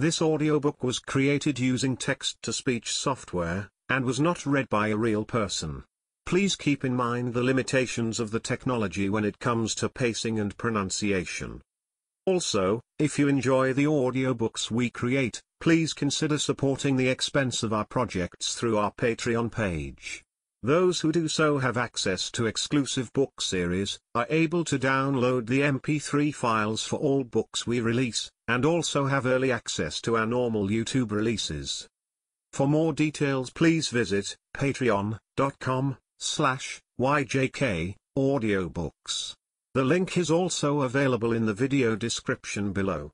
This audiobook was created using text-to-speech software, and was not read by a real person. Please keep in mind the limitations of the technology when it comes to pacing and pronunciation. Also, if you enjoy the audiobooks we create, please consider supporting the expense of our projects through our Patreon page. Those who do so have access to exclusive book series, are able to download the MP3 files for all books we release, and also have early access to our normal YouTube releases. For more details please visit patreon.com slash yjk audiobooks. The link is also available in the video description below.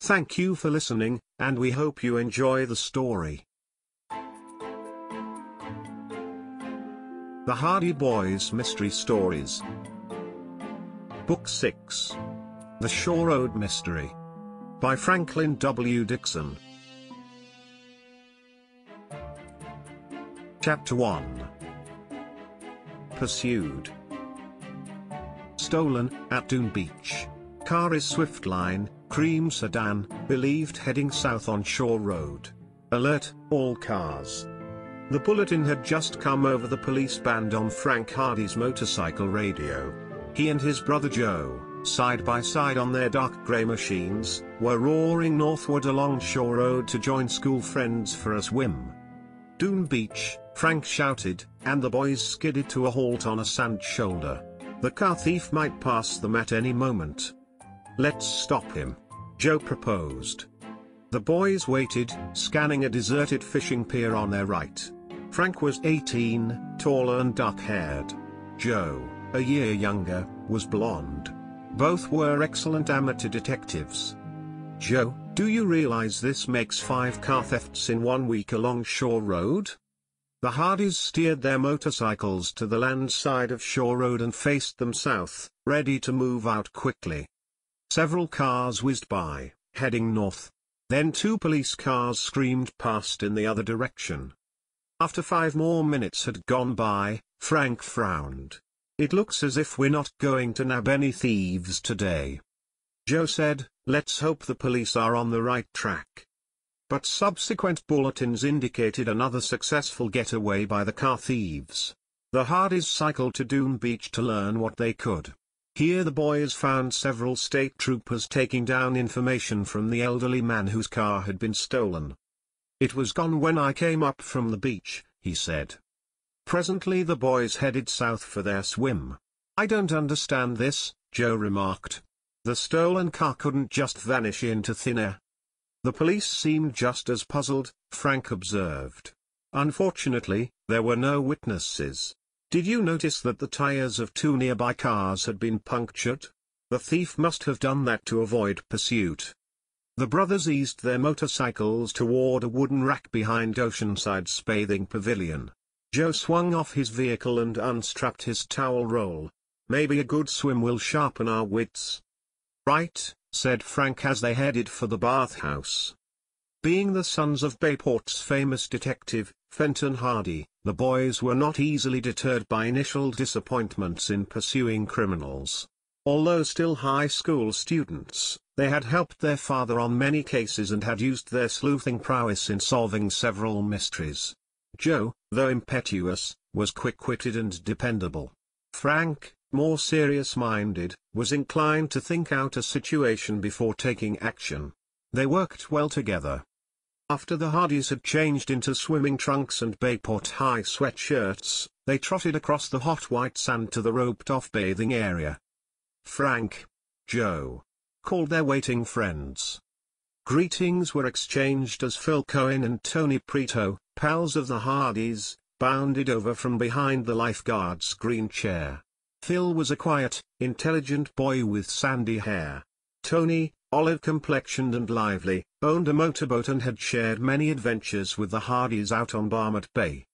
Thank you for listening, and we hope you enjoy the story. The Hardy Boys Mystery Stories Book 6 The Shore Road Mystery by Franklin W. Dixon Chapter 1 Pursued Stolen, at Dune Beach. Car is Swiftline, cream sedan, believed heading south on Shore Road. Alert, all cars. The bulletin had just come over the police band on Frank Hardy's motorcycle radio. He and his brother Joe, side by side on their dark grey machines, were roaring northward along Shore Road to join school friends for a swim. Dune Beach, Frank shouted, and the boys skidded to a halt on a sand shoulder. The car thief might pass them at any moment. Let's stop him. Joe proposed. The boys waited, scanning a deserted fishing pier on their right. Frank was 18, tall and dark-haired. Joe, a year younger, was blonde. Both were excellent amateur detectives. Joe, do you realize this makes five car thefts in one week along Shore Road? The Hardys steered their motorcycles to the land side of Shore Road and faced them south, ready to move out quickly. Several cars whizzed by, heading north. Then two police cars screamed past in the other direction. After five more minutes had gone by, Frank frowned. It looks as if we're not going to nab any thieves today. Joe said, let's hope the police are on the right track but subsequent bulletins indicated another successful getaway by the car thieves. The Hardys cycled to Dune Beach to learn what they could. Here the boys found several state troopers taking down information from the elderly man whose car had been stolen. It was gone when I came up from the beach, he said. Presently the boys headed south for their swim. I don't understand this, Joe remarked. The stolen car couldn't just vanish into thin air. The police seemed just as puzzled, Frank observed. Unfortunately, there were no witnesses. Did you notice that the tires of two nearby cars had been punctured? The thief must have done that to avoid pursuit. The brothers eased their motorcycles toward a wooden rack behind Oceanside's bathing pavilion. Joe swung off his vehicle and unstrapped his towel roll. Maybe a good swim will sharpen our wits. Right, said Frank as they headed for the bathhouse. Being the sons of Bayport's famous detective, Fenton Hardy, the boys were not easily deterred by initial disappointments in pursuing criminals. Although still high school students, they had helped their father on many cases and had used their sleuthing prowess in solving several mysteries. Joe, though impetuous, was quick-witted and dependable. Frank, more serious-minded, was inclined to think out a situation before taking action. They worked well together. After the Hardys had changed into swimming trunks and Bayport high sweatshirts, they trotted across the hot white sand to the roped-off bathing area. Frank, Joe, called their waiting friends. Greetings were exchanged as Phil Cohen and Tony Prito, pals of the Hardys, bounded over from behind the lifeguard's green chair. Phil was a quiet, intelligent boy with sandy hair. Tony, olive-complexioned and lively, owned a motorboat and had shared many adventures with the Hardys out on Barmet Bay.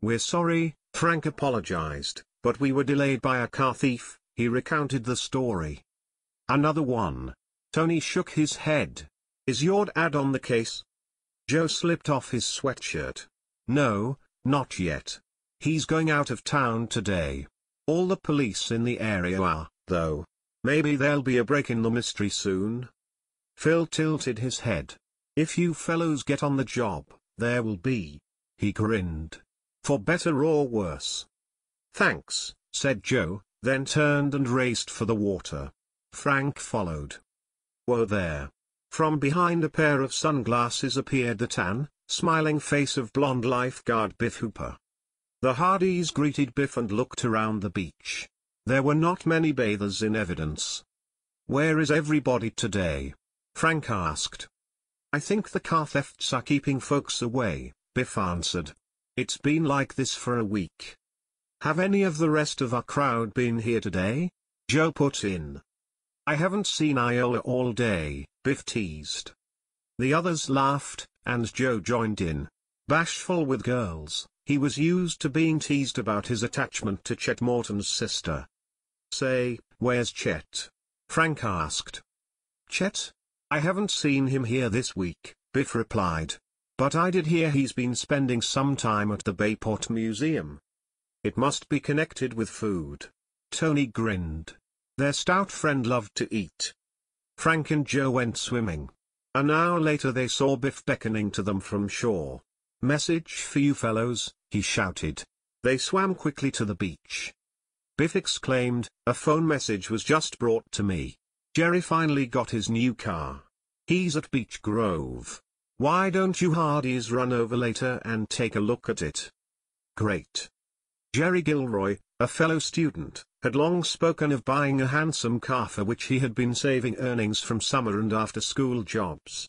We're sorry, Frank apologized, but we were delayed by a car thief, he recounted the story. Another one. Tony shook his head. Is your dad on the case? Joe slipped off his sweatshirt. No, not yet. He's going out of town today. All the police in the area are, though. Maybe there'll be a break in the mystery soon. Phil tilted his head. If you fellows get on the job, there will be. He grinned. For better or worse. Thanks, said Joe, then turned and raced for the water. Frank followed. Whoa there. From behind a pair of sunglasses appeared the tan, smiling face of blonde lifeguard Biff Hooper. The Hardys greeted Biff and looked around the beach. There were not many bathers in evidence. Where is everybody today? Frank asked. I think the car thefts are keeping folks away, Biff answered. It's been like this for a week. Have any of the rest of our crowd been here today? Joe put in. I haven't seen Iola all day, Biff teased. The others laughed, and Joe joined in. Bashful with girls, he was used to being teased about his attachment to Chet Morton's sister. Say, where's Chet? Frank asked. Chet? I haven't seen him here this week, Biff replied. But I did hear he's been spending some time at the Bayport Museum. It must be connected with food. Tony grinned. Their stout friend loved to eat. Frank and Joe went swimming. An hour later they saw Biff beckoning to them from shore. Message for you fellows, he shouted. They swam quickly to the beach. Biff exclaimed, a phone message was just brought to me. Jerry finally got his new car. He's at Beech Grove. Why don't you Hardys run over later and take a look at it? Great. Jerry Gilroy, a fellow student, had long spoken of buying a handsome car for which he had been saving earnings from summer and after-school jobs.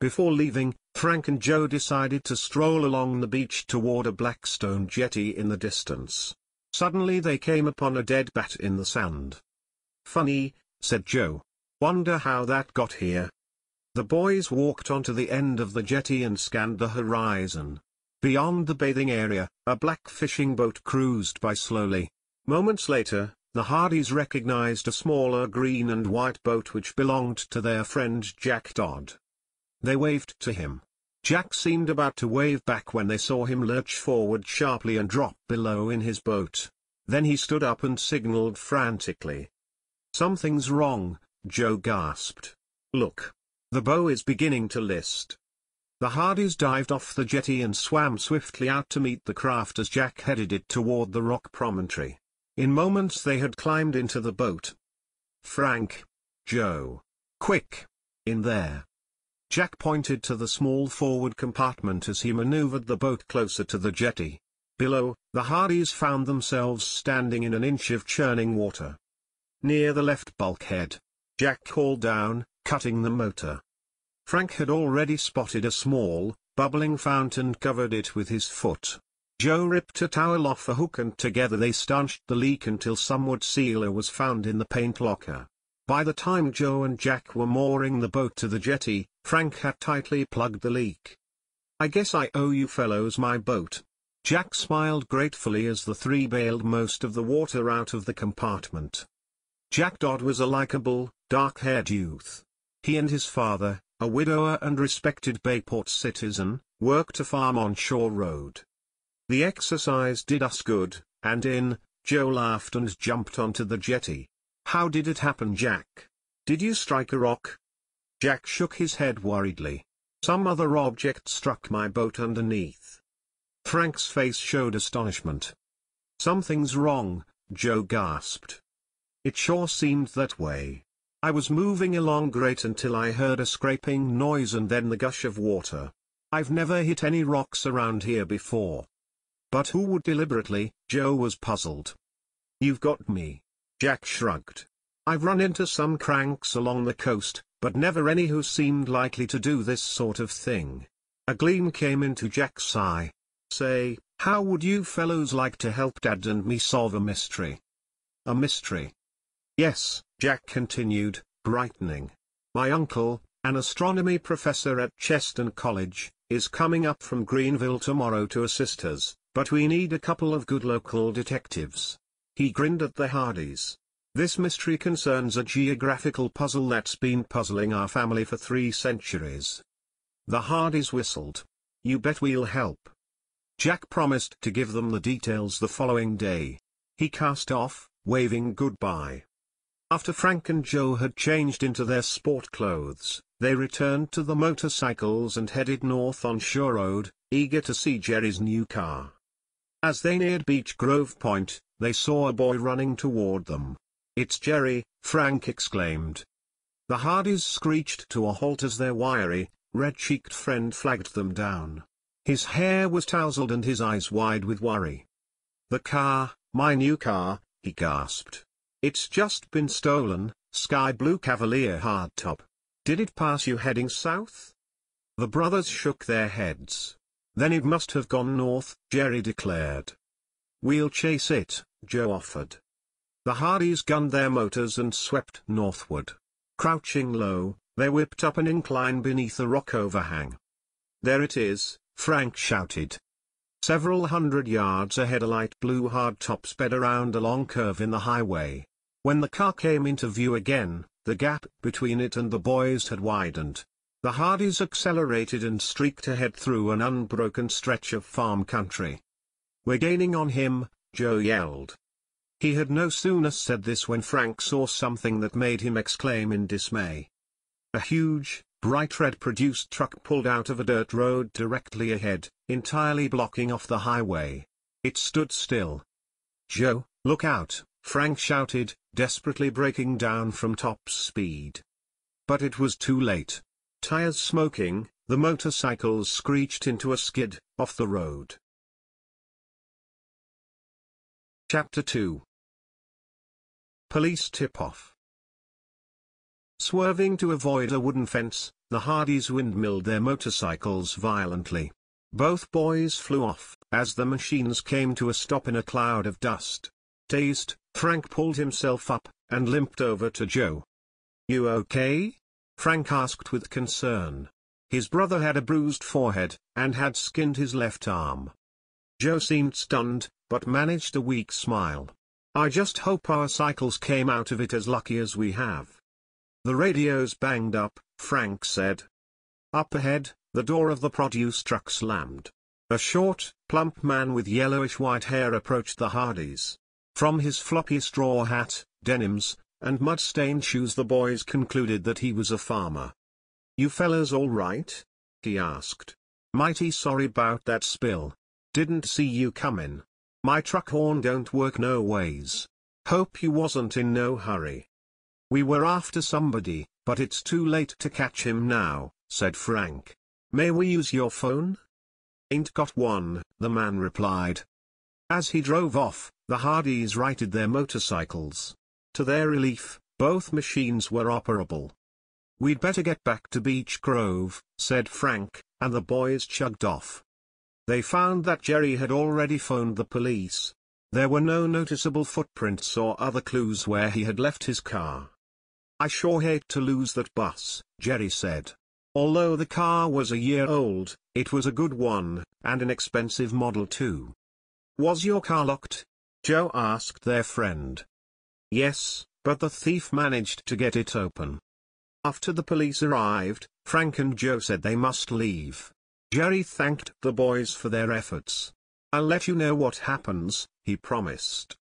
Before leaving, Frank and Joe decided to stroll along the beach toward a black stone jetty in the distance. Suddenly they came upon a dead bat in the sand. Funny, said Joe. Wonder how that got here. The boys walked onto the end of the jetty and scanned the horizon. Beyond the bathing area, a black fishing boat cruised by slowly. Moments later, the Hardys recognized a smaller green and white boat which belonged to their friend Jack Dodd. They waved to him. Jack seemed about to wave back when they saw him lurch forward sharply and drop below in his boat. Then he stood up and signaled frantically. Something's wrong, Joe gasped. Look. The bow is beginning to list. The Hardys dived off the jetty and swam swiftly out to meet the craft as Jack headed it toward the rock promontory. In moments they had climbed into the boat. Frank. Joe. Quick. In there. Jack pointed to the small forward compartment as he maneuvered the boat closer to the jetty. Below, the Hardys found themselves standing in an inch of churning water. Near the left bulkhead, Jack called down, cutting the motor. Frank had already spotted a small, bubbling fountain covered it with his foot. Joe ripped a towel off a hook and together they stanched the leak until some wood sealer was found in the paint locker. By the time Joe and Jack were mooring the boat to the jetty, Frank had tightly plugged the leak. I guess I owe you fellows my boat. Jack smiled gratefully as the three bailed most of the water out of the compartment. Jack Dodd was a likable, dark-haired youth. He and his father, a widower and respected Bayport citizen, worked a farm on Shore Road. The exercise did us good, and in, Joe laughed and jumped onto the jetty. How did it happen Jack? Did you strike a rock? Jack shook his head worriedly. Some other object struck my boat underneath. Frank's face showed astonishment. Something's wrong, Joe gasped. It sure seemed that way. I was moving along great until I heard a scraping noise and then the gush of water. I've never hit any rocks around here before. But who would deliberately? Joe was puzzled. You've got me. Jack shrugged. I've run into some cranks along the coast, but never any who seemed likely to do this sort of thing. A gleam came into Jack's eye. Say, how would you fellows like to help Dad and me solve a mystery? A mystery. Yes, Jack continued, brightening. My uncle, an astronomy professor at Cheston College, is coming up from Greenville tomorrow to assist us, but we need a couple of good local detectives. He grinned at the Hardys. This mystery concerns a geographical puzzle that's been puzzling our family for three centuries. The Hardys whistled. You bet we'll help. Jack promised to give them the details the following day. He cast off, waving goodbye. After Frank and Joe had changed into their sport clothes, They returned to the motorcycles and headed north on Shore Road, eager to see Jerry's new car. As they neared Beech Grove Point, they saw a boy running toward them. It's Jerry, Frank exclaimed. The Hardys screeched to a halt as their wiry, red-cheeked friend flagged them down. His hair was tousled and his eyes wide with worry. The car, my new car, he gasped. It's just been stolen, sky blue Cavalier hardtop. Did it pass you heading south? The brothers shook their heads. Then it must have gone north, Jerry declared. We'll chase it, Joe offered. The Hardys gunned their motors and swept northward. Crouching low, they whipped up an incline beneath a rock overhang. There it is, Frank shouted. Several hundred yards ahead a light blue hardtop sped around a long curve in the highway. When the car came into view again, the gap between it and the boys had widened. The Hardys accelerated and streaked ahead through an unbroken stretch of farm country. We're gaining on him, Joe yelled. He had no sooner said this when Frank saw something that made him exclaim in dismay. A huge, bright red produced truck pulled out of a dirt road directly ahead, entirely blocking off the highway. It stood still. Joe, look out, Frank shouted, desperately breaking down from top speed. But it was too late. Tires smoking, the motorcycles screeched into a skid, off the road. Chapter 2 Police Tip-Off Swerving to avoid a wooden fence, the Hardys windmilled their motorcycles violently. Both boys flew off, as the machines came to a stop in a cloud of dust. Dazed, Frank pulled himself up, and limped over to Joe. You okay? Frank asked with concern. His brother had a bruised forehead, and had skinned his left arm. Joe seemed stunned, but managed a weak smile. I just hope our cycles came out of it as lucky as we have. The radio's banged up, Frank said. Up ahead, the door of the produce truck slammed. A short, plump man with yellowish-white hair approached the Hardys. From his floppy straw hat, denims, and mud-stained shoes the boys concluded that he was a farmer. You fellas all right? he asked. Mighty sorry bout that spill. Didn't see you comin'. My truck horn don't work no ways. Hope you wasn't in no hurry. We were after somebody, but it's too late to catch him now, said Frank. May we use your phone? Ain't got one, the man replied. As he drove off, the Hardys righted their motorcycles. To their relief, both machines were operable. We'd better get back to Beech Grove, said Frank, and the boys chugged off. They found that Jerry had already phoned the police. There were no noticeable footprints or other clues where he had left his car. I sure hate to lose that bus, Jerry said. Although the car was a year old, it was a good one, and an expensive model too. Was your car locked? Joe asked their friend. Yes, but the thief managed to get it open. After the police arrived, Frank and Joe said they must leave. Jerry thanked the boys for their efforts. I'll let you know what happens, he promised.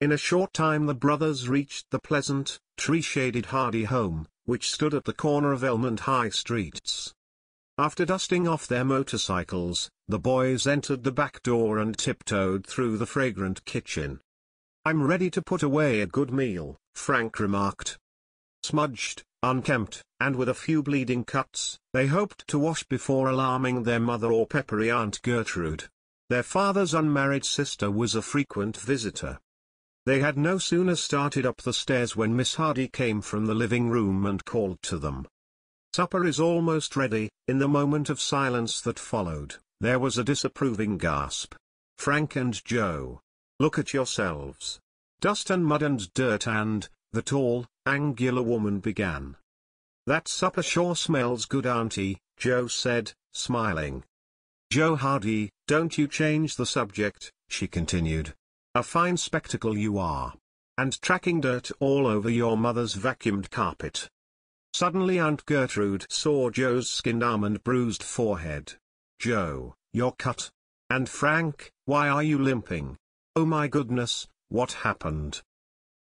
In a short time the brothers reached the pleasant, tree-shaded Hardy home, which stood at the corner of Elm and High Streets. After dusting off their motorcycles, the boys entered the back door and tiptoed through the fragrant kitchen. I'm ready to put away a good meal, Frank remarked. Smudged, unkempt, and with a few bleeding cuts, they hoped to wash before alarming their mother or peppery Aunt Gertrude. Their father's unmarried sister was a frequent visitor. They had no sooner started up the stairs when Miss Hardy came from the living room and called to them. Supper is almost ready, in the moment of silence that followed, there was a disapproving gasp. Frank and Joe, Look at yourselves. Dust and mud and dirt and, the tall, angular woman began. That supper sure smells good auntie, Joe said, smiling. Joe Hardy, don't you change the subject, she continued. A fine spectacle you are. And tracking dirt all over your mother's vacuumed carpet. Suddenly Aunt Gertrude saw Joe's skinned arm and bruised forehead. Joe, you're cut. And Frank, why are you limping? Oh my goodness, what happened?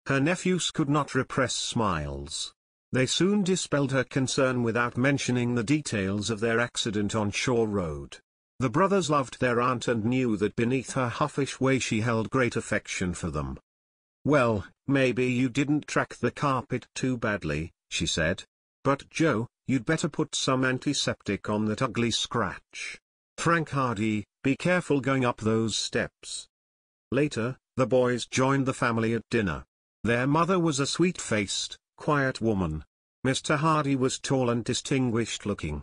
Her nephews could not repress smiles. They soon dispelled her concern without mentioning the details of their accident on Shore Road. The brothers loved their aunt and knew that beneath her huffish way she held great affection for them. Well, maybe you didn't track the carpet too badly, she said. But Joe, you'd better put some antiseptic on that ugly scratch. Frank Hardy, be careful going up those steps. Later, the boys joined the family at dinner. Their mother was a sweet-faced, quiet woman. Mr. Hardy was tall and distinguished looking.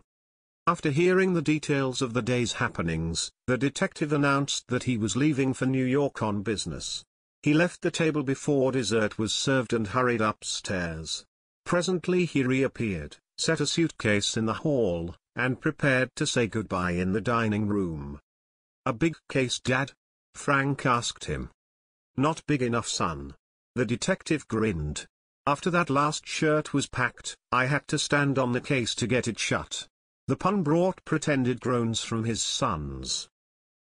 After hearing the details of the day's happenings, the detective announced that he was leaving for New York on business. He left the table before dessert was served and hurried upstairs. Presently he reappeared, set a suitcase in the hall, and prepared to say goodbye in the dining room. A big case dad? Frank asked him. Not big enough son. The detective grinned. After that last shirt was packed, I had to stand on the case to get it shut. The pun brought pretended groans from his sons.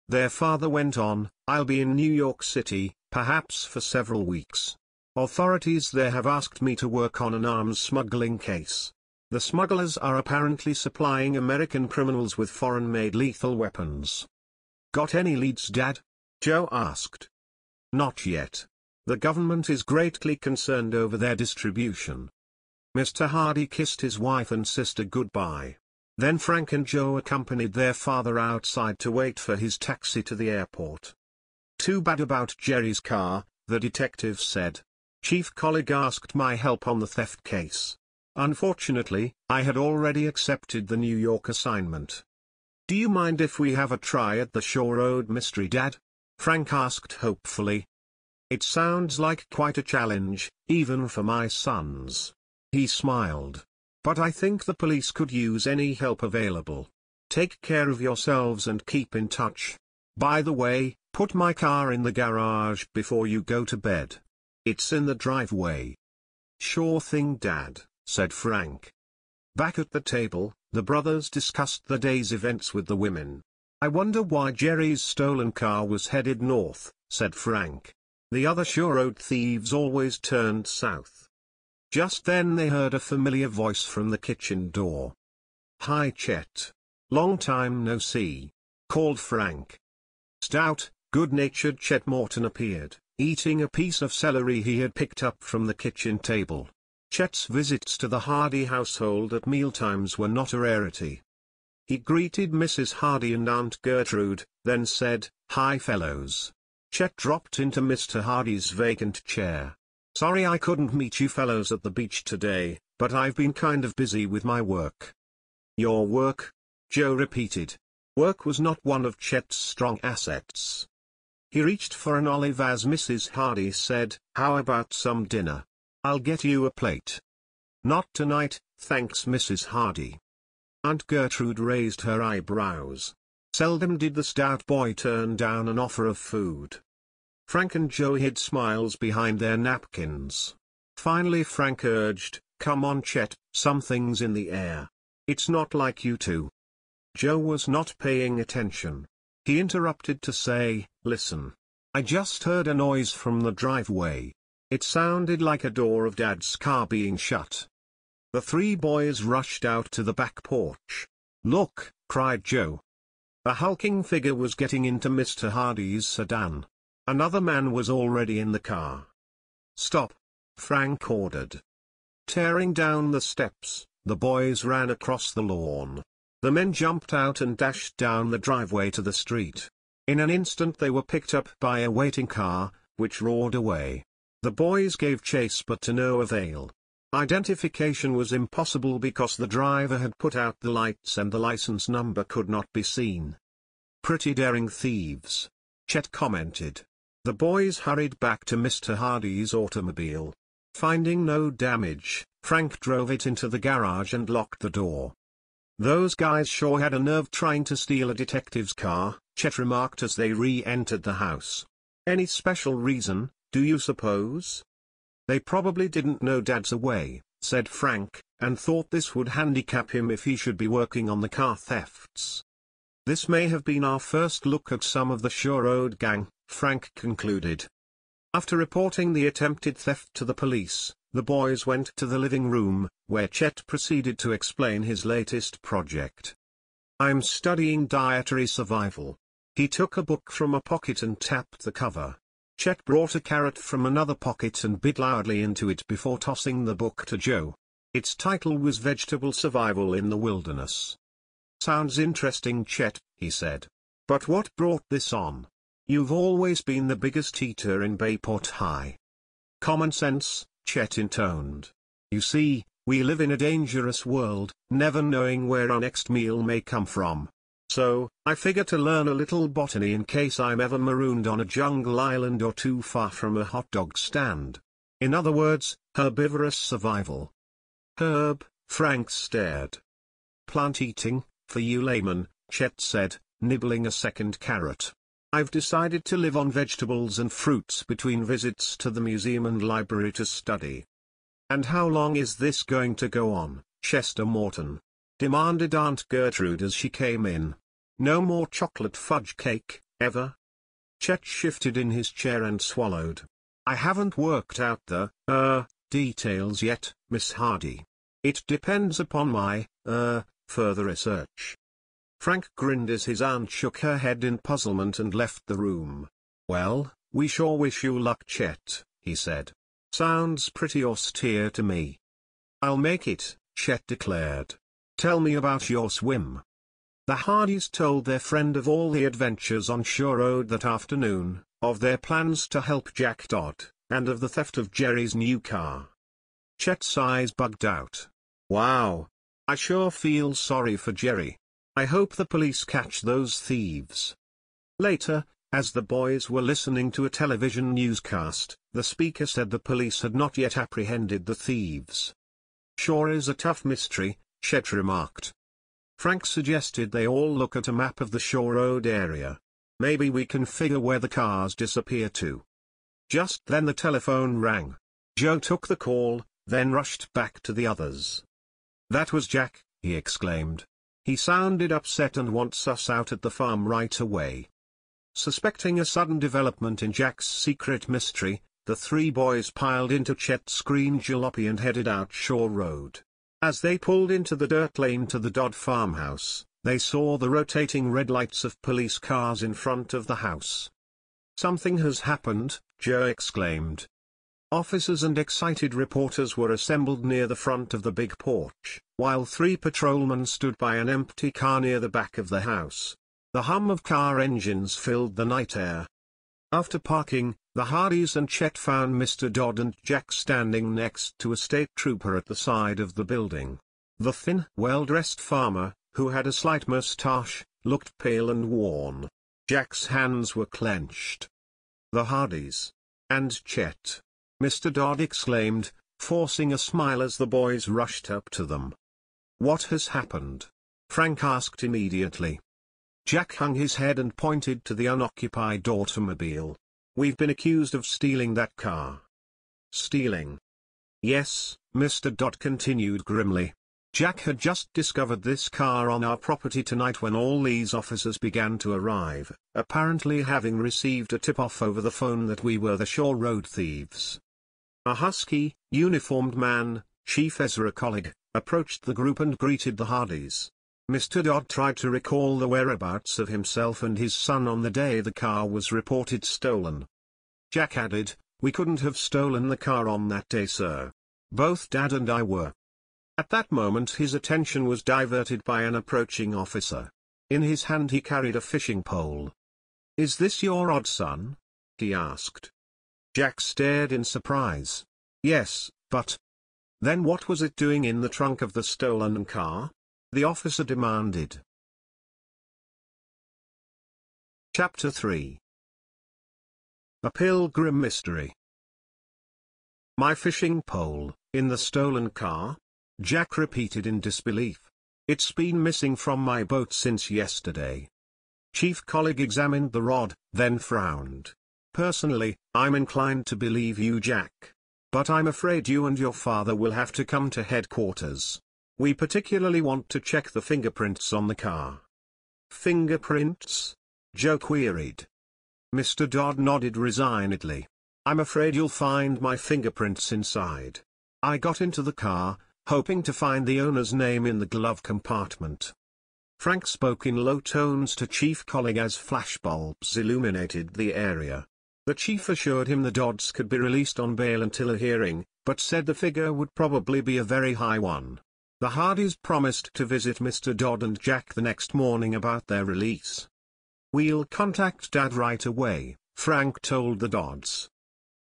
Their father went on, I'll be in New York City, perhaps for several weeks. Authorities there have asked me to work on an arms smuggling case. The smugglers are apparently supplying American criminals with foreign-made lethal weapons. Got any leads dad? Joe asked. Not yet. The government is greatly concerned over their distribution. Mr. Hardy kissed his wife and sister goodbye. Then Frank and Joe accompanied their father outside to wait for his taxi to the airport. Too bad about Jerry's car, the detective said. Chief Collig asked my help on the theft case. Unfortunately, I had already accepted the New York assignment. Do you mind if we have a try at the Shore Road mystery dad? Frank asked hopefully. It sounds like quite a challenge, even for my sons. He smiled. But I think the police could use any help available. Take care of yourselves and keep in touch. By the way, put my car in the garage before you go to bed. It's in the driveway. Sure thing dad, said Frank. Back at the table, the brothers discussed the day's events with the women. I wonder why Jerry's stolen car was headed north, said Frank. The other Shore Road thieves always turned south. Just then they heard a familiar voice from the kitchen door. Hi Chet. Long time no see. Called Frank. Stout, good-natured Chet Morton appeared, eating a piece of celery he had picked up from the kitchen table. Chet's visits to the Hardy household at mealtimes were not a rarity. He greeted Mrs. Hardy and Aunt Gertrude, then said, Hi fellows. Chet dropped into Mr. Hardy's vacant chair. Sorry I couldn't meet you fellows at the beach today, but I've been kind of busy with my work. Your work? Joe repeated. Work was not one of Chet's strong assets. He reached for an olive as Mrs. Hardy said, How about some dinner? I'll get you a plate. Not tonight, thanks Mrs. Hardy. Aunt Gertrude raised her eyebrows. Seldom did the stout boy turn down an offer of food. Frank and Joe hid smiles behind their napkins. Finally Frank urged, Come on Chet, something's in the air. It's not like you two. Joe was not paying attention. He interrupted to say, Listen. I just heard a noise from the driveway. It sounded like a door of Dad's car being shut. The three boys rushed out to the back porch. Look, cried Joe. A hulking figure was getting into Mr. Hardy's sedan. Another man was already in the car. Stop! Frank ordered. Tearing down the steps, the boys ran across the lawn. The men jumped out and dashed down the driveway to the street. In an instant they were picked up by a waiting car, which roared away. The boys gave chase but to no avail. Identification was impossible because the driver had put out the lights and the license number could not be seen. Pretty daring thieves. Chet commented. The boys hurried back to Mr. Hardy's automobile. Finding no damage, Frank drove it into the garage and locked the door. Those guys sure had a nerve trying to steal a detective's car, Chet remarked as they re-entered the house. Any special reason, do you suppose? They probably didn't know Dad's away, said Frank, and thought this would handicap him if he should be working on the car thefts. This may have been our first look at some of the Shore Road gang, Frank concluded. After reporting the attempted theft to the police, the boys went to the living room, where Chet proceeded to explain his latest project. I'm studying dietary survival. He took a book from a pocket and tapped the cover. Chet brought a carrot from another pocket and bit loudly into it before tossing the book to Joe. Its title was Vegetable Survival in the Wilderness. Sounds interesting Chet, he said. But what brought this on? You've always been the biggest eater in Bayport High. Common sense, Chet intoned. You see, we live in a dangerous world, never knowing where our next meal may come from. So, I figure to learn a little botany in case I'm ever marooned on a jungle island or too far from a hot dog stand. In other words, herbivorous survival. Herb, Frank stared. Plant eating, for you laymen, Chet said, nibbling a second carrot. I've decided to live on vegetables and fruits between visits to the museum and library to study. And how long is this going to go on, Chester Morton? demanded Aunt Gertrude as she came in. No more chocolate fudge cake, ever? Chet shifted in his chair and swallowed. I haven't worked out the, er, details yet, Miss Hardy. It depends upon my, er, further research. Frank grinned as his aunt shook her head in puzzlement and left the room. Well, we sure wish you luck Chet, he said. Sounds pretty austere to me. I'll make it, Chet declared. Tell me about your swim. The Hardys told their friend of all the adventures on Shore Road that afternoon, of their plans to help Jack Dodd, and of the theft of Jerry's new car. Chet's eyes bugged out. Wow. I sure feel sorry for Jerry. I hope the police catch those thieves. Later, as the boys were listening to a television newscast, the speaker said the police had not yet apprehended the thieves. Sure is a tough mystery, Chet remarked. Frank suggested they all look at a map of the Shore Road area. Maybe we can figure where the cars disappear to. Just then the telephone rang. Joe took the call, then rushed back to the others. That was Jack, he exclaimed. He sounded upset and wants us out at the farm right away. Suspecting a sudden development in Jack's secret mystery, the three boys piled into Chet's green jalopy and headed out Shore Road. As they pulled into the dirt lane to the Dodd farmhouse, they saw the rotating red lights of police cars in front of the house. Something has happened, Joe exclaimed. Officers and excited reporters were assembled near the front of the big porch while three patrolmen stood by an empty car near the back of the house. The hum of car engines filled the night air. After parking, the Hardys and Chet found Mr. Dodd and Jack standing next to a state trooper at the side of the building. The thin, well-dressed farmer, who had a slight mustache, looked pale and worn. Jack's hands were clenched. The Hardys. And Chet. Mr. Dodd exclaimed, forcing a smile as the boys rushed up to them. What has happened? Frank asked immediately. Jack hung his head and pointed to the unoccupied automobile. We've been accused of stealing that car. Stealing? Yes, Mr. Dodd continued grimly. Jack had just discovered this car on our property tonight when all these officers began to arrive, apparently having received a tip-off over the phone that we were the Shore Road thieves. A husky, uniformed man, Chief Ezra Collig, approached the group and greeted the Hardys. Mr. Dodd tried to recall the whereabouts of himself and his son on the day the car was reported stolen. Jack added, We couldn't have stolen the car on that day sir. Both Dad and I were. At that moment his attention was diverted by an approaching officer. In his hand he carried a fishing pole. Is this your odd son? he asked. Jack stared in surprise. Yes, but, then what was it doing in the trunk of the stolen car? The officer demanded. Chapter 3 A Pilgrim Mystery My fishing pole, in the stolen car? Jack repeated in disbelief. It's been missing from my boat since yesterday. Chief Collig examined the rod, then frowned. Personally, I'm inclined to believe you Jack. But I'm afraid you and your father will have to come to headquarters. We particularly want to check the fingerprints on the car. Fingerprints? Joe queried. Mr. Dodd nodded resignedly. I'm afraid you'll find my fingerprints inside. I got into the car, hoping to find the owner's name in the glove compartment. Frank spoke in low tones to Chief Collig as flashbulbs illuminated the area. The chief assured him the Dodds could be released on bail until a hearing, but said the figure would probably be a very high one. The Hardys promised to visit Mr. Dodd and Jack the next morning about their release. We'll contact Dad right away, Frank told the Dodds.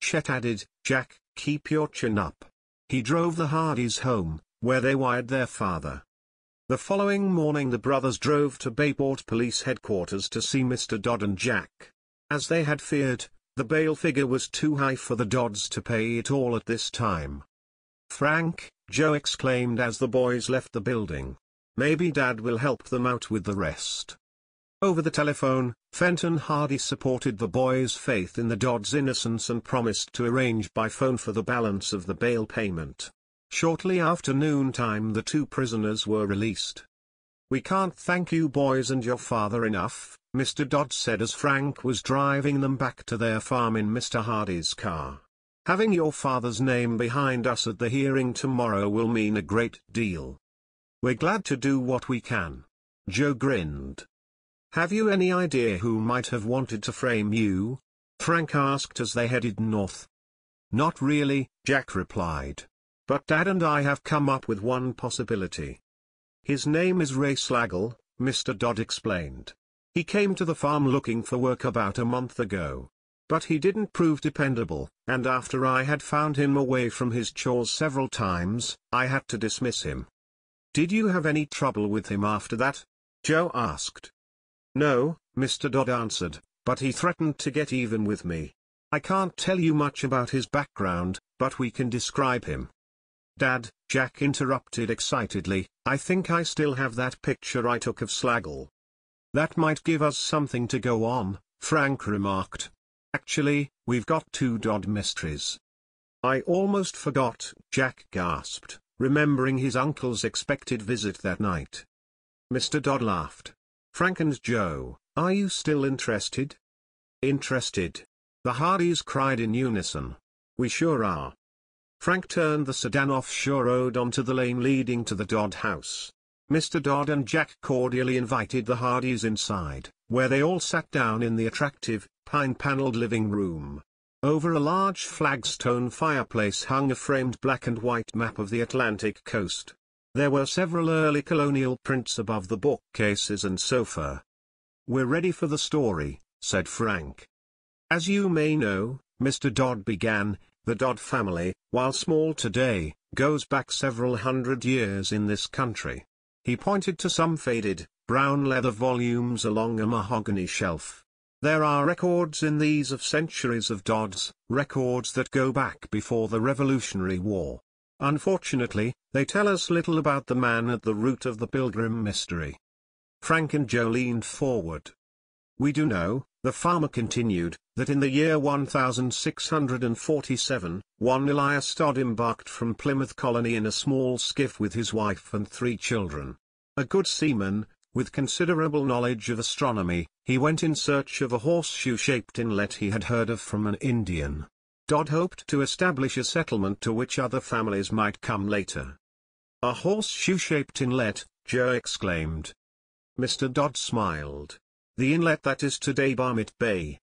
Chet added, Jack, keep your chin up. He drove the Hardys home, where they wired their father. The following morning the brothers drove to Bayport Police Headquarters to see Mr. Dodd and Jack. As they had feared, the bail figure was too high for the Dodds to pay it all at this time. Frank, Joe exclaimed as the boys left the building. Maybe Dad will help them out with the rest. Over the telephone, Fenton Hardy supported the boys' faith in the Dodds' innocence and promised to arrange by phone for the balance of the bail payment. Shortly after noontime the two prisoners were released. We can't thank you boys and your father enough, Mr. Dodd said as Frank was driving them back to their farm in Mr. Hardy's car. Having your father's name behind us at the hearing tomorrow will mean a great deal. We're glad to do what we can. Joe grinned. Have you any idea who might have wanted to frame you? Frank asked as they headed north. Not really, Jack replied. But Dad and I have come up with one possibility. His name is Ray Slagle, Mr. Dodd explained. He came to the farm looking for work about a month ago. But he didn't prove dependable, and after I had found him away from his chores several times, I had to dismiss him. Did you have any trouble with him after that? Joe asked. No, Mr. Dodd answered, but he threatened to get even with me. I can't tell you much about his background, but we can describe him. Dad, Jack interrupted excitedly, I think I still have that picture I took of Slagle. That might give us something to go on, Frank remarked. Actually, we've got two Dodd mysteries. I almost forgot, Jack gasped, remembering his uncle's expected visit that night. Mr. Dodd laughed. Frank and Joe, are you still interested? Interested. The Hardys cried in unison. We sure are. Frank turned the sedan off Shore Road onto the lane leading to the Dodd house. Mr. Dodd and Jack cordially invited the Hardys inside, where they all sat down in the attractive, pine-paneled living room. Over a large flagstone fireplace hung a framed black and white map of the Atlantic coast. There were several early colonial prints above the bookcases and sofa. We're ready for the story, said Frank. As you may know, Mr. Dodd began, the Dodd family, while small today, goes back several hundred years in this country. He pointed to some faded, brown leather volumes along a mahogany shelf. There are records in these of centuries of Dodds, records that go back before the Revolutionary War. Unfortunately, they tell us little about the man at the root of the Pilgrim mystery. Frank and Joe leaned forward. We do know, the farmer continued, that in the year 1647, one Elias Dodd embarked from Plymouth Colony in a small skiff with his wife and three children. A good seaman, with considerable knowledge of astronomy, he went in search of a horseshoe-shaped inlet he had heard of from an Indian. Dodd hoped to establish a settlement to which other families might come later. A horseshoe-shaped inlet, Joe exclaimed. Mr. Dodd smiled. The inlet that is today Barmet Bay.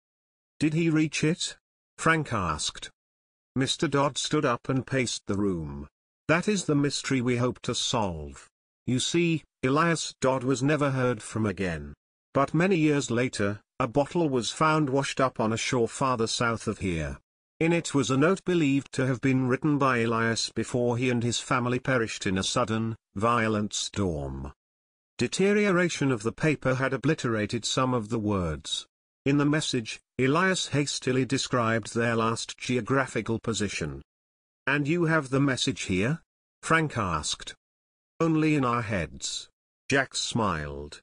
Did he reach it? Frank asked. Mr. Dodd stood up and paced the room. That is the mystery we hope to solve. You see, Elias Dodd was never heard from again. But many years later, a bottle was found washed up on a shore farther south of here. In it was a note believed to have been written by Elias before he and his family perished in a sudden, violent storm. Deterioration of the paper had obliterated some of the words. In the message, Elias hastily described their last geographical position. And you have the message here? Frank asked. Only in our heads. Jack smiled.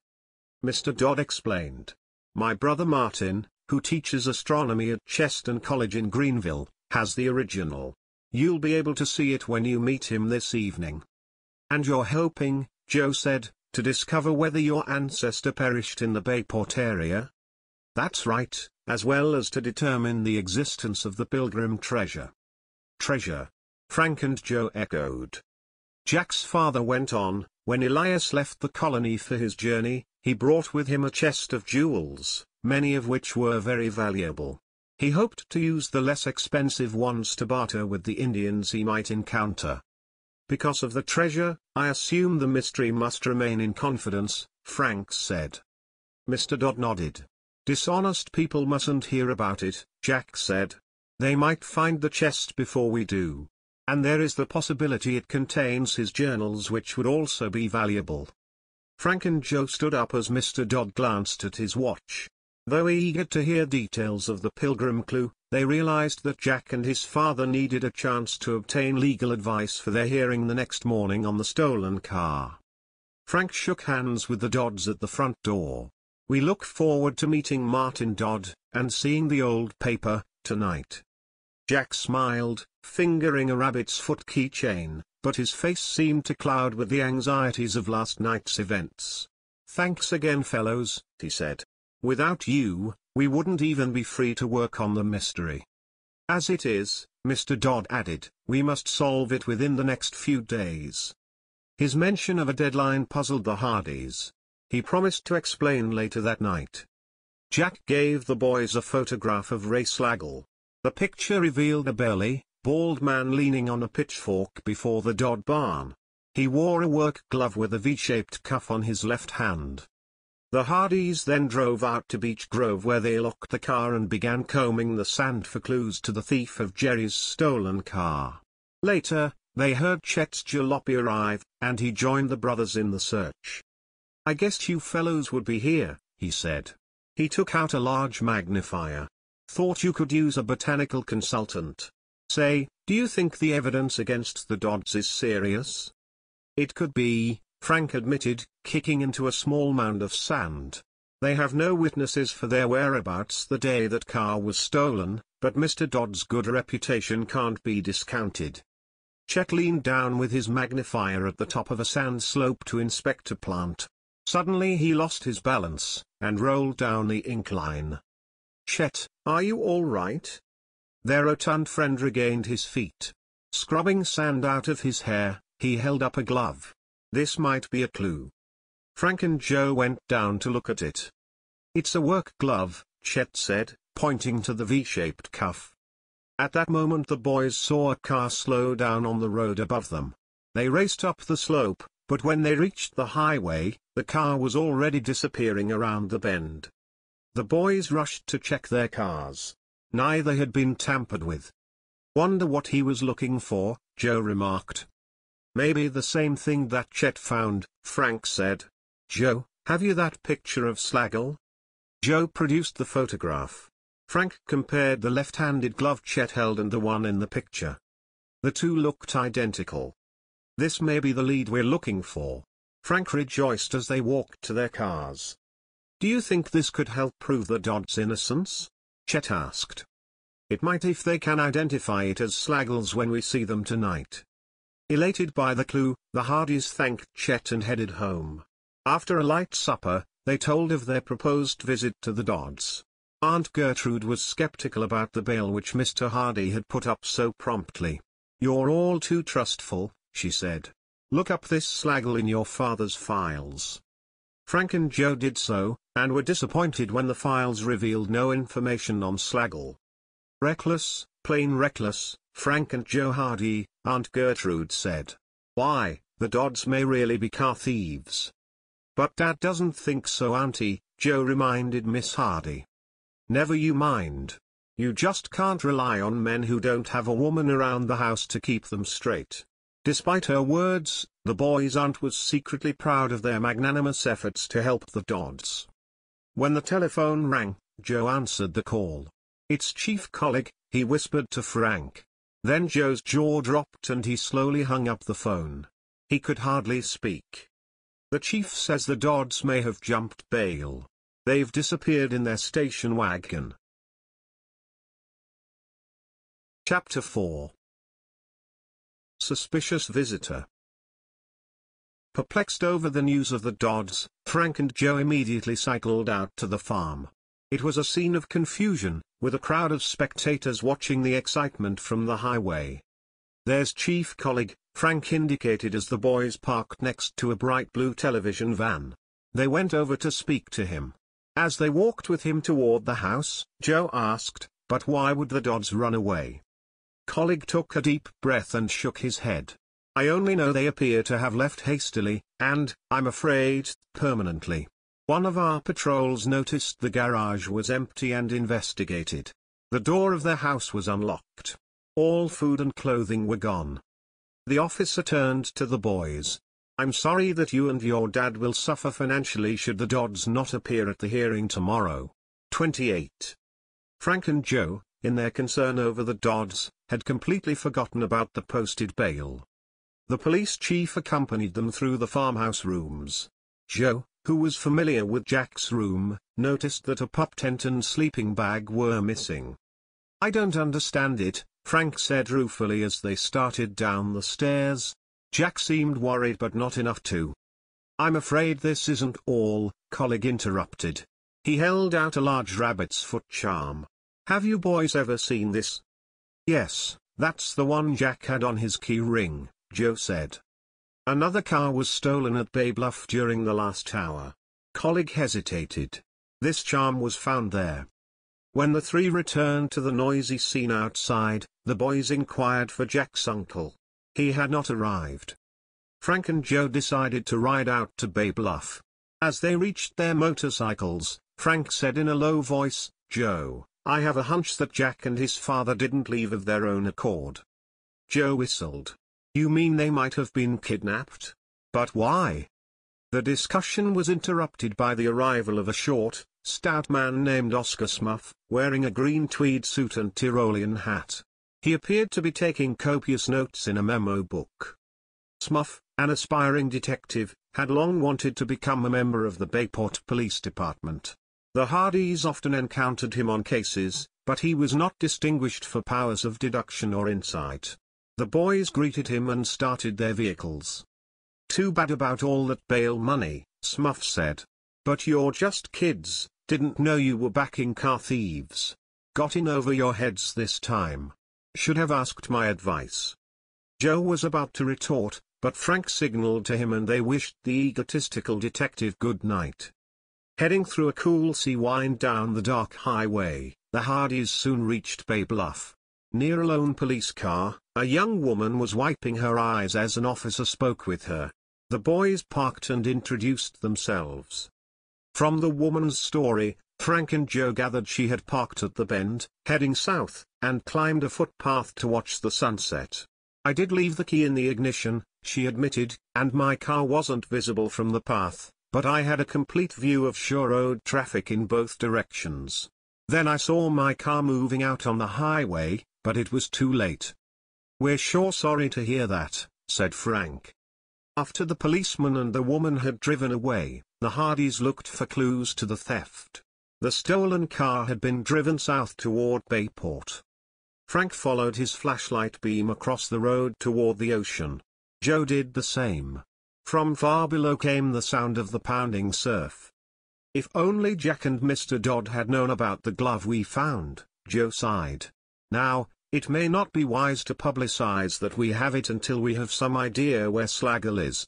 Mr. Dodd explained. My brother Martin, who teaches astronomy at Cheston College in Greenville, has the original. You'll be able to see it when you meet him this evening. And you're hoping, Joe said, to discover whether your ancestor perished in the Bayport area? That's right, as well as to determine the existence of the pilgrim treasure. Treasure. Frank and Joe echoed. Jack's father went on, when Elias left the colony for his journey, he brought with him a chest of jewels, many of which were very valuable. He hoped to use the less expensive ones to barter with the Indians he might encounter. Because of the treasure, I assume the mystery must remain in confidence, Frank said. Mr. Dodd nodded. Dishonest people mustn't hear about it, Jack said. They might find the chest before we do. And there is the possibility it contains his journals which would also be valuable. Frank and Joe stood up as Mr. Dodd glanced at his watch. Though eager to hear details of the pilgrim clue, they realized that Jack and his father needed a chance to obtain legal advice for their hearing the next morning on the stolen car. Frank shook hands with the Dodds at the front door. We look forward to meeting Martin Dodd, and seeing the old paper, tonight. Jack smiled, fingering a rabbit's foot keychain, but his face seemed to cloud with the anxieties of last night's events. Thanks again fellows, he said. Without you, we wouldn't even be free to work on the mystery. As it is, Mr. Dodd added, we must solve it within the next few days. His mention of a deadline puzzled the Hardys. He promised to explain later that night. Jack gave the boys a photograph of Ray Slagle. The picture revealed a burly, bald man leaning on a pitchfork before the Dodd barn. He wore a work glove with a V-shaped cuff on his left hand. The Hardys then drove out to Beech Grove where they locked the car and began combing the sand for clues to the thief of Jerry's stolen car. Later, they heard Chet's jalopy arrive, and he joined the brothers in the search. I guessed you fellows would be here, he said. He took out a large magnifier. Thought you could use a botanical consultant. Say, do you think the evidence against the Dodds is serious? It could be, Frank admitted, kicking into a small mound of sand. They have no witnesses for their whereabouts the day that car was stolen, but Mr. Dodd's good reputation can't be discounted. Chet leaned down with his magnifier at the top of a sand slope to inspect a plant. Suddenly he lost his balance, and rolled down the incline. Chet, are you all right? Their rotund friend regained his feet. Scrubbing sand out of his hair, he held up a glove. This might be a clue. Frank and Joe went down to look at it. It's a work glove, Chet said, pointing to the V-shaped cuff. At that moment the boys saw a car slow down on the road above them. They raced up the slope, but when they reached the highway, the car was already disappearing around the bend. The boys rushed to check their cars. Neither had been tampered with. Wonder what he was looking for, Joe remarked. Maybe the same thing that Chet found, Frank said. Joe, have you that picture of Slagle? Joe produced the photograph. Frank compared the left-handed glove Chet held and the one in the picture. The two looked identical. This may be the lead we're looking for. Frank rejoiced as they walked to their cars. Do you think this could help prove the Dodd's innocence? Chet asked. It might if they can identify it as Slagle's when we see them tonight. Elated by the clue, the Hardys thanked Chet and headed home. After a light supper, they told of their proposed visit to the Dodds. Aunt Gertrude was skeptical about the bail which Mr. Hardy had put up so promptly. You're all too trustful, she said. Look up this Slagle in your father's files. Frank and Joe did so, and were disappointed when the files revealed no information on Slagle. Reckless, plain reckless, Frank and Joe Hardy, Aunt Gertrude said. Why, the Dodds may really be car thieves. But Dad doesn't think so Auntie, Joe reminded Miss Hardy. Never you mind. You just can't rely on men who don't have a woman around the house to keep them straight. Despite her words, the boy's aunt was secretly proud of their magnanimous efforts to help the Dodds. When the telephone rang, Joe answered the call. It's Chief Collig, he whispered to Frank. Then Joe's jaw dropped and he slowly hung up the phone. He could hardly speak. The chief says the Dodds may have jumped bail. They've disappeared in their station wagon. Chapter 4 Suspicious Visitor Perplexed over the news of the Dodds, Frank and Joe immediately cycled out to the farm. It was a scene of confusion, with a crowd of spectators watching the excitement from the highway. There's Chief Collig, Frank indicated as the boys parked next to a bright blue television van. They went over to speak to him. As they walked with him toward the house, Joe asked, but why would the Dodds run away? Collig took a deep breath and shook his head. I only know they appear to have left hastily, and, I'm afraid, permanently. One of our patrols noticed the garage was empty and investigated. The door of their house was unlocked. All food and clothing were gone. The officer turned to the boys. I'm sorry that you and your dad will suffer financially should the Dodds not appear at the hearing tomorrow. 28. Frank and Joe, in their concern over the Dodds, had completely forgotten about the posted bail. The police chief accompanied them through the farmhouse rooms. Joe, who was familiar with Jack's room, noticed that a pup tent and sleeping bag were missing. I don't understand it, Frank said ruefully as they started down the stairs. Jack seemed worried but not enough to. I'm afraid this isn't all, Collig interrupted. He held out a large rabbit's foot charm. Have you boys ever seen this? Yes, that's the one Jack had on his key ring, Joe said. Another car was stolen at Bay Bluff during the last hour. Collig hesitated. This charm was found there. When the three returned to the noisy scene outside, the boys inquired for Jack's uncle. He had not arrived. Frank and Joe decided to ride out to Bay Bluff. As they reached their motorcycles, Frank said in a low voice, Joe, I have a hunch that Jack and his father didn't leave of their own accord. Joe whistled. You mean they might have been kidnapped? But why? The discussion was interrupted by the arrival of a short, stout man named Oscar Smuff, wearing a green tweed suit and Tyrolean hat. He appeared to be taking copious notes in a memo book. Smuff, an aspiring detective, had long wanted to become a member of the Bayport Police Department. The Hardys often encountered him on cases, but he was not distinguished for powers of deduction or insight. The boys greeted him and started their vehicles. Too bad about all that bail money, Smuff said. But you're just kids, didn't know you were backing car thieves. Got in over your heads this time. Should have asked my advice. Joe was about to retort, but Frank signaled to him and they wished the egotistical detective good night. Heading through a cool sea wind down the dark highway, the Hardys soon reached Bay Bluff. Near a lone police car, a young woman was wiping her eyes as an officer spoke with her. The boys parked and introduced themselves. From the woman's story, Frank and Joe gathered she had parked at the bend, heading south, and climbed a footpath to watch the sunset. I did leave the key in the ignition, she admitted, and my car wasn't visible from the path, but I had a complete view of Shore Road traffic in both directions. Then I saw my car moving out on the highway, but it was too late. We're sure sorry to hear that, said Frank. After the policeman and the woman had driven away, the Hardys looked for clues to the theft. The stolen car had been driven south toward Bayport. Frank followed his flashlight beam across the road toward the ocean. Joe did the same. From far below came the sound of the pounding surf. If only Jack and Mr. Dodd had known about the glove we found, Joe sighed. Now, it may not be wise to publicize that we have it until we have some idea where Slagle is.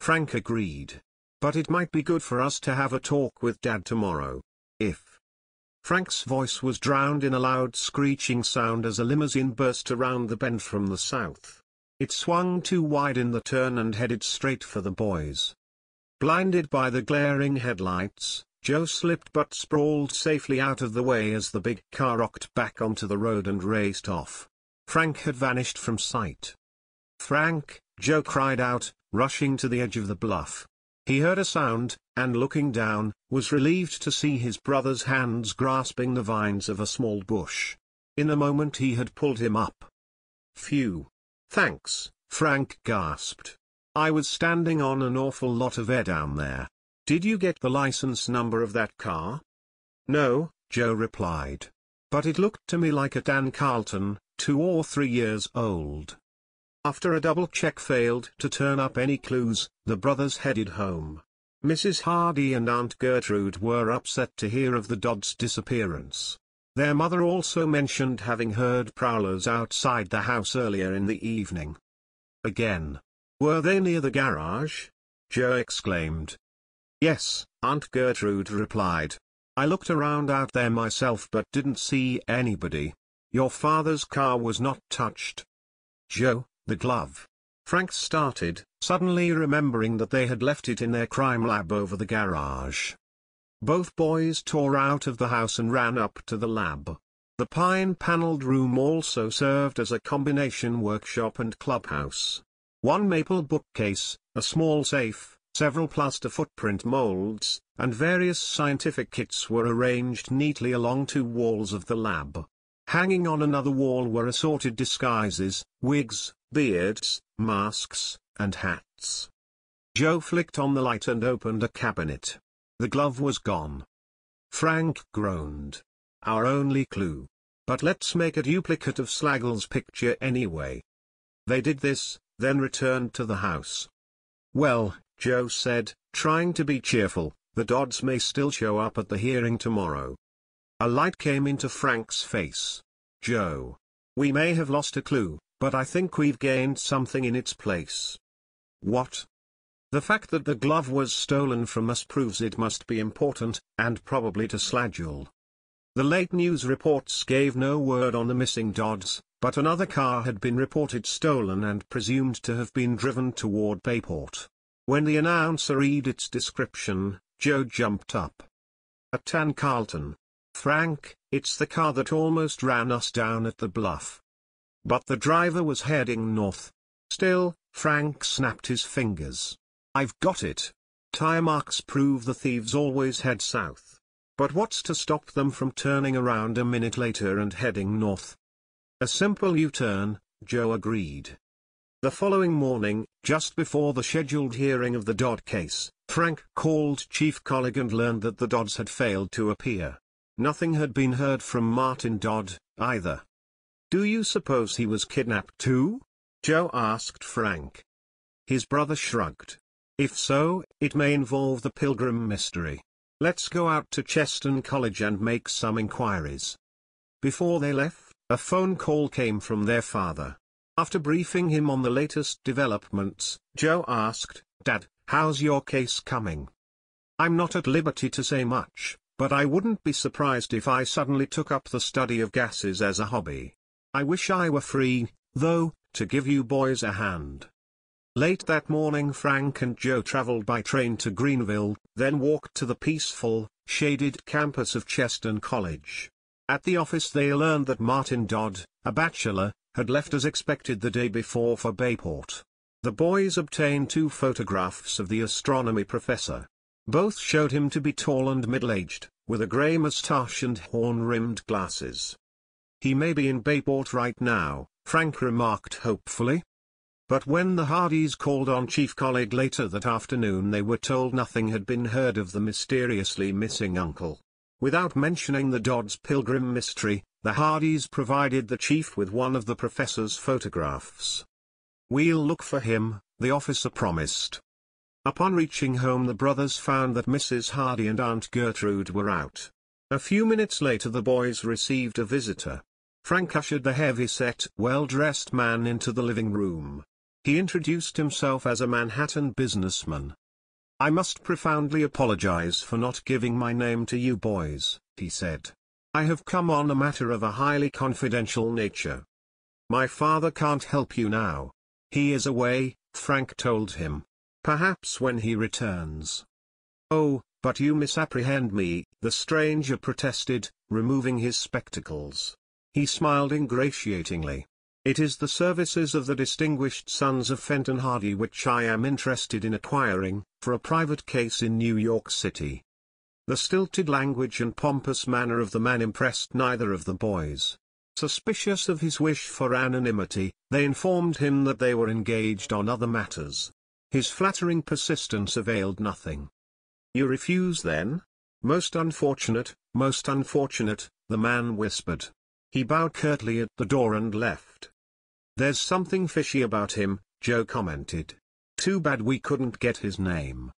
Frank agreed. But it might be good for us to have a talk with Dad tomorrow. If. Frank's voice was drowned in a loud screeching sound as a limousine burst around the bend from the south. It swung too wide in the turn and headed straight for the boys. Blinded by the glaring headlights, Joe slipped but sprawled safely out of the way as the big car rocked back onto the road and raced off. Frank had vanished from sight. Frank, Joe cried out, rushing to the edge of the bluff. He heard a sound, and looking down, was relieved to see his brother's hands grasping the vines of a small bush. In a moment he had pulled him up. Phew. Thanks, Frank gasped. I was standing on an awful lot of air down there. Did you get the license number of that car? No, Joe replied. But it looked to me like a Dan Carlton, two or three years old. After a double check failed to turn up any clues, the brothers headed home. Mrs. Hardy and Aunt Gertrude were upset to hear of the Dodds' disappearance. Their mother also mentioned having heard prowlers outside the house earlier in the evening. Again. Were they near the garage? Joe exclaimed. Yes, Aunt Gertrude replied. I looked around out there myself but didn't see anybody. Your father's car was not touched. Joe, the glove. Frank started, suddenly remembering that they had left it in their crime lab over the garage. Both boys tore out of the house and ran up to the lab. The pine-paneled room also served as a combination workshop and clubhouse. One maple bookcase, a small safe, several plaster footprint molds, and various scientific kits were arranged neatly along two walls of the lab. Hanging on another wall were assorted disguises, wigs, beards, masks, and hats. Joe flicked on the light and opened a cabinet. The glove was gone. Frank groaned. Our only clue. But let's make a duplicate of Slagle's picture anyway. They did this, then returned to the house. Well, Joe said, trying to be cheerful, the Dodds may still show up at the hearing tomorrow. A light came into Frank's face. Joe. We may have lost a clue, but I think we've gained something in its place. What? The fact that the glove was stolen from us proves it must be important, and probably to Slagle. The late news reports gave no word on the missing Dodds, but another car had been reported stolen and presumed to have been driven toward Bayport. When the announcer read its description, Joe jumped up. A tan Carlton. Frank, it's the car that almost ran us down at the bluff. But the driver was heading north. Still, Frank snapped his fingers. I've got it. Tire marks prove the thieves always head south. But what's to stop them from turning around a minute later and heading north? A simple U-turn, Joe agreed. The following morning, just before the scheduled hearing of the Dodd case, Frank called Chief Collig and learned that the Dodds had failed to appear. Nothing had been heard from Martin Dodd, either. Do you suppose he was kidnapped too? Joe asked Frank. His brother shrugged. If so, it may involve the Pilgrim mystery. Let's go out to Cheston College and make some inquiries. Before they left, a phone call came from their father. After briefing him on the latest developments, Joe asked, Dad, how's your case coming? I'm not at liberty to say much, but I wouldn't be surprised if I suddenly took up the study of gases as a hobby. I wish I were free, though, to give you boys a hand. Late that morning Frank and Joe traveled by train to Greenville, then walked to the peaceful, shaded campus of Cheston College. At the office they learned that Martin Dodd, a bachelor, had left as expected the day before for Bayport. The boys obtained two photographs of the astronomy professor. Both showed him to be tall and middle-aged, with a grey moustache and horn-rimmed glasses. He may be in Bayport right now, Frank remarked hopefully. But when the Hardys called on Chief Collig later that afternoon they were told nothing had been heard of the mysteriously missing uncle. Without mentioning the Dodds Pilgrim mystery, the Hardys provided the chief with one of the professor's photographs. We'll look for him, the officer promised. Upon reaching home the brothers found that Mrs. Hardy and Aunt Gertrude were out. A few minutes later the boys received a visitor. Frank ushered the heavy-set, well-dressed man into the living room. He introduced himself as a Manhattan businessman. I must profoundly apologize for not giving my name to you boys, he said. I have come on a matter of a highly confidential nature. My father can't help you now. He is away, Frank told him. Perhaps when he returns. Oh, but you misapprehend me, the stranger protested, removing his spectacles. He smiled ingratiatingly. It is the services of the distinguished sons of Fenton Hardy which I am interested in acquiring, for a private case in New York City. The stilted language and pompous manner of the man impressed neither of the boys. Suspicious of his wish for anonymity, they informed him that they were engaged on other matters. His flattering persistence availed nothing. You refuse then? Most unfortunate, most unfortunate, the man whispered. He bowed curtly at the door and left. There's something fishy about him, Joe commented. Too bad we couldn't get his name.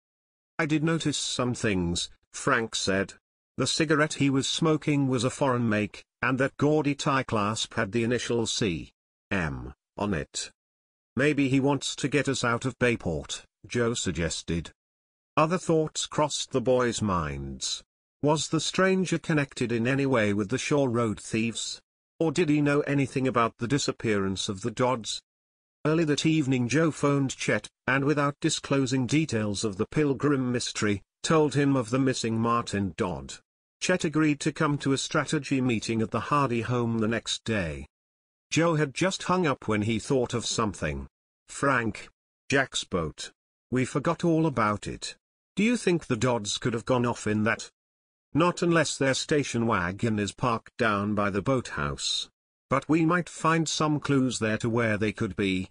I did notice some things, Frank said. The cigarette he was smoking was a foreign make, and that gaudy tie clasp had the initial C. M. on it. Maybe he wants to get us out of Bayport, Joe suggested. Other thoughts crossed the boys' minds. Was the stranger connected in any way with the Shore Road thieves? Or did he know anything about the disappearance of the Dodds? Early that evening Joe phoned Chet, and without disclosing details of the Pilgrim mystery, told him of the missing Martin Dodd. Chet agreed to come to a strategy meeting at the Hardy home the next day. Joe had just hung up when he thought of something. Frank. Jack's boat. We forgot all about it. Do you think the Dodds could have gone off in that? Not unless their station wagon is parked down by the boathouse. But we might find some clues there to where they could be.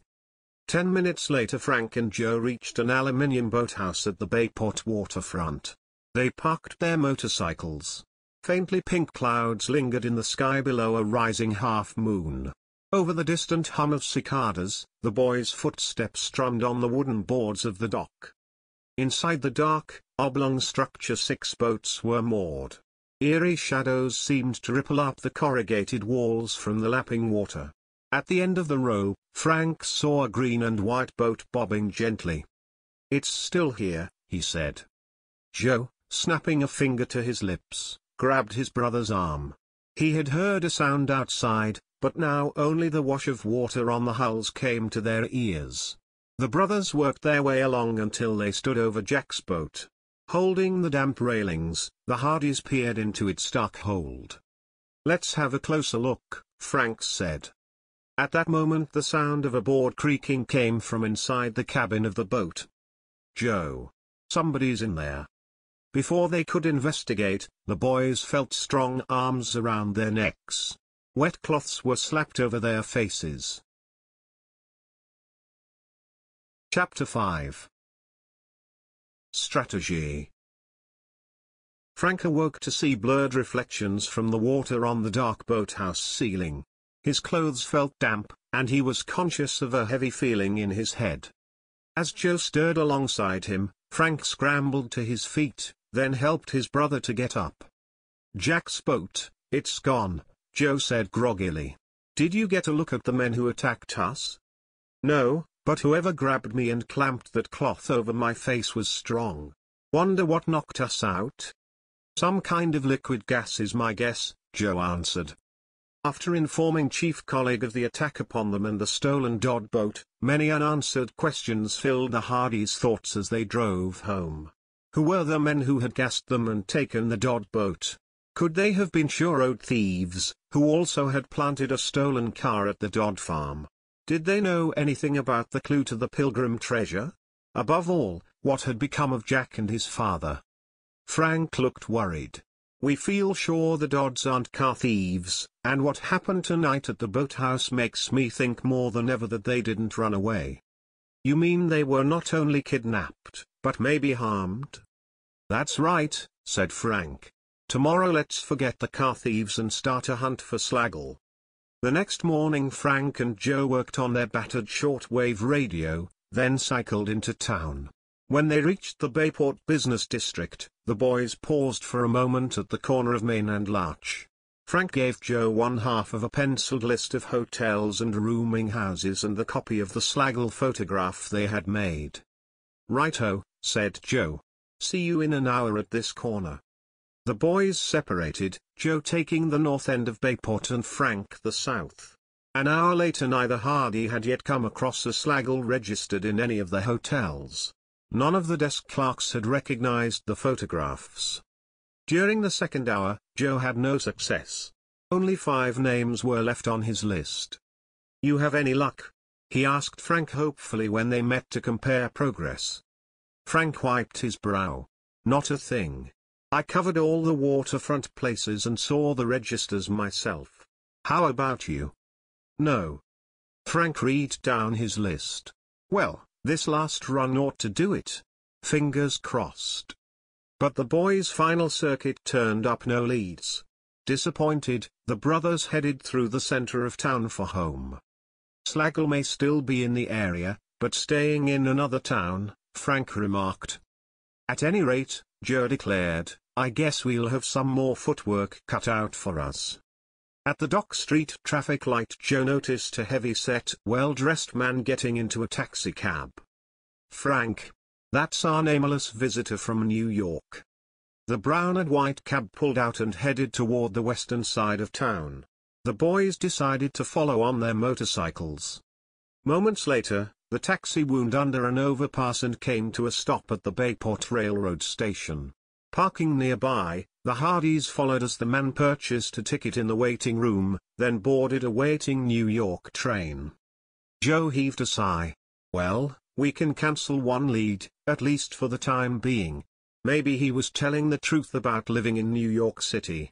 Ten minutes later Frank and Joe reached an aluminium boathouse at the Bayport waterfront. They parked their motorcycles. Faintly pink clouds lingered in the sky below a rising half-moon. Over the distant hum of cicadas, the boys' footsteps strummed on the wooden boards of the dock. Inside the dark, oblong structure six boats were moored. Eerie shadows seemed to ripple up the corrugated walls from the lapping water. At the end of the row, Frank saw a green and white boat bobbing gently. It's still here, he said. Joe, snapping a finger to his lips, grabbed his brother's arm. He had heard a sound outside, but now only the wash of water on the hulls came to their ears. The brothers worked their way along until they stood over Jack's boat. Holding the damp railings, the Hardys peered into its dark hold. Let's have a closer look, Frank said. At that moment the sound of a board creaking came from inside the cabin of the boat. Joe. Somebody's in there. Before they could investigate, the boys felt strong arms around their necks. Wet cloths were slapped over their faces. Chapter 5 Strategy Frank awoke to see blurred reflections from the water on the dark boathouse ceiling. His clothes felt damp, and he was conscious of a heavy feeling in his head. As Joe stirred alongside him, Frank scrambled to his feet, then helped his brother to get up. Jack's boat, it's gone, Joe said groggily. Did you get a look at the men who attacked us? No, but whoever grabbed me and clamped that cloth over my face was strong. Wonder what knocked us out? Some kind of liquid gas is my guess, Joe answered. After informing Chief Collig of the attack upon them and the stolen Dodd boat, many unanswered questions filled the Hardys' thoughts as they drove home. Who were the men who had gassed them and taken the Dodd boat? Could they have been Shore Road thieves, who also had planted a stolen car at the Dodd farm? Did they know anything about the clue to the Pilgrim treasure? Above all, what had become of Jack and his father? Frank looked worried. We feel sure the Dodds aren't car thieves, and what happened tonight at the boathouse makes me think more than ever that they didn't run away. You mean they were not only kidnapped, but maybe harmed? That's right, said Frank. Tomorrow let's forget the car thieves and start a hunt for Slagle. The next morning Frank and Joe worked on their battered shortwave radio, then cycled into town. When they reached the Bayport business district, the boys paused for a moment at the corner of Main and Larch. Frank gave Joe one half of a penciled list of hotels and rooming houses and the copy of the Slagle photograph they had made. Righto, said Joe. See you in an hour at this corner. The boys separated, Joe taking the north end of Bayport and Frank the south. An hour later neither Hardy had yet come across a Slagle registered in any of the hotels. None of the desk clerks had recognized the photographs. During the second hour, Joe had no success. Only five names were left on his list. You have any luck? He asked Frank hopefully when they met to compare progress. Frank wiped his brow. Not a thing. I covered all the waterfront places and saw the registers myself. How about you? No. Frank read down his list. Well, this last run ought to do it. Fingers crossed. But the boys' final circuit turned up no leads. Disappointed, the brothers headed through the center of town for home. Slagle may still be in the area, but staying in another town, Frank remarked. At any rate, Joe declared, I guess we'll have some more footwork cut out for us. At the Dock Street traffic light Joe noticed a heavy-set, well-dressed man getting into a taxicab. Frank. That's our nameless visitor from New York. The brown and white cab pulled out and headed toward the western side of town. The boys decided to follow on their motorcycles. Moments later, the taxi wound under an overpass and came to a stop at the Bayport Railroad Station. Parking nearby, the Hardys followed as the man purchased a ticket in the waiting room, then boarded a waiting New York train. Joe heaved a sigh. Well, we can cancel one lead, at least for the time being. Maybe he was telling the truth about living in New York City.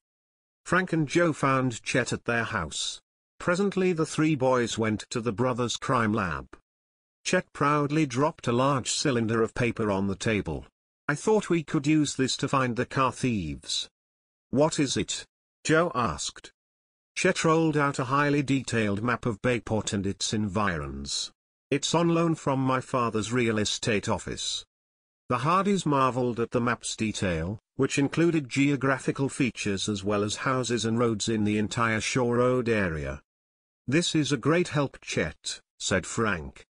Frank and Joe found Chet at their house. Presently the three boys went to the brothers' crime lab. Chet proudly dropped a large cylinder of paper on the table. I thought we could use this to find the car thieves. What is it? Joe asked. Chet rolled out a highly detailed map of Bayport and its environs. It's on loan from my father's real estate office. The Hardys marveled at the map's detail, which included geographical features as well as houses and roads in the entire Shore Road area. This is a great help Chet, said Frank.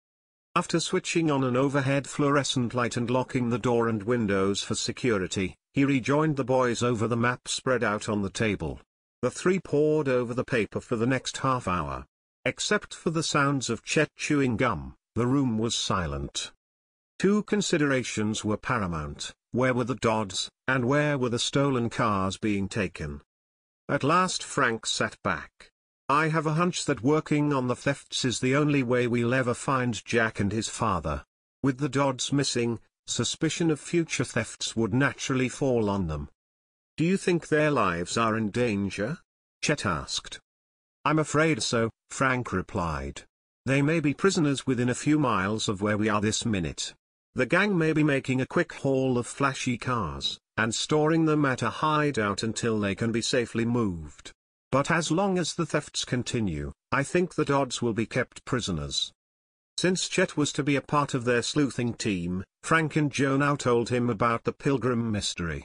After switching on an overhead fluorescent light and locking the door and windows for security, he rejoined the boys over the map spread out on the table. The three pored over the paper for the next half hour. Except for the sounds of Chet chewing gum, the room was silent. Two considerations were paramount, where were the Dodds, and where were the stolen cars being taken? At last Frank sat back. I have a hunch that working on the thefts is the only way we'll ever find Jack and his father. With the Dodds missing, suspicion of future thefts would naturally fall on them. Do you think their lives are in danger? Chet asked. I'm afraid so, Frank replied. They may be prisoners within a few miles of where we are this minute. The gang may be making a quick haul of flashy cars, and storing them at a hideout until they can be safely moved. But as long as the thefts continue, I think the Dodds will be kept prisoners. Since Chet was to be a part of their sleuthing team, Frank and Joe now told him about the Pilgrim mystery.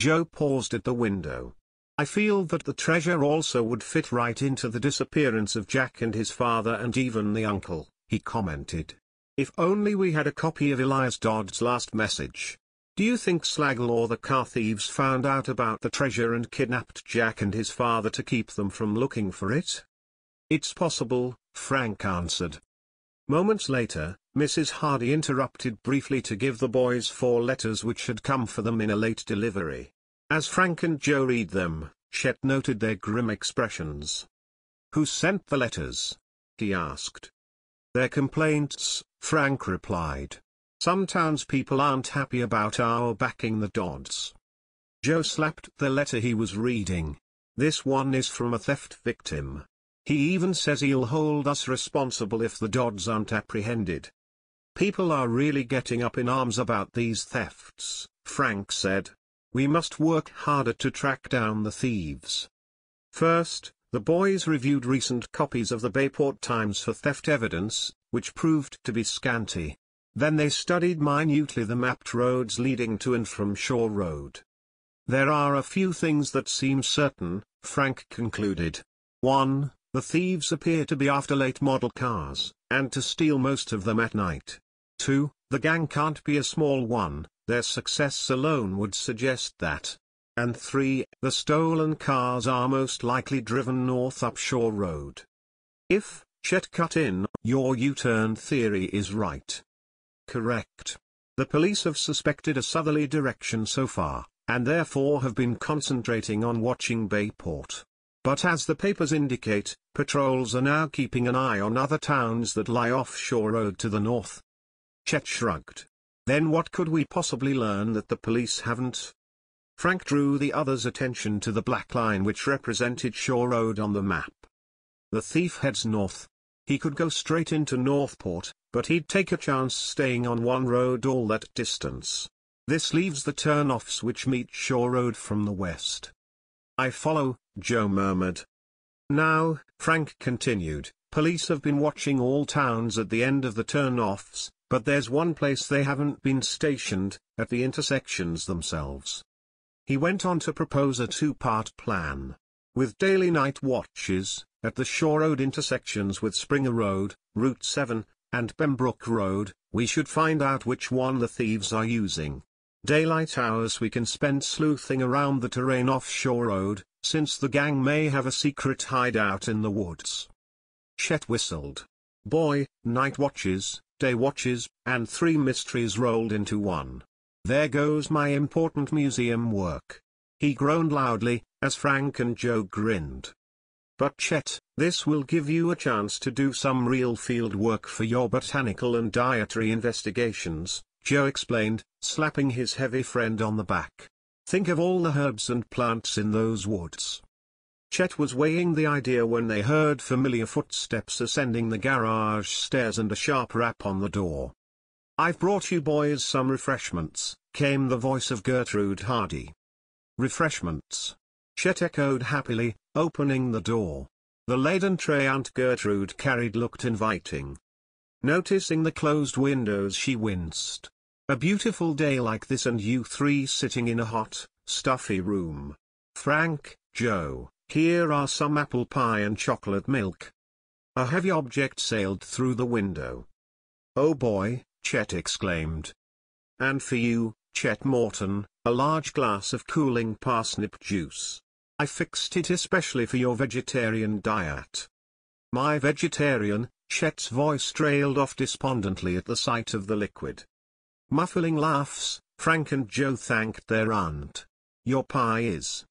Joe paused at the window. I feel that the treasure also would fit right into the disappearance of Jack and his father and even the uncle, he commented. If only we had a copy of Elias Dodd's last message. Do you think Slagle or the car thieves found out about the treasure and kidnapped Jack and his father to keep them from looking for it? It's possible, Frank answered. Moments later, Mrs. Hardy interrupted briefly to give the boys four letters which had come for them in a late delivery. As Frank and Joe read them, Chet noted their grim expressions. Who sent the letters? he asked. Their complaints, Frank replied. Some townspeople aren't happy about our backing the Dodds. Joe slapped the letter he was reading. This one is from a theft victim. He even says he'll hold us responsible if the Dodds aren't apprehended. People are really getting up in arms about these thefts, Frank said. We must work harder to track down the thieves. First, the boys reviewed recent copies of the Bayport Times for theft evidence, which proved to be scanty. Then they studied minutely the mapped roads leading to and from Shore Road. There are a few things that seem certain, Frank concluded. 1. The thieves appear to be after late model cars, and to steal most of them at night. 2. The gang can't be a small one, their success alone would suggest that. And 3. The stolen cars are most likely driven north up Shore Road. If, Chet cut in, your U-turn theory is right correct. The police have suspected a southerly direction so far, and therefore have been concentrating on watching Bayport. But as the papers indicate, patrols are now keeping an eye on other towns that lie off Shore Road to the north. Chet shrugged. Then what could we possibly learn that the police haven't? Frank drew the other's attention to the black line which represented Shore Road on the map. The thief heads north. He could go straight into Northport, but he'd take a chance staying on one road all that distance. This leaves the turnoffs which meet Shore Road from the west. I follow, Joe murmured. Now, Frank continued, police have been watching all towns at the end of the turnoffs, but there's one place they haven't been stationed, at the intersections themselves. He went on to propose a two-part plan. With daily night watches, at the Shore Road intersections with Springer Road, Route 7, and Pembroke Road, we should find out which one the thieves are using. Daylight hours we can spend sleuthing around the terrain off Shore Road, since the gang may have a secret hideout in the woods. Chet whistled. Boy, night watches, day watches, and three mysteries rolled into one. There goes my important museum work. He groaned loudly, as Frank and Joe grinned. But Chet, this will give you a chance to do some real field work for your botanical and dietary investigations, Joe explained, slapping his heavy friend on the back. Think of all the herbs and plants in those woods. Chet was weighing the idea when they heard familiar footsteps ascending the garage stairs and a sharp rap on the door. I've brought you boys some refreshments, came the voice of Gertrude Hardy. Refreshments. Chet echoed happily, opening the door. The laden tray Aunt Gertrude carried looked inviting. Noticing the closed windows she winced. A beautiful day like this and you three sitting in a hot, stuffy room. Frank, Joe, here are some apple pie and chocolate milk. A heavy object sailed through the window. Oh boy, Chet exclaimed. And for you, Chet Morton, a large glass of cooling parsnip juice. I fixed it especially for your vegetarian diet. My vegetarian, Chet's voice trailed off despondently at the sight of the liquid. Muffling laughs, Frank and Joe thanked their aunt. Your pie is.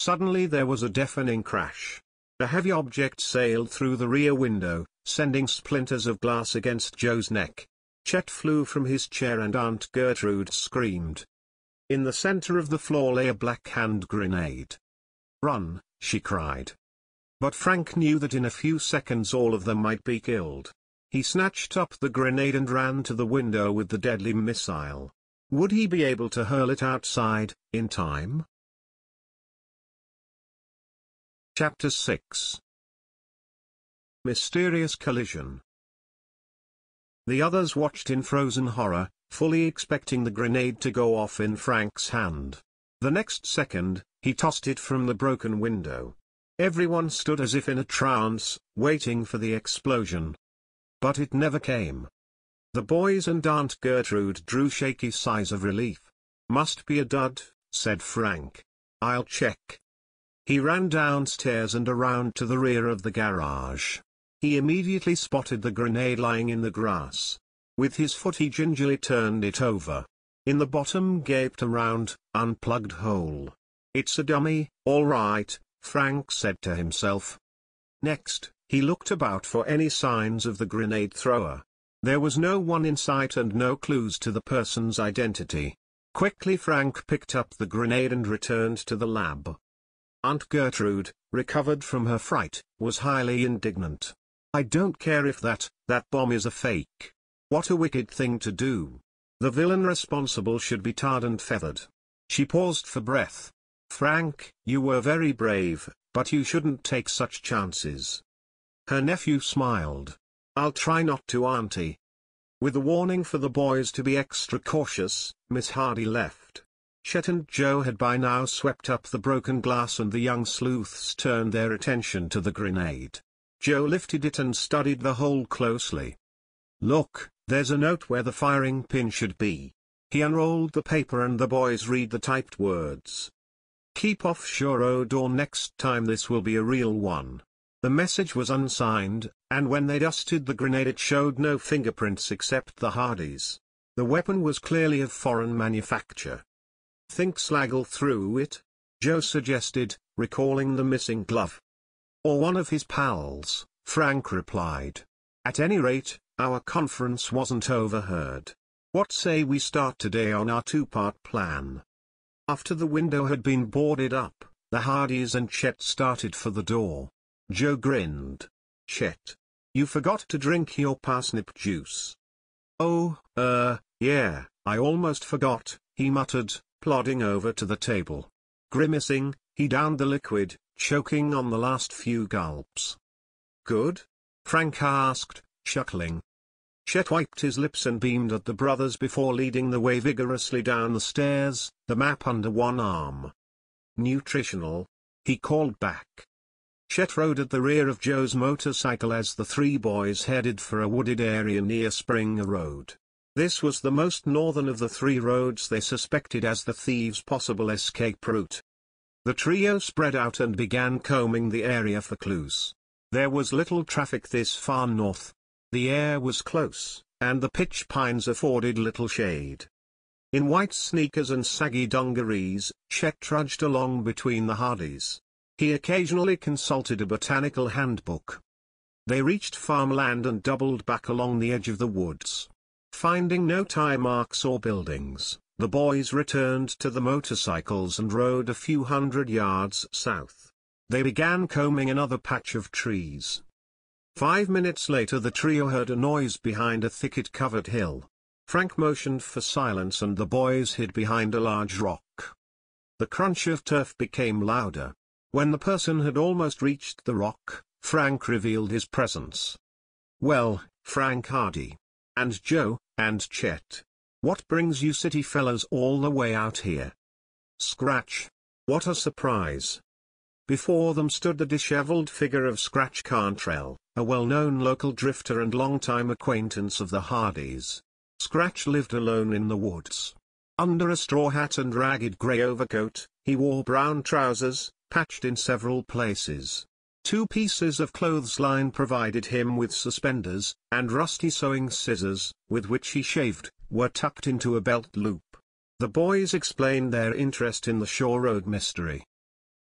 Suddenly there was a deafening crash. A heavy object sailed through the rear window, sending splinters of glass against Joe's neck. Chet flew from his chair and Aunt Gertrude screamed. In the center of the floor lay a black hand grenade. Run, she cried. But Frank knew that in a few seconds all of them might be killed. He snatched up the grenade and ran to the window with the deadly missile. Would he be able to hurl it outside, in time? Chapter 6 Mysterious Collision the others watched in frozen horror, fully expecting the grenade to go off in Frank's hand. The next second, he tossed it from the broken window. Everyone stood as if in a trance, waiting for the explosion. But it never came. The boys and Aunt Gertrude drew shaky sighs of relief. Must be a dud, said Frank. I'll check. He ran downstairs and around to the rear of the garage. He immediately spotted the grenade lying in the grass. With his foot he gingerly turned it over. In the bottom gaped a round, unplugged hole. It's a dummy, all right, Frank said to himself. Next, he looked about for any signs of the grenade thrower. There was no one in sight and no clues to the person's identity. Quickly Frank picked up the grenade and returned to the lab. Aunt Gertrude, recovered from her fright, was highly indignant. I don't care if that, that bomb is a fake. What a wicked thing to do. The villain responsible should be tarred and feathered. She paused for breath. Frank, you were very brave, but you shouldn't take such chances. Her nephew smiled. I'll try not to auntie. With a warning for the boys to be extra cautious, Miss Hardy left. Chet and Joe had by now swept up the broken glass and the young sleuths turned their attention to the grenade. Joe lifted it and studied the hole closely. Look, there's a note where the firing pin should be. He unrolled the paper and the boys read the typed words. Keep off Shore Road next time this will be a real one. The message was unsigned, and when they dusted the grenade it showed no fingerprints except the Hardys. The weapon was clearly of foreign manufacture. Think Slagle threw it? Joe suggested, recalling the missing glove. Or one of his pals, Frank replied. At any rate, our conference wasn't overheard. What say we start today on our two-part plan? After the window had been boarded up, the Hardys and Chet started for the door. Joe grinned. Chet. You forgot to drink your parsnip juice. Oh, er, yeah, I almost forgot, he muttered, plodding over to the table. Grimacing, he downed the liquid, choking on the last few gulps. Good? Frank asked, chuckling. Chet wiped his lips and beamed at the brothers before leading the way vigorously down the stairs, the map under one arm. Nutritional. He called back. Chet rode at the rear of Joe's motorcycle as the three boys headed for a wooded area near Springer Road. This was the most northern of the three roads they suspected as the thieves' possible escape route. The trio spread out and began combing the area for clues. There was little traffic this far north. The air was close, and the pitch pines afforded little shade. In white sneakers and saggy dungarees, Chet trudged along between the Hardys. He occasionally consulted a botanical handbook. They reached farmland and doubled back along the edge of the woods. Finding no tire marks or buildings, the boys returned to the motorcycles and rode a few hundred yards south. They began combing another patch of trees. Five minutes later the trio heard a noise behind a thicket-covered hill. Frank motioned for silence and the boys hid behind a large rock. The crunch of turf became louder. When the person had almost reached the rock, Frank revealed his presence. Well, Frank Hardy. And Joe, and Chet. What brings you city fellows all the way out here? Scratch. What a surprise. Before them stood the disheveled figure of Scratch Cantrell, a well-known local drifter and longtime acquaintance of the Hardys. Scratch lived alone in the woods. Under a straw hat and ragged grey overcoat, he wore brown trousers, patched in several places. Two pieces of clothesline provided him with suspenders, and rusty sewing scissors, with which he shaved, were tucked into a belt loop. The boys explained their interest in the Shore Road mystery.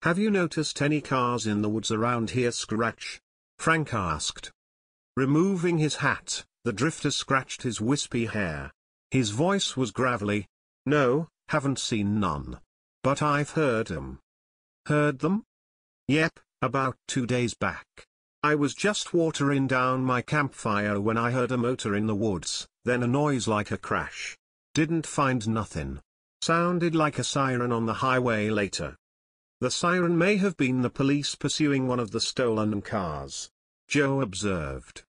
Have you noticed any cars in the woods around here Scratch? Frank asked. Removing his hat, the drifter scratched his wispy hair. His voice was gravelly. No, haven't seen none. But I've heard them. Heard them? Yep, about two days back. I was just watering down my campfire when I heard a motor in the woods, then a noise like a crash. Didn't find nothing. Sounded like a siren on the highway later. The siren may have been the police pursuing one of the stolen cars. Joe observed.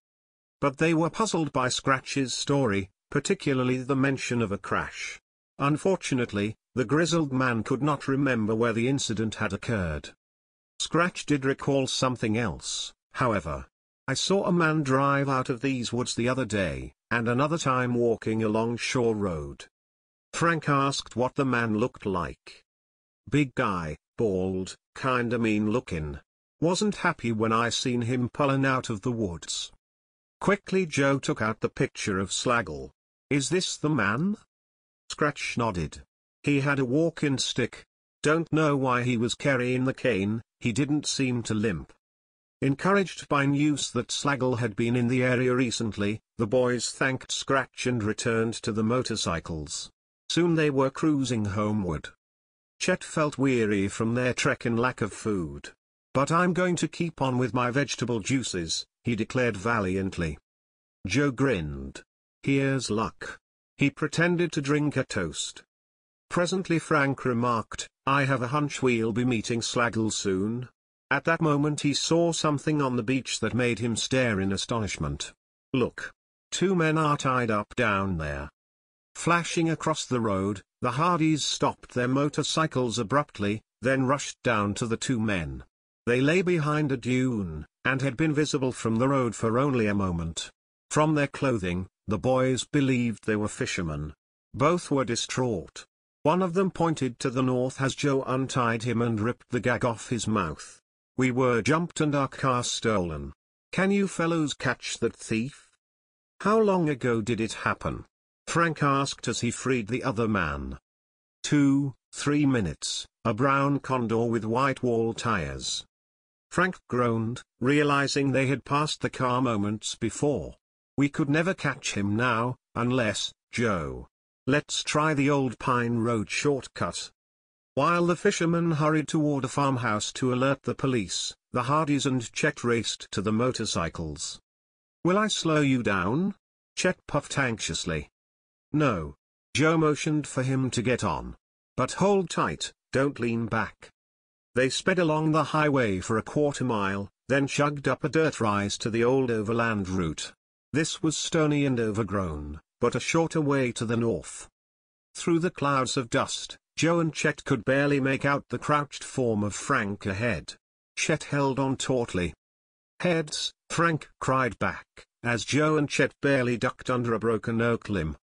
But they were puzzled by Scratch's story, particularly the mention of a crash. Unfortunately, the grizzled man could not remember where the incident had occurred. Scratch did recall something else, however. I saw a man drive out of these woods the other day, and another time walking along Shore Road. Frank asked what the man looked like. Big guy, bald, kinda mean lookin'. Wasn't happy when I seen him pullin' out of the woods. Quickly Joe took out the picture of Slagle. Is this the man? Scratch nodded. He had a walking stick. Don't know why he was carrying the cane, he didn't seem to limp. Encouraged by news that Slagle had been in the area recently, the boys thanked Scratch and returned to the motorcycles. Soon they were cruising homeward. Chet felt weary from their trek and lack of food. But I'm going to keep on with my vegetable juices, he declared valiantly. Joe grinned. Here's luck. He pretended to drink a toast. Presently Frank remarked, I have a hunch we'll be meeting Slagle soon. At that moment he saw something on the beach that made him stare in astonishment. Look. Two men are tied up down there. Flashing across the road, the Hardys stopped their motorcycles abruptly, then rushed down to the two men. They lay behind a dune, and had been visible from the road for only a moment. From their clothing, the boys believed they were fishermen. Both were distraught. One of them pointed to the north as Joe untied him and ripped the gag off his mouth. We were jumped and our car stolen. Can you fellows catch that thief? How long ago did it happen? Frank asked as he freed the other man. Two, three minutes, a brown condor with white wall tires. Frank groaned, realizing they had passed the car moments before. We could never catch him now, unless, Joe. Let's try the old Pine Road shortcut. While the fisherman hurried toward a farmhouse to alert the police, the Hardys and Chet raced to the motorcycles. Will I slow you down? Chet puffed anxiously. No. Joe motioned for him to get on. But hold tight, don't lean back. They sped along the highway for a quarter mile, then chugged up a dirt rise to the old overland route. This was stony and overgrown, but a shorter way to the north. Through the clouds of dust, Joe and Chet could barely make out the crouched form of Frank ahead. Chet held on tautly. Heads, Frank cried back, as Joe and Chet barely ducked under a broken oak limb.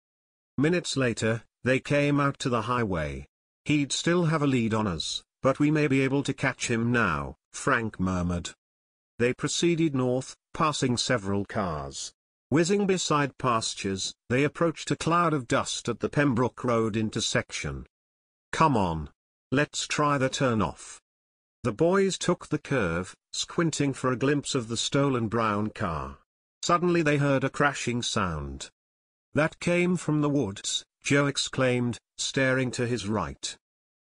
Minutes later, they came out to the highway. He'd still have a lead on us, but we may be able to catch him now, Frank murmured. They proceeded north, passing several cars. Whizzing beside pastures, they approached a cloud of dust at the Pembroke Road intersection. Come on. Let's try the turnoff. The boys took the curve, squinting for a glimpse of the stolen brown car. Suddenly they heard a crashing sound. That came from the woods, Joe exclaimed, staring to his right.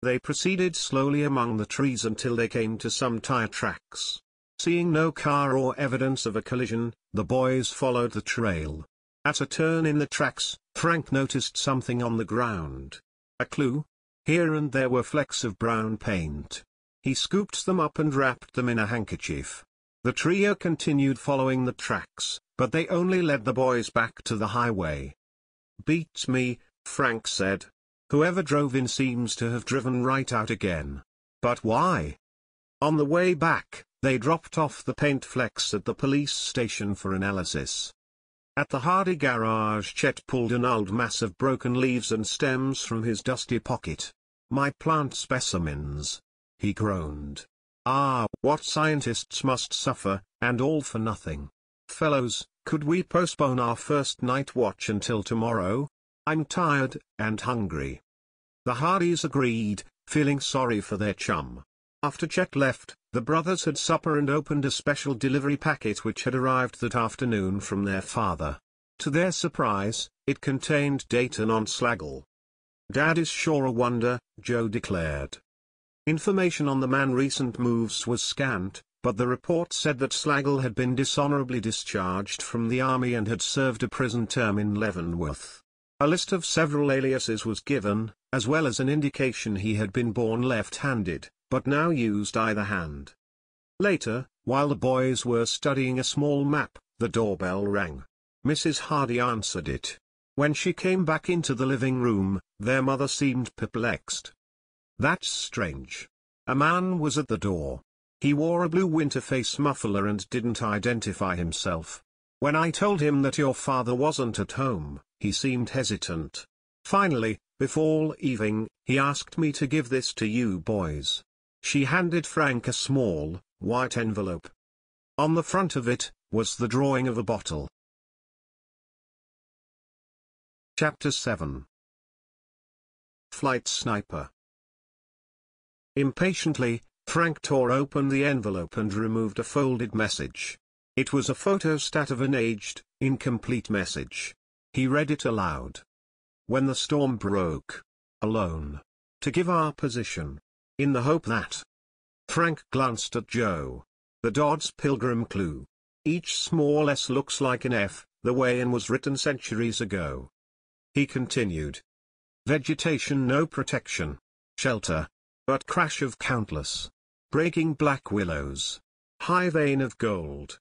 They proceeded slowly among the trees until they came to some tire tracks. Seeing no car or evidence of a collision, the boys followed the trail. At a turn in the tracks, Frank noticed something on the ground. A clue? Here and there were flecks of brown paint. He scooped them up and wrapped them in a handkerchief. The trio continued following the tracks, but they only led the boys back to the highway. Beats me, Frank said. Whoever drove in seems to have driven right out again. But why? On the way back, they dropped off the paint flecks at the police station for analysis. At the Hardy garage Chet pulled an old mass of broken leaves and stems from his dusty pocket. My plant specimens. He groaned. Ah, what scientists must suffer, and all for nothing. Fellows, could we postpone our first night watch until tomorrow? I'm tired, and hungry. The Hardys agreed, feeling sorry for their chum. After Chet left, the brothers had supper and opened a special delivery packet which had arrived that afternoon from their father. To their surprise, it contained Dayton on Slagle. Dad is sure a wonder, Joe declared. Information on the man's recent moves was scant, but the report said that Slagle had been dishonorably discharged from the army and had served a prison term in Leavenworth. A list of several aliases was given, as well as an indication he had been born left-handed but now used either hand. Later, while the boys were studying a small map, the doorbell rang. Mrs. Hardy answered it. When she came back into the living room, their mother seemed perplexed. That's strange. A man was at the door. He wore a blue winter face muffler and didn't identify himself. When I told him that your father wasn't at home, he seemed hesitant. Finally, before leaving, he asked me to give this to you boys. She handed Frank a small, white envelope. On the front of it, was the drawing of a bottle. Chapter 7 Flight Sniper Impatiently, Frank tore open the envelope and removed a folded message. It was a photostat of an aged, incomplete message. He read it aloud. When the storm broke. Alone. To give our position in the hope that. Frank glanced at Joe. The Dodds Pilgrim clue. Each small s looks like an F, the way in was written centuries ago. He continued. Vegetation no protection. Shelter. But crash of countless. Breaking black willows. High vein of gold.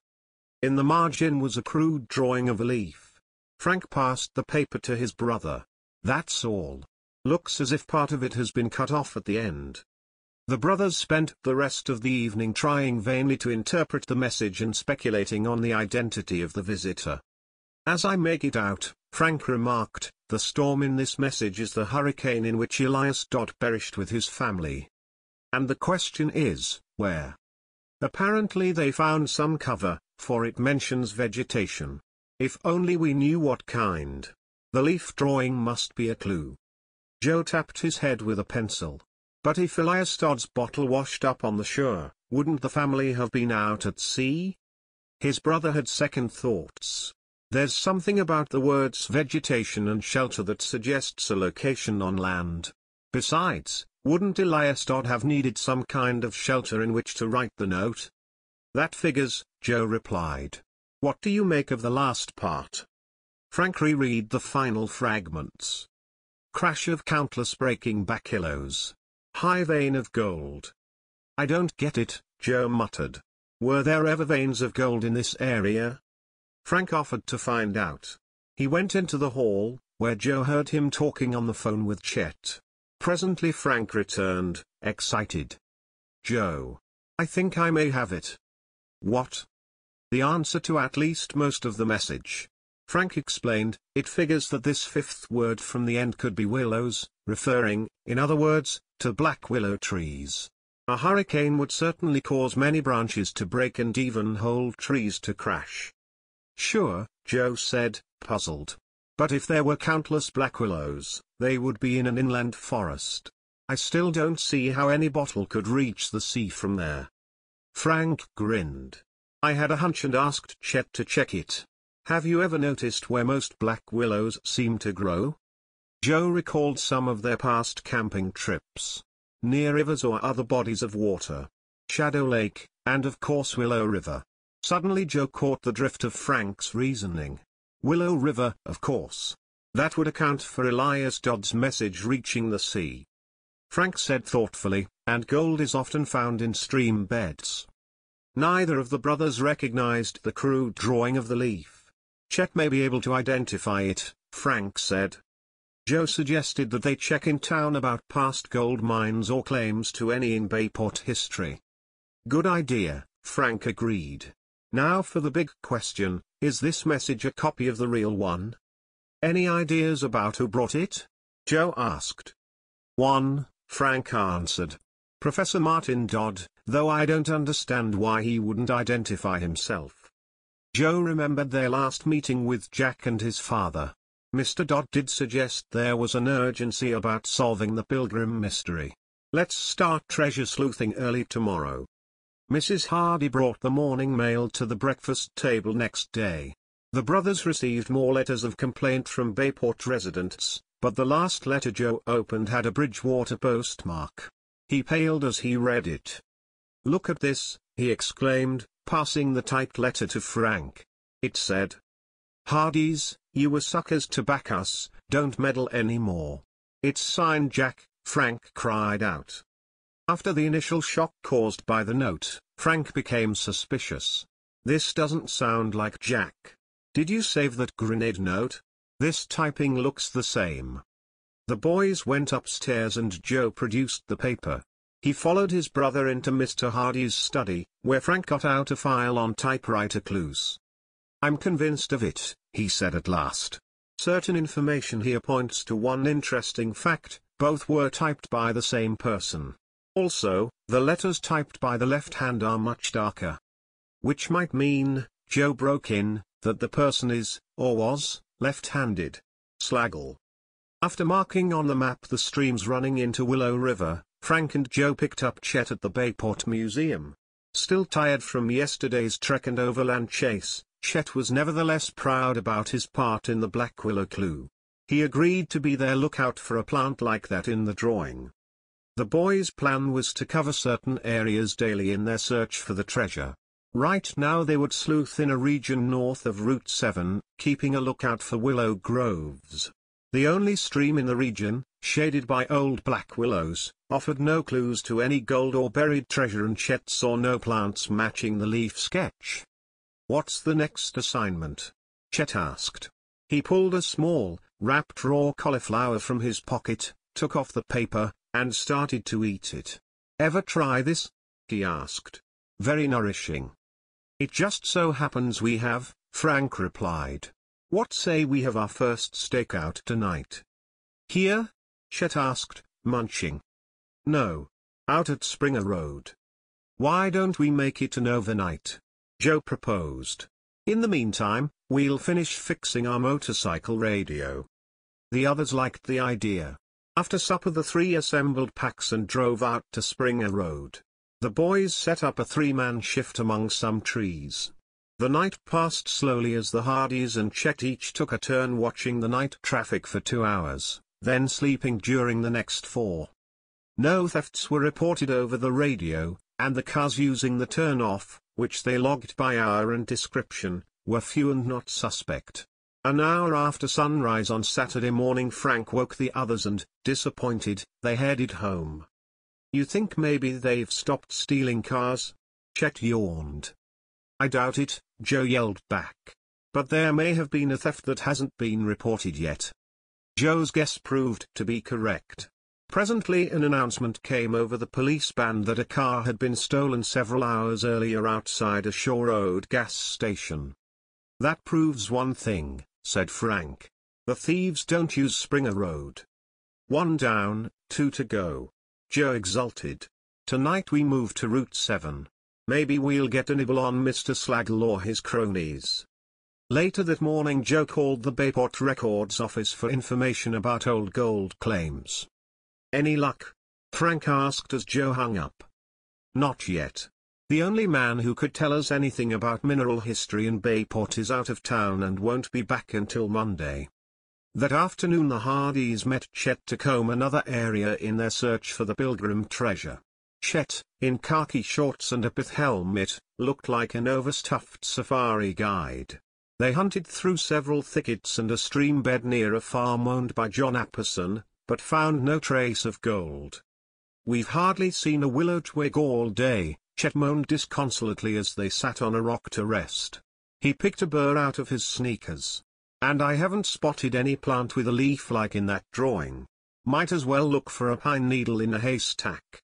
In the margin was a crude drawing of a leaf. Frank passed the paper to his brother. That's all. Looks as if part of it has been cut off at the end. The brothers spent the rest of the evening trying vainly to interpret the message and speculating on the identity of the visitor. As I make it out, Frank remarked, the storm in this message is the hurricane in which Elias Dodd perished with his family. And the question is, where? Apparently they found some cover, for it mentions vegetation. If only we knew what kind. The leaf drawing must be a clue. Joe tapped his head with a pencil. But if Elias Dodd's bottle washed up on the shore, wouldn't the family have been out at sea? His brother had second thoughts. There's something about the words vegetation and shelter that suggests a location on land. Besides, wouldn't Elias Dodd have needed some kind of shelter in which to write the note? That figures, Joe replied. What do you make of the last part? Frank reread the final fragments. Crash of countless breaking bacillos. High vein of gold. I don't get it, Joe muttered. Were there ever veins of gold in this area? Frank offered to find out. He went into the hall, where Joe heard him talking on the phone with Chet. Presently Frank returned, excited. Joe. I think I may have it. What? The answer to at least most of the message. Frank explained, it figures that this fifth word from the end could be willows, referring, in other words, to black willow trees. A hurricane would certainly cause many branches to break and even whole trees to crash. Sure, Joe said, puzzled. But if there were countless black willows, they would be in an inland forest. I still don't see how any bottle could reach the sea from there. Frank grinned. I had a hunch and asked Chet to check it. Have you ever noticed where most black willows seem to grow? Joe recalled some of their past camping trips. Near rivers or other bodies of water. Shadow Lake, and of course Willow River. Suddenly Joe caught the drift of Frank's reasoning. Willow River, of course. That would account for Elias Dodd's message reaching the sea. Frank said thoughtfully, and gold is often found in stream beds. Neither of the brothers recognized the crude drawing of the leaf. Chet may be able to identify it, Frank said. Joe suggested that they check in town about past gold mines or claims to any in Bayport history. Good idea, Frank agreed. Now for the big question, is this message a copy of the real one? Any ideas about who brought it? Joe asked. One, Frank answered. Professor Martin Dodd, though I don't understand why he wouldn't identify himself. Joe remembered their last meeting with Jack and his father. Mr. Dodd did suggest there was an urgency about solving the Pilgrim mystery. Let's start treasure sleuthing early tomorrow. Mrs. Hardy brought the morning mail to the breakfast table next day. The brothers received more letters of complaint from Bayport residents, but the last letter Joe opened had a Bridgewater postmark. He paled as he read it. Look at this, he exclaimed, passing the typed letter to Frank. It said, Hardys, you were suckers to back us, don't meddle anymore. It's signed Jack, Frank cried out. After the initial shock caused by the note, Frank became suspicious. This doesn't sound like Jack. Did you save that grenade note? This typing looks the same. The boys went upstairs and Joe produced the paper. He followed his brother into Mr. Hardy's study, where Frank got out a file on typewriter clues. I'm convinced of it, he said at last. Certain information here points to one interesting fact, both were typed by the same person. Also, the letters typed by the left hand are much darker. Which might mean, Joe broke in, that the person is, or was, left-handed. Slagle. After marking on the map the streams running into Willow River, Frank and Joe picked up Chet at the Bayport Museum. Still tired from yesterday's trek and overland chase, Chet was nevertheless proud about his part in the Black Willow clue. He agreed to be their lookout for a plant like that in the drawing. The boys' plan was to cover certain areas daily in their search for the treasure. Right now they would sleuth in a region north of Route 7, keeping a lookout for willow groves. The only stream in the region, shaded by old black willows, offered no clues to any gold or buried treasure and Chet saw no plants matching the leaf sketch. What's the next assignment? Chet asked. He pulled a small, wrapped raw cauliflower from his pocket, took off the paper, and started to eat it. Ever try this? he asked. Very nourishing. It just so happens we have, Frank replied. What say we have our first stakeout tonight? Here? Chet asked, munching. No. Out at Springer Road. Why don't we make it an overnight? Joe proposed. In the meantime, we'll finish fixing our motorcycle radio. The others liked the idea. After supper the three assembled packs and drove out to Springer Road. The boys set up a three-man shift among some trees. The night passed slowly as the Hardys and Chet each took a turn watching the night traffic for two hours, then sleeping during the next four. No thefts were reported over the radio, and the cars using the turn-off, which they logged by hour and description, were few and not suspect. An hour after sunrise on Saturday morning Frank woke the others and, disappointed, they headed home. You think maybe they've stopped stealing cars? Chet yawned. I doubt it, Joe yelled back. but there may have been a theft that hasn't been reported yet. Joe's guess proved to be correct. Presently an announcement came over the police band that a car had been stolen several hours earlier outside a Shore Road gas station. That proves one thing, said Frank. The thieves don't use Springer Road. One down, two to go. Joe exulted. Tonight we move to Route 7. Maybe we'll get a nibble on Mr. Slagle or his cronies. Later that morning Joe called the Bayport Records office for information about old gold claims. Any luck? Frank asked as Joe hung up. Not yet. The only man who could tell us anything about mineral history in Bayport is out of town and won't be back until Monday. That afternoon the Hardys met Chet to comb another area in their search for the Pilgrim treasure. Chet, in khaki shorts and a pith helmet, looked like an overstuffed safari guide. They hunted through several thickets and a stream bed near a farm owned by John Apperson, but found no trace of gold. We've hardly seen a willow twig all day, Chet moaned disconsolately as they sat on a rock to rest. He picked a burr out of his sneakers. And I haven't spotted any plant with a leaf like in that drawing. Might as well look for a pine needle in a haystack.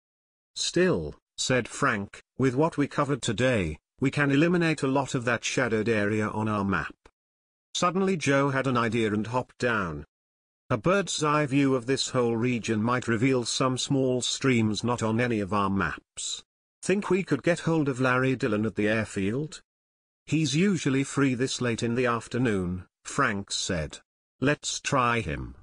Still, said Frank, with what we covered today, we can eliminate a lot of that shadowed area on our map. Suddenly Joe had an idea and hopped down. A bird's eye view of this whole region might reveal some small streams not on any of our maps. Think we could get hold of Larry Dillon at the airfield? He's usually free this late in the afternoon, Frank said. Let's try him.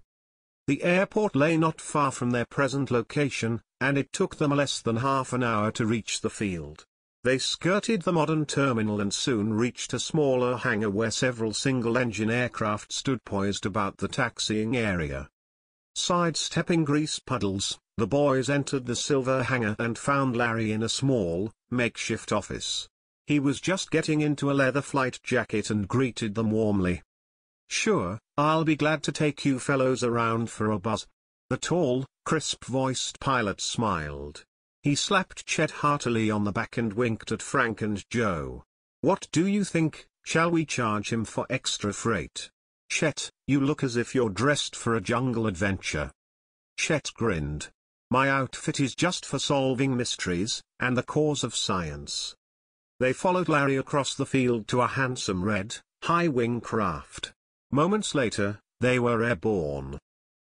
The airport lay not far from their present location, and it took them less than half an hour to reach the field. They skirted the modern terminal and soon reached a smaller hangar where several single-engine aircraft stood poised about the taxiing area. Sidestepping grease puddles, the boys entered the silver hangar and found Larry in a small, makeshift office. He was just getting into a leather flight jacket and greeted them warmly. Sure, I'll be glad to take you fellows around for a buzz. The tall, crisp-voiced pilot smiled. He slapped Chet heartily on the back and winked at Frank and Joe. What do you think, shall we charge him for extra freight? Chet, you look as if you're dressed for a jungle adventure. Chet grinned. My outfit is just for solving mysteries, and the cause of science. They followed Larry across the field to a handsome red, high-wing craft. Moments later, they were airborne.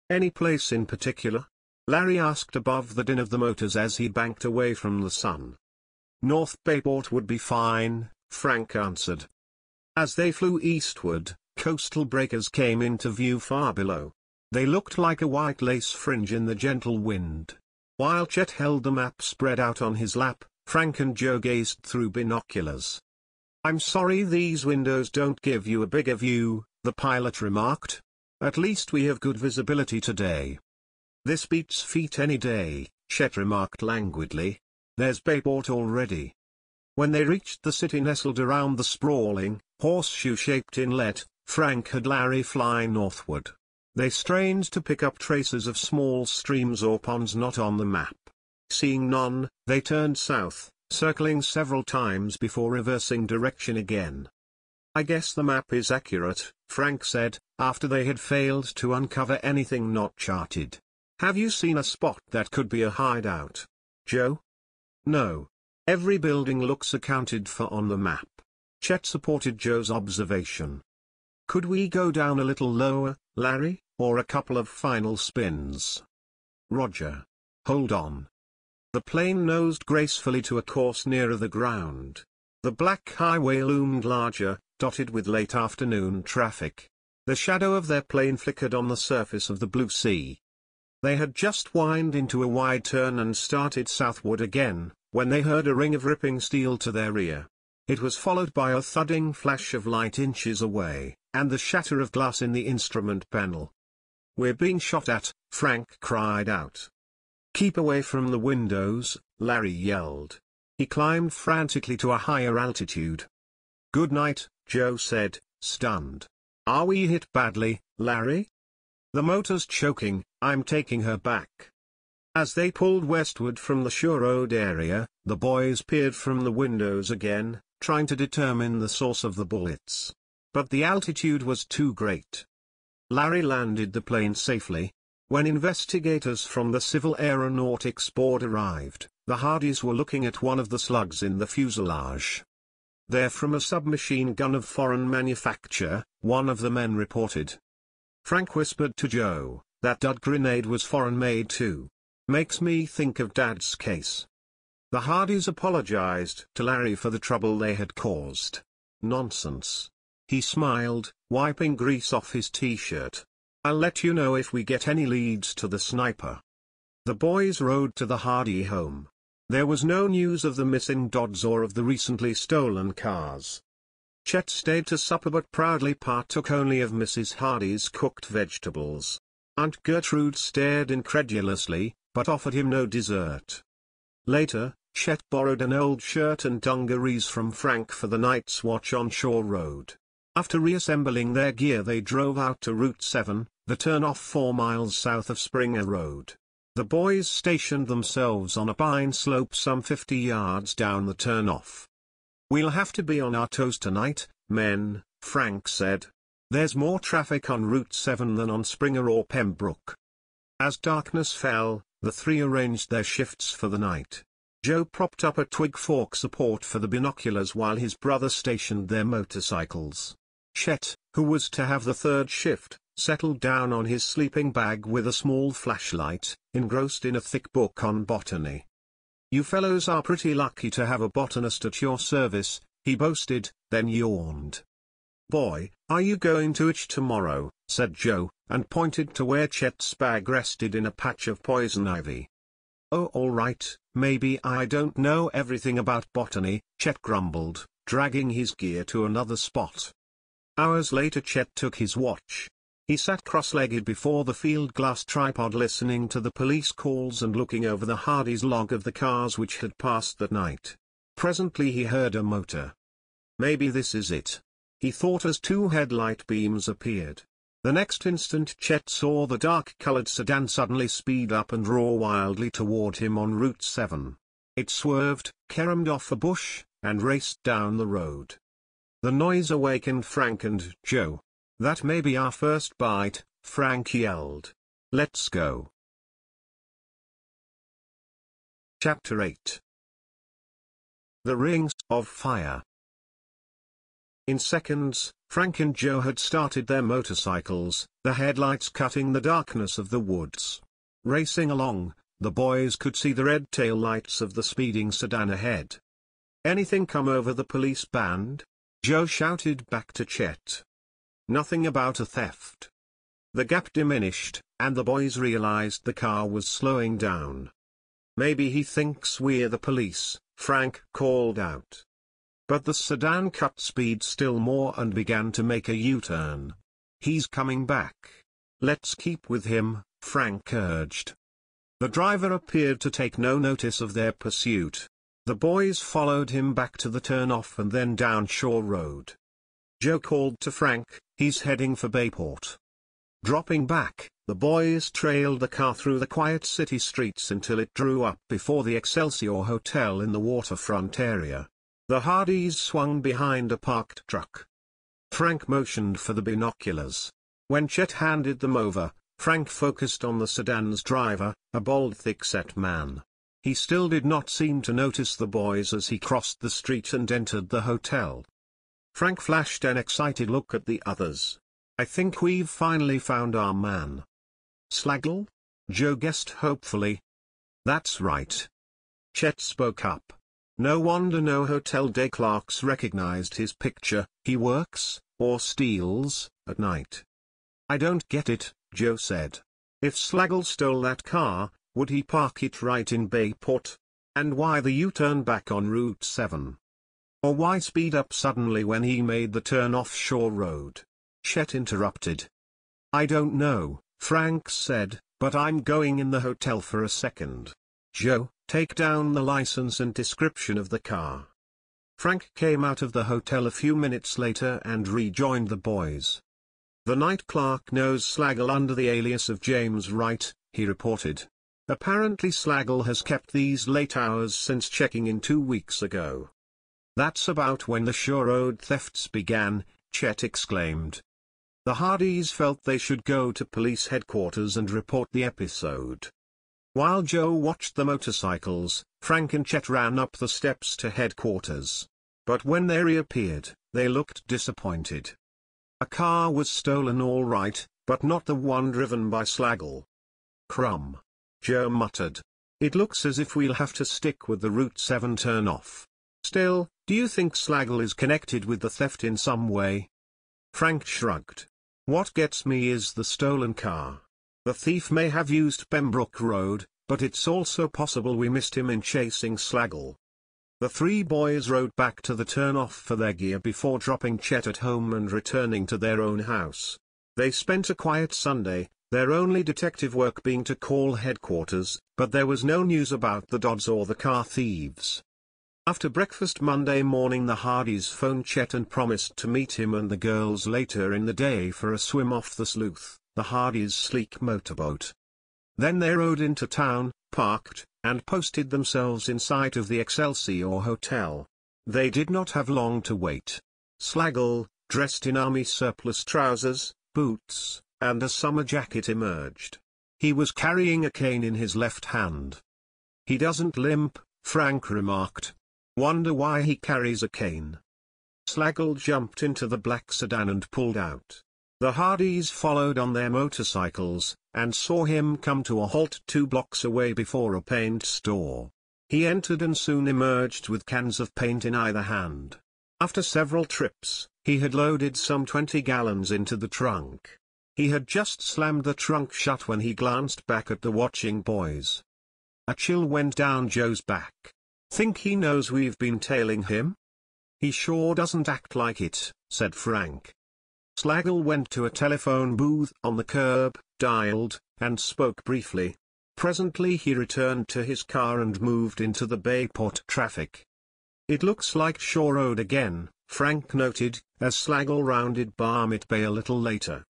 Any place in particular? Larry asked above the din of the motors as he banked away from the sun. North Bayport would be fine, Frank answered. As they flew eastward, coastal breakers came into view far below. They looked like a white lace fringe in the gentle wind. While Chet held the map spread out on his lap, Frank and Joe gazed through binoculars. I'm sorry these windows don't give you a bigger view, the pilot remarked. At least we have good visibility today. This beats feet any day, Chet remarked languidly. There's Bayport already. When they reached the city nestled around the sprawling, horseshoe-shaped inlet, Frank had Larry fly northward. They strained to pick up traces of small streams or ponds not on the map. Seeing none, they turned south, circling several times before reversing direction again. I guess the map is accurate, Frank said, after they had failed to uncover anything not charted. Have you seen a spot that could be a hideout? Joe? No. Every building looks accounted for on the map. Chet supported Joe's observation. Could we go down a little lower, Larry, or a couple of final spins? Roger. Hold on. The plane nosed gracefully to a course nearer the ground. The black highway loomed larger, dotted with late afternoon traffic. The shadow of their plane flickered on the surface of the blue sea. They had just winded into a wide turn and started southward again, when they heard a ring of ripping steel to their rear. It was followed by a thudding flash of light inches away and the shatter of glass in the instrument panel. We're being shot at, Frank cried out. Keep away from the windows, Larry yelled. He climbed frantically to a higher altitude. Good night, Joe said, stunned. Are we hit badly, Larry? The motor's choking, I'm taking her back. As they pulled westward from the Shore Road area, the boys peered from the windows again, trying to determine the source of the bullets. but the altitude was too great. Larry landed the plane safely. When investigators from the Civil Aeronautics Board arrived, the Hardys were looking at one of the slugs in the fuselage. They're from a submachine gun of foreign manufacture, one of the men reported. Frank whispered to Joe, that dud grenade was foreign made too. Makes me think of Dad's case. The Hardys apologized to Larry for the trouble they had caused. Nonsense. He smiled, wiping grease off his t-shirt. I'll let you know if we get any leads to the sniper. The boys rode to the Hardy home. There was no news of the missing Dodds or of the recently stolen cars. Chet stayed to supper but proudly partook only of Mrs. Hardy's cooked vegetables. Aunt Gertrude stared incredulously, but offered him no dessert. Later, Chet borrowed an old shirt and dungarees from Frank for the night's watch on Shore Road. After reassembling their gear they drove out to Route 7, the turnoff four miles south of Springer Road. The boys stationed themselves on a pine slope some 50 yards down the turnoff. We'll have to be on our toes tonight, men, Frank said. There's more traffic on Route 7 than on Springer or Pembroke. As darkness fell, the three arranged their shifts for the night. Joe propped up a twig fork support for the binoculars while his brother stationed their motorcycles. Chet, who was to have the third shift, settled down on his sleeping bag with a small flashlight, engrossed in a thick book on botany. You fellows are pretty lucky to have a botanist at your service, he boasted, then yawned. Boy, are you going to itch tomorrow, said Joe, and pointed to where Chet's bag rested in a patch of poison ivy. Oh alright, maybe I don't know everything about botany, Chet grumbled, dragging his gear to another spot. Hours later Chet took his watch. He sat cross-legged before the field glass tripod listening to the police calls and looking over the Hardy's log of the cars which had passed that night. Presently he heard a motor. Maybe this is it. He thought as two headlight beams appeared. The next instant Chet saw the dark-colored sedan suddenly speed up and roar wildly toward him on Route 7. It swerved, caromed off a bush, and raced down the road. The noise awakened Frank and Joe. That may be our first bite, Frank yelled. Let's go. Chapter 8 The Rings of Fire In seconds, Frank and Joe had started their motorcycles, the headlights cutting the darkness of the woods. Racing along, the boys could see the red tail lights of the speeding sedan ahead. Anything come over the police band? Joe shouted back to Chet. Nothing about a theft. The gap diminished, and the boys realized the car was slowing down. Maybe he thinks we're the police, Frank called out. But the sedan cut speed still more and began to make a U-turn. He's coming back. Let's keep with him, Frank urged. The driver appeared to take no notice of their pursuit. The boys followed him back to the turnoff and then down Shore Road. Joe called to Frank, he's heading for Bayport. Dropping back, the boys trailed the car through the quiet city streets until it drew up before the Excelsior Hotel in the waterfront area. The Hardys swung behind a parked truck. Frank motioned for the binoculars. When Chet handed them over, Frank focused on the sedan's driver, a bald thick-set man. He still did not seem to notice the boys as he crossed the street and entered the hotel. Frank flashed an excited look at the others. I think we've finally found our man. Slagle? Joe guessed hopefully. That's right. Chet spoke up. No wonder no hotel day clerks recognized his picture, he works, or steals, at night. I don't get it, Joe said. If Slagle stole that car, would he park it right in Bayport? And why the U-turn back on Route 7? Or why speed up suddenly when he made the turn off Shore Road? Chet interrupted. I don't know, Frank said, but I'm going in the hotel for a second. Joe, take down the license and description of the car. Frank came out of the hotel a few minutes later and rejoined the boys. The night clerk knows Slagle under the alias of James Wright, he reported. Apparently Slagle has kept these late hours since checking in two weeks ago. That's about when the Shore Road thefts began, Chet exclaimed. The Hardys felt they should go to police headquarters and report the episode. While Joe watched the motorcycles, Frank and Chet ran up the steps to headquarters. But when they reappeared, they looked disappointed. A car was stolen all right, but not the one driven by Slagle. Crumb. Joe muttered. It looks as if we'll have to stick with the Route 7 turn-off. Still, do you think Slagle is connected with the theft in some way? Frank shrugged. What gets me is the stolen car. The thief may have used Pembroke Road, but it's also possible we missed him in chasing Slagle. The three boys rode back to the turn-off for their gear before dropping Chet at home and returning to their own house. They spent a quiet Sunday, their only detective work being to call headquarters, but there was no news about the Dodds or the car thieves. After breakfast Monday morning the Hardys phoned Chet and promised to meet him and the girls later in the day for a swim off the Sleuth, the Hardys' sleek motorboat. Then they rode into town, parked, and posted themselves in sight of the Excelsior Hotel. They did not have long to wait. Slagle, dressed in army surplus trousers, boots, and a summer jacket emerged. He was carrying a cane in his left hand. He doesn't limp, Frank remarked. Wonder why he carries a cane. Slagle jumped into the black sedan and pulled out. The Hardys followed on their motorcycles, and saw him come to a halt two blocks away before a paint store. He entered and soon emerged with cans of paint in either hand. After several trips, he had loaded some 20 gallons into the trunk. He had just slammed the trunk shut when he glanced back at the watching boys. A chill went down Joe's back. Think he knows we've been tailing him? He sure doesn't act like it, said Frank. Slagle went to a telephone booth on the curb, dialed, and spoke briefly. Presently he returned to his car and moved into the Bayport traffic. It looks like Shore Road again, Frank noted, as Slagle rounded Barmet Bay a little later.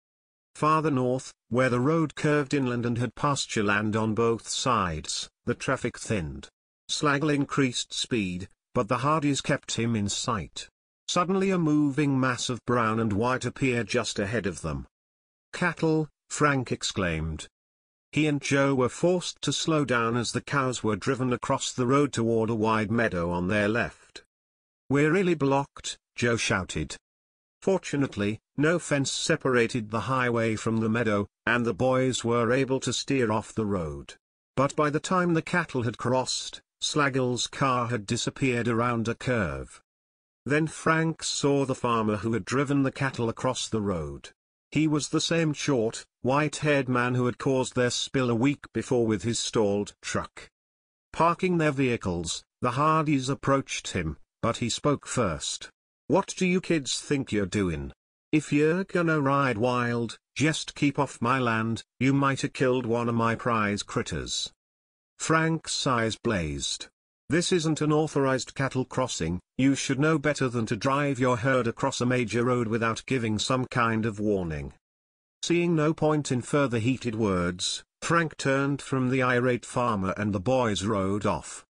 Farther north, where the road curved inland and had pasture land on both sides, the traffic thinned. Slagle increased speed, but the Hardys kept him in sight. Suddenly a moving mass of brown and white appeared just ahead of them. Cattle, Frank exclaimed. He and Joe were forced to slow down as the cows were driven across the road toward a wide meadow on their left. We're really blocked, Joe shouted. Fortunately, no fence separated the highway from the meadow, and the boys were able to steer off the road. But by the time the cattle had crossed, Slagle's car had disappeared around a curve. Then Frank saw the farmer who had driven the cattle across the road. He was the same short, white-haired man who had caused their spill a week before with his stalled truck. Parking their vehicles, the Hardys approached him, but he spoke first. What do you kids think you're doing? If you're gonna ride wild, just keep off my land, you mighta killed one of my prize critters. Frank's eyes blazed. This isn't an authorized cattle crossing, you should know better than to drive your herd across a major road without giving some kind of warning. Seeing no point in further heated words, Frank turned from the irate farmer and the boys rode off.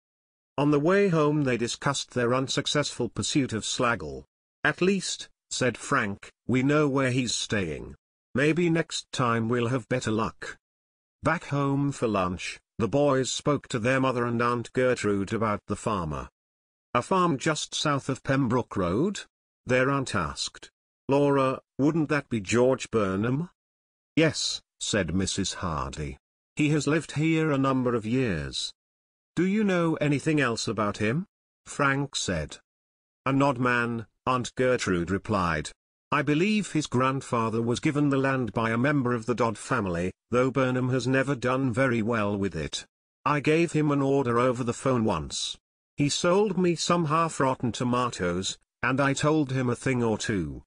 On the way home they discussed their unsuccessful pursuit of Slagle. At least, said Frank, we know where he's staying. Maybe next time we'll have better luck. Back home for lunch, the boys spoke to their mother and Aunt Gertrude about the farmer. A farm just south of Pembroke Road? Their aunt asked. Laura, wouldn't that be George Burnham? Yes, said Mrs. Hardy. He has lived here a number of years. Do you know anything else about him? Frank said. An odd man, Aunt Gertrude replied. I believe his grandfather was given the land by a member of the Dodd family, though Burnham has never done very well with it. I gave him an order over the phone once. He sold me some half-rotten tomatoes, and I told him a thing or two.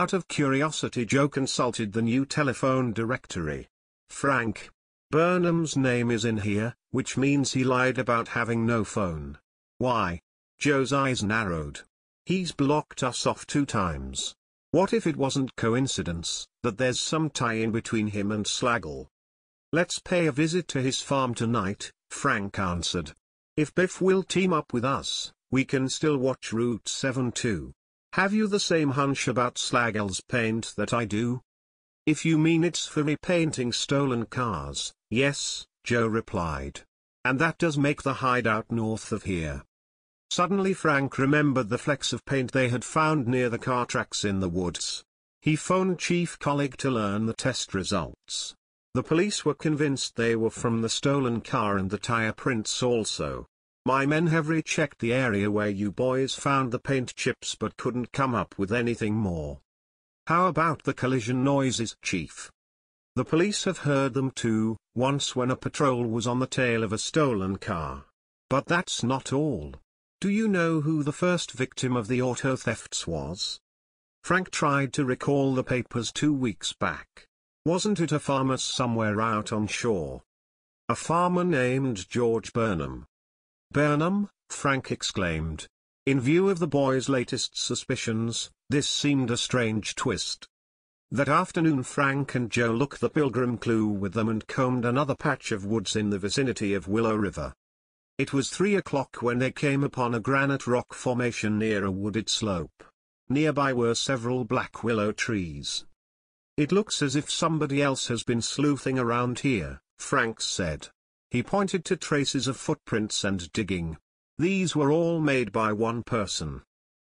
Out of curiosity Joe consulted the new telephone directory. Frank. Burnham's name is in here, which means he lied about having no phone. Why? Joe's eyes narrowed. He's blocked us off two times. What if it wasn't coincidence, that there's some tie-in between him and Slagle? Let's pay a visit to his farm tonight, Frank answered. If Biff will team up with us, we can still watch Route 7 too. Have you the same hunch about Slagles paint that I do? If you mean it's for repainting stolen cars, yes, Joe replied. And that does make the hideout north of here. Suddenly Frank remembered the flecks of paint they had found near the car tracks in the woods. He phoned Chief Collig to learn the test results. The police were convinced they were from the stolen car and the tire prints also. My men have rechecked the area where you boys found the paint chips but couldn't come up with anything more. How about the collision noises, Chief? The police have heard them too, once when a patrol was on the tail of a stolen car. But that's not all. Do you know who the first victim of the auto thefts was? Frank tried to recall the papers two weeks back. Wasn't it a farmer somewhere out on shore? A farmer named George Burnham. Burnham, Frank exclaimed. In view of the boy's latest suspicions, this seemed a strange twist. That afternoon Frank and Joe looked the pilgrim clue with them and combed another patch of woods in the vicinity of Willow River. It was three o'clock when they came upon a granite rock formation near a wooded slope. Nearby were several black willow trees. It looks as if somebody else has been sleuthing around here, Frank said. He pointed to traces of footprints and digging. These were all made by one person.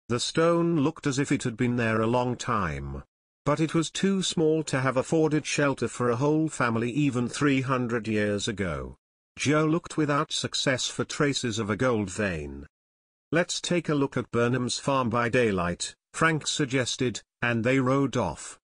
The stone looked as if it had been there a long time. But it was too small to have afforded shelter for a whole family even 300 years ago. Joe looked without success for traces of a gold vein. Let's take a look at Burnham's farm by daylight, Frank suggested, and they rode off.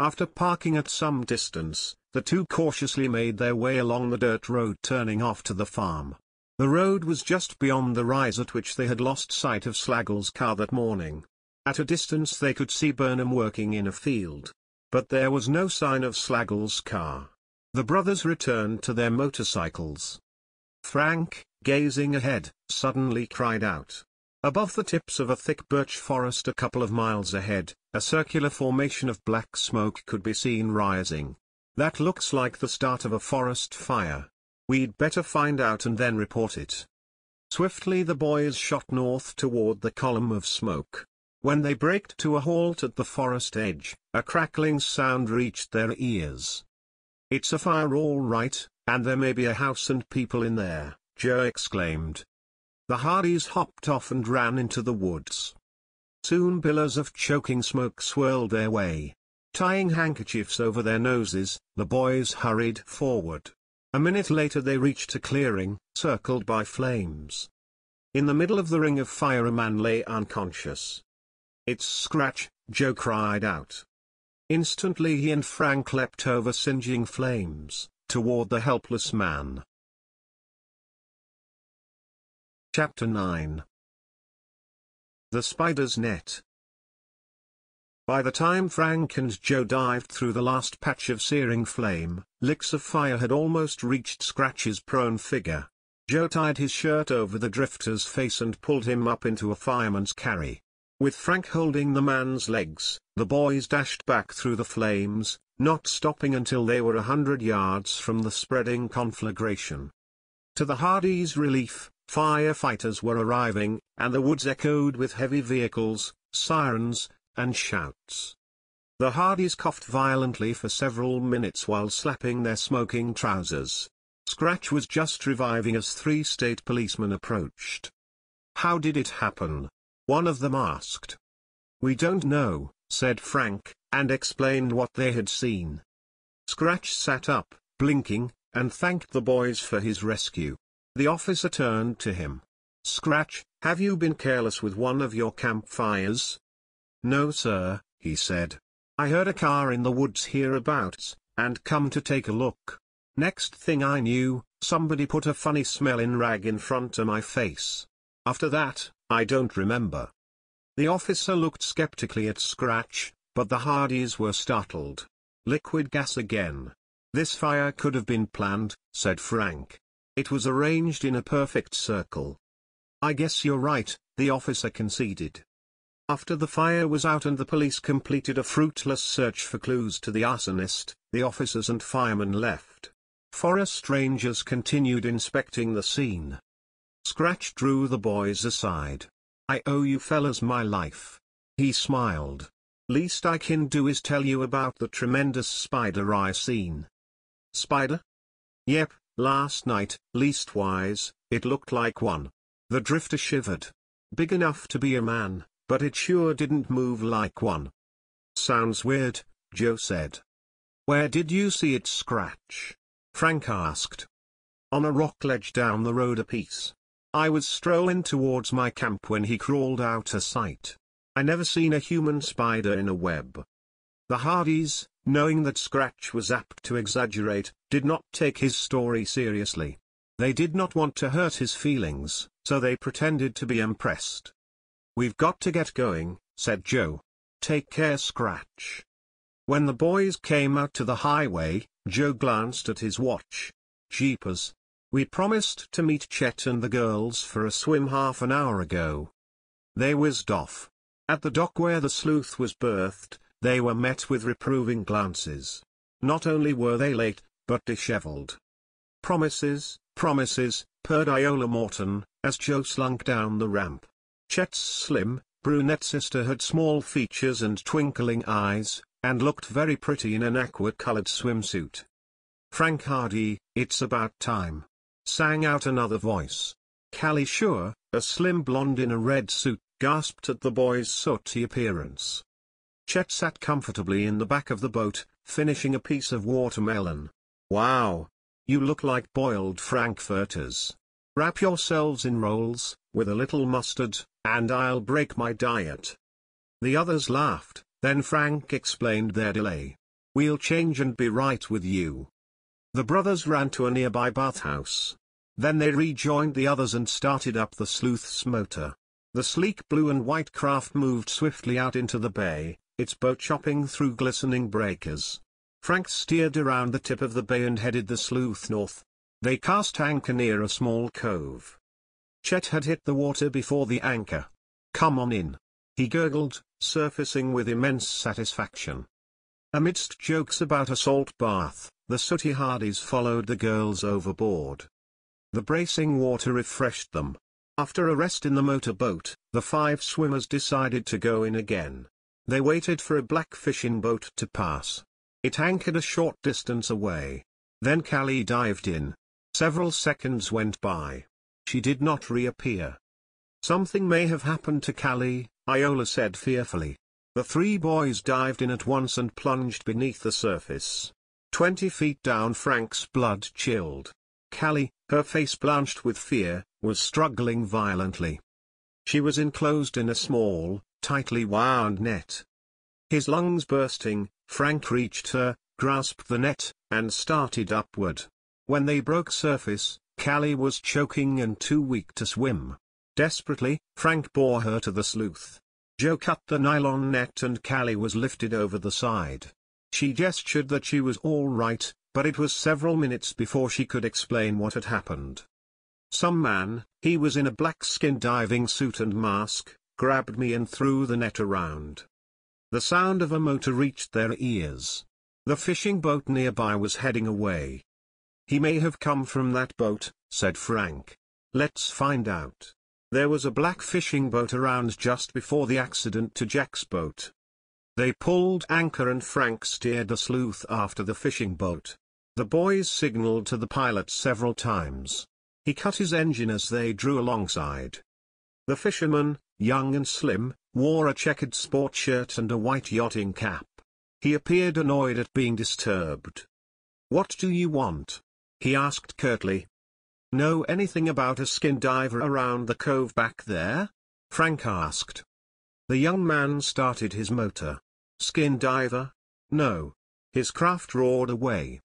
After parking at some distance, the two cautiously made their way along the dirt road turning off to the farm. The road was just beyond the rise at which they had lost sight of Slagles' car that morning. At a distance they could see Burnham working in a field. But there was no sign of Slagles' car. The brothers returned to their motorcycles. Frank, gazing ahead, suddenly cried out. Above the tips of a thick birch forest a couple of miles ahead, a circular formation of black smoke could be seen rising. That looks like the start of a forest fire. We'd better find out and then report it. Swiftly the boys shot north toward the column of smoke. When they braked to a halt at the forest edge, a crackling sound reached their ears. It's a fire all right, and there may be a house and people in there, Joe exclaimed. The Hardys hopped off and ran into the woods. Soon billows of choking smoke swirled their way. Tying handkerchiefs over their noses, the boys hurried forward. A minute later they reached a clearing, circled by flames. In the middle of the ring of fire a man lay unconscious. It's Scratch, Joe cried out. Instantly he and Frank leapt over singeing flames, toward the helpless man. Chapter 9 The Spider's Net by the time Frank and Joe dived through the last patch of searing flame, licks of fire had almost reached Scratch's prone figure. Joe tied his shirt over the drifter's face and pulled him up into a fireman's carry. With Frank holding the man's legs, the boys dashed back through the flames, not stopping until they were a hundred yards from the spreading conflagration. To the Hardys' relief, firefighters were arriving, and the woods echoed with heavy vehicles, sirens, and shouts. The Hardys coughed violently for several minutes while slapping their smoking trousers. Scratch was just reviving as three state policemen approached. How did it happen? One of them asked. We don't know, said Frank, and explained what they had seen. Scratch sat up, blinking, and thanked the boys for his rescue. The officer turned to him. Scratch, have you been careless with one of your campfires? No sir, he said. I heard a car in the woods hereabouts, and come to take a look. Next thing I knew, somebody put a funny smelling rag in front of my face. After that, I don't remember. The officer looked skeptically at Scratch, but the Hardys were startled. Liquid gas again. This fire could have been planned, said Frank. It was arranged in a perfect circle. I guess you're right, the officer conceded. After the fire was out and the police completed a fruitless search for clues to the arsonist, the officers and firemen left. Forest rangers continued inspecting the scene. Scratch drew the boys aside. I owe you fellas my life. He smiled. Least I can do is tell you about the tremendous spider I seen. Spider? Yep, last night, leastwise, it looked like one. The drifter shivered. Big enough to be a man, but it sure didn't move like one. Sounds weird, Joe said. Where did you see it scratch? Frank asked. On a rock ledge down the road a piece. I was strolling towards my camp when he crawled out of sight. I never seen a human spider in a web. The Hardys, knowing that Scratch was apt to exaggerate, did not take his story seriously. They did not want to hurt his feelings, so they pretended to be impressed. We've got to get going, said Joe. Take care Scratch. When the boys came out to the highway, Joe glanced at his watch. Jeepers. We promised to meet Chet and the girls for a swim half an hour ago. They whizzed off. At the dock where the sleuth was berthed, they were met with reproving glances. Not only were they late, but disheveled. Promises, promises, purred Iola Morton, as Joe slunk down the ramp. Chet's slim, brunette sister had small features and twinkling eyes, and looked very pretty in an aqua-colored swimsuit. Frank Hardy, it's about time. Sang out another voice. Callie Shore, a slim blonde in a red suit, gasped at the boy's sooty appearance. Chet sat comfortably in the back of the boat, finishing a piece of watermelon. Wow! You look like boiled frankfurters. Wrap yourselves in rolls, with a little mustard, and I'll break my diet. The others laughed, then Frank explained their delay. We'll change and be right with you. The brothers ran to a nearby bathhouse. Then they rejoined the others and started up the sleuth's motor. The sleek blue and white craft moved swiftly out into the bay, its boat chopping through glistening breakers. Frank steered around the tip of the bay and headed the sleuth north. They cast anchor near a small cove. Chet had hit the water before the anchor. Come on in. He gurgled, surfacing with immense satisfaction. Amidst jokes about a salt bath, the sooty Hardys followed the girls overboard. The bracing water refreshed them, after a rest in the motorboat, the five swimmers decided to go in again. They waited for a black fishing boat to pass. It anchored a short distance away. Then Callie dived in. Several seconds went by. She did not reappear. Something may have happened to Callie, Iola said fearfully. The three boys dived in at once and plunged beneath the surface. Twenty feet down Frank's blood chilled. Callie, her face blanched with fear, was struggling violently. She was enclosed in a small, tightly wound net. His lungs bursting, Frank reached her, grasped the net, and started upward. When they broke surface, Callie was choking and too weak to swim. Desperately, Frank bore her to the sleuth. Joe cut the nylon net and Callie was lifted over the side. She gestured that she was all right, but it was several minutes before she could explain what had happened. Some man, he was in a black skin diving suit and mask, grabbed me and threw the net around. The sound of a motor reached their ears. The fishing boat nearby was heading away. He may have come from that boat, said Frank. Let's find out. There was a black fishing boat around just before the accident to Jack's boat. They pulled anchor and Frank steered the sleuth after the fishing boat. The boys signaled to the pilot several times. He cut his engine as they drew alongside. The fisherman, young and slim, wore a checkered sport shirt and a white yachting cap. He appeared annoyed at being disturbed. What do you want? He asked curtly. Know anything about a skin diver around the cove back there? Frank asked. The young man started his motor. Skin diver? No. His craft roared away.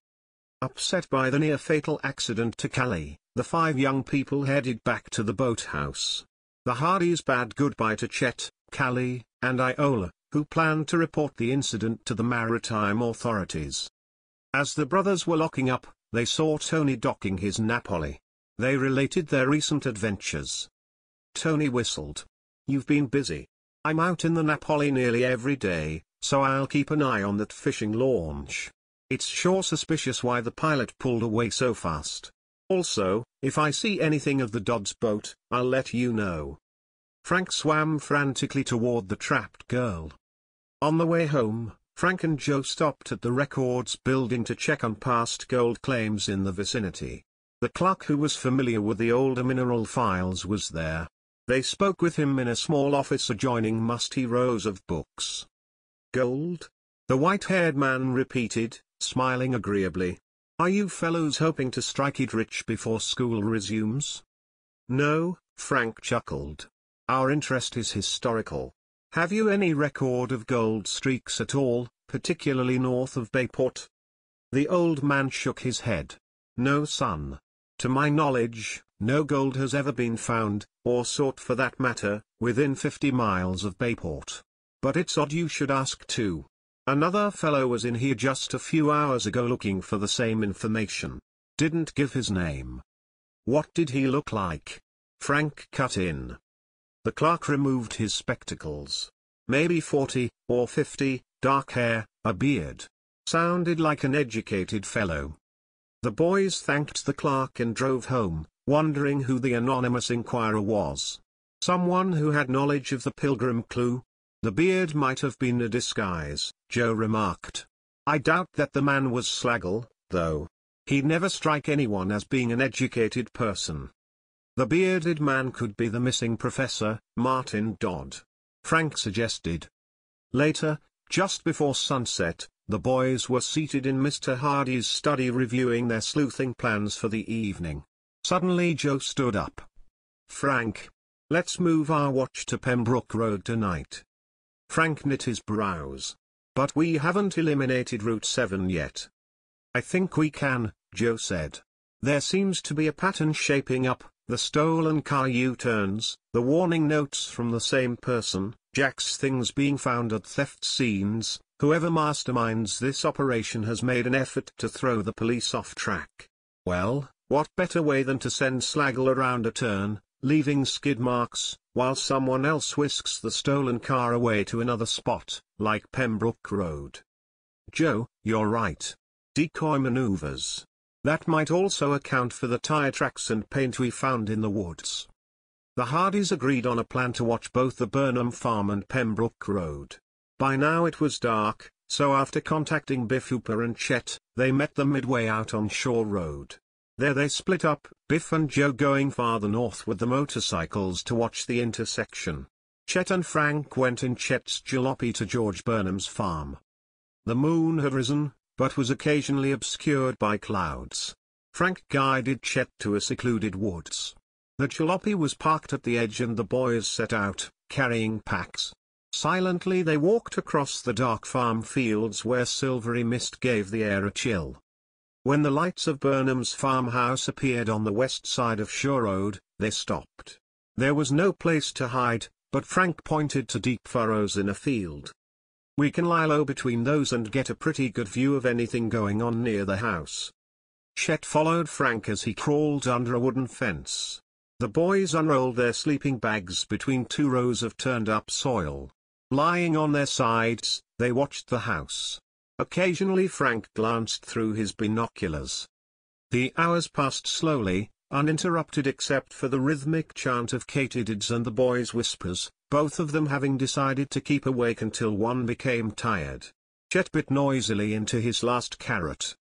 Upset by the near-fatal accident to Callie, the five young people headed back to the boathouse. The Hardys bade goodbye to Chet, Callie, and Iola, who planned to report the incident to the maritime authorities. As the brothers were locking up, they saw Tony docking his Napoli. They related their recent adventures. Tony whistled. You've been busy. I'm out in the Napoli nearly every day, so I'll keep an eye on that fishing launch. It's sure suspicious why the pilot pulled away so fast. Also, if I see anything of the Dodds boat, I'll let you know. Frank swam frantically toward the trapped girl. On the way home, Frank and Joe stopped at the records building to check on past gold claims in the vicinity. The clerk who was familiar with the older mineral files was there. They spoke with him in a small office adjoining musty rows of books. Gold? The white-haired man repeated, smiling agreeably. Are you fellows hoping to strike it rich before school resumes? No, Frank chuckled. Our interest is historical. Have you any record of gold streaks at all, particularly north of Bayport? The old man shook his head. No son. To my knowledge, no gold has ever been found, or sought for that matter, within 50 miles of Bayport. But it's odd you should ask too. Another fellow was in here just a few hours ago looking for the same information. Didn't give his name. What did he look like? Frank cut in. The clerk removed his spectacles. Maybe 40, or 50, dark hair, a beard. Sounded like an educated fellow. The boys thanked the clerk and drove home, wondering who the anonymous inquirer was. Someone who had knowledge of the pilgrim clue, the beard might have been a disguise, Joe remarked. I doubt that the man was Slagle, though. He'd never strike anyone as being an educated person. The bearded man could be the missing professor, Martin Dodd. Frank suggested. Later, just before sunset, the boys were seated in Mr. Hardy's study reviewing their sleuthing plans for the evening. Suddenly Joe stood up. Frank. Let's move our watch to Pembroke Road tonight. Frank knit his brows. But we haven't eliminated Route 7 yet. I think we can, Joe said. There seems to be a pattern shaping up, the stolen car U-turns, the warning notes from the same person, Jack's things being found at theft scenes, whoever masterminds this operation has made an effort to throw the police off track. Well, what better way than to send Slagle around a turn, leaving skid marks, while someone else whisks the stolen car away to another spot, like Pembroke Road. Joe, you're right. Decoy maneuvers. That might also account for the tire tracks and paint we found in the woods. The Hardys agreed on a plan to watch both the Burnham Farm and Pembroke Road. By now it was dark, so after contacting Biff Hooper and Chet, they met them midway out on Shore Road. There they split up, Biff and Joe going farther north with the motorcycles to watch the intersection. Chet and Frank went in Chet's jalopy to George Burnham's farm. The moon had risen, but was occasionally obscured by clouds. Frank guided Chet to a secluded woods. The jalopy was parked at the edge and the boys set out, carrying packs. Silently they walked across the dark farm fields where silvery mist gave the air a chill. When the lights of Burnham's farmhouse appeared on the west side of Shore Road, they stopped. There was no place to hide, but Frank pointed to deep furrows in a field. We can lie low between those and get a pretty good view of anything going on near the house. Chet followed Frank as he crawled under a wooden fence. The boys unrolled their sleeping bags between two rows of turned-up soil. Lying on their sides, they watched the house. Occasionally Frank glanced through his binoculars. The hours passed slowly, uninterrupted except for the rhythmic chant of katydids and the boys' whispers, both of them having decided to keep awake until one became tired. Chet bit noisily into his last carrot.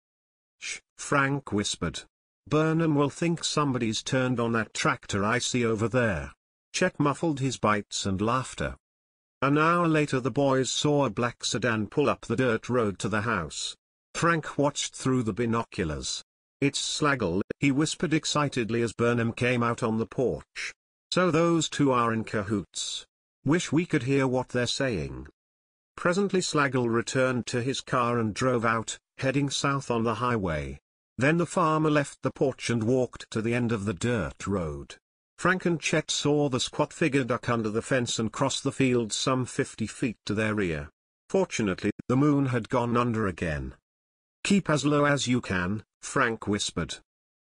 Shh, Frank whispered. Burnham will think somebody's turned on that tractor I see over there. Chet muffled his bites and laughter. An hour later the boys saw a black sedan pull up the dirt road to the house. Frank watched through the binoculars. It's Slagle, he whispered excitedly as Burnham came out on the porch. So those two are in cahoots. Wish we could hear what they're saying. Presently Slagle returned to his car and drove out, heading south on the highway. Then the farmer left the porch and walked to the end of the dirt road. Frank and Chet saw the squat figure duck under the fence and cross the field some 50 feet to their rear. Fortunately, the moon had gone under again. Keep as low as you can, Frank whispered.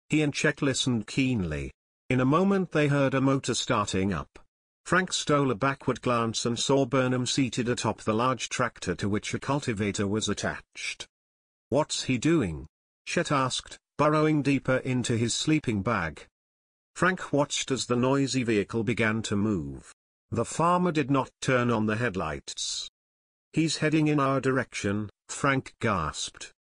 He and Chet listened keenly. In a moment they heard a motor starting up. Frank stole a backward glance and saw Burnham seated atop the large tractor to which a cultivator was attached. What's he doing? Chet asked, burrowing deeper into his sleeping bag. Frank watched as the noisy vehicle began to move. The farmer did not turn on the headlights. He's heading in our direction, Frank gasped.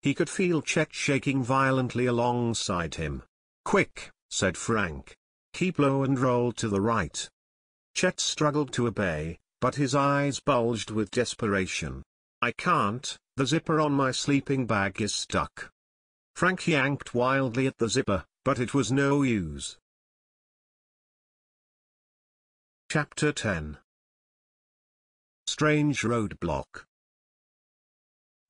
He could feel Chet shaking violently alongside him. Quick, said Frank. Keep low and roll to the right. Chet struggled to obey, but his eyes bulged with desperation. I can't, the zipper on my sleeping bag is stuck. Frank yanked wildly at the zipper, but it was no use. Chapter 10 Strange Roadblock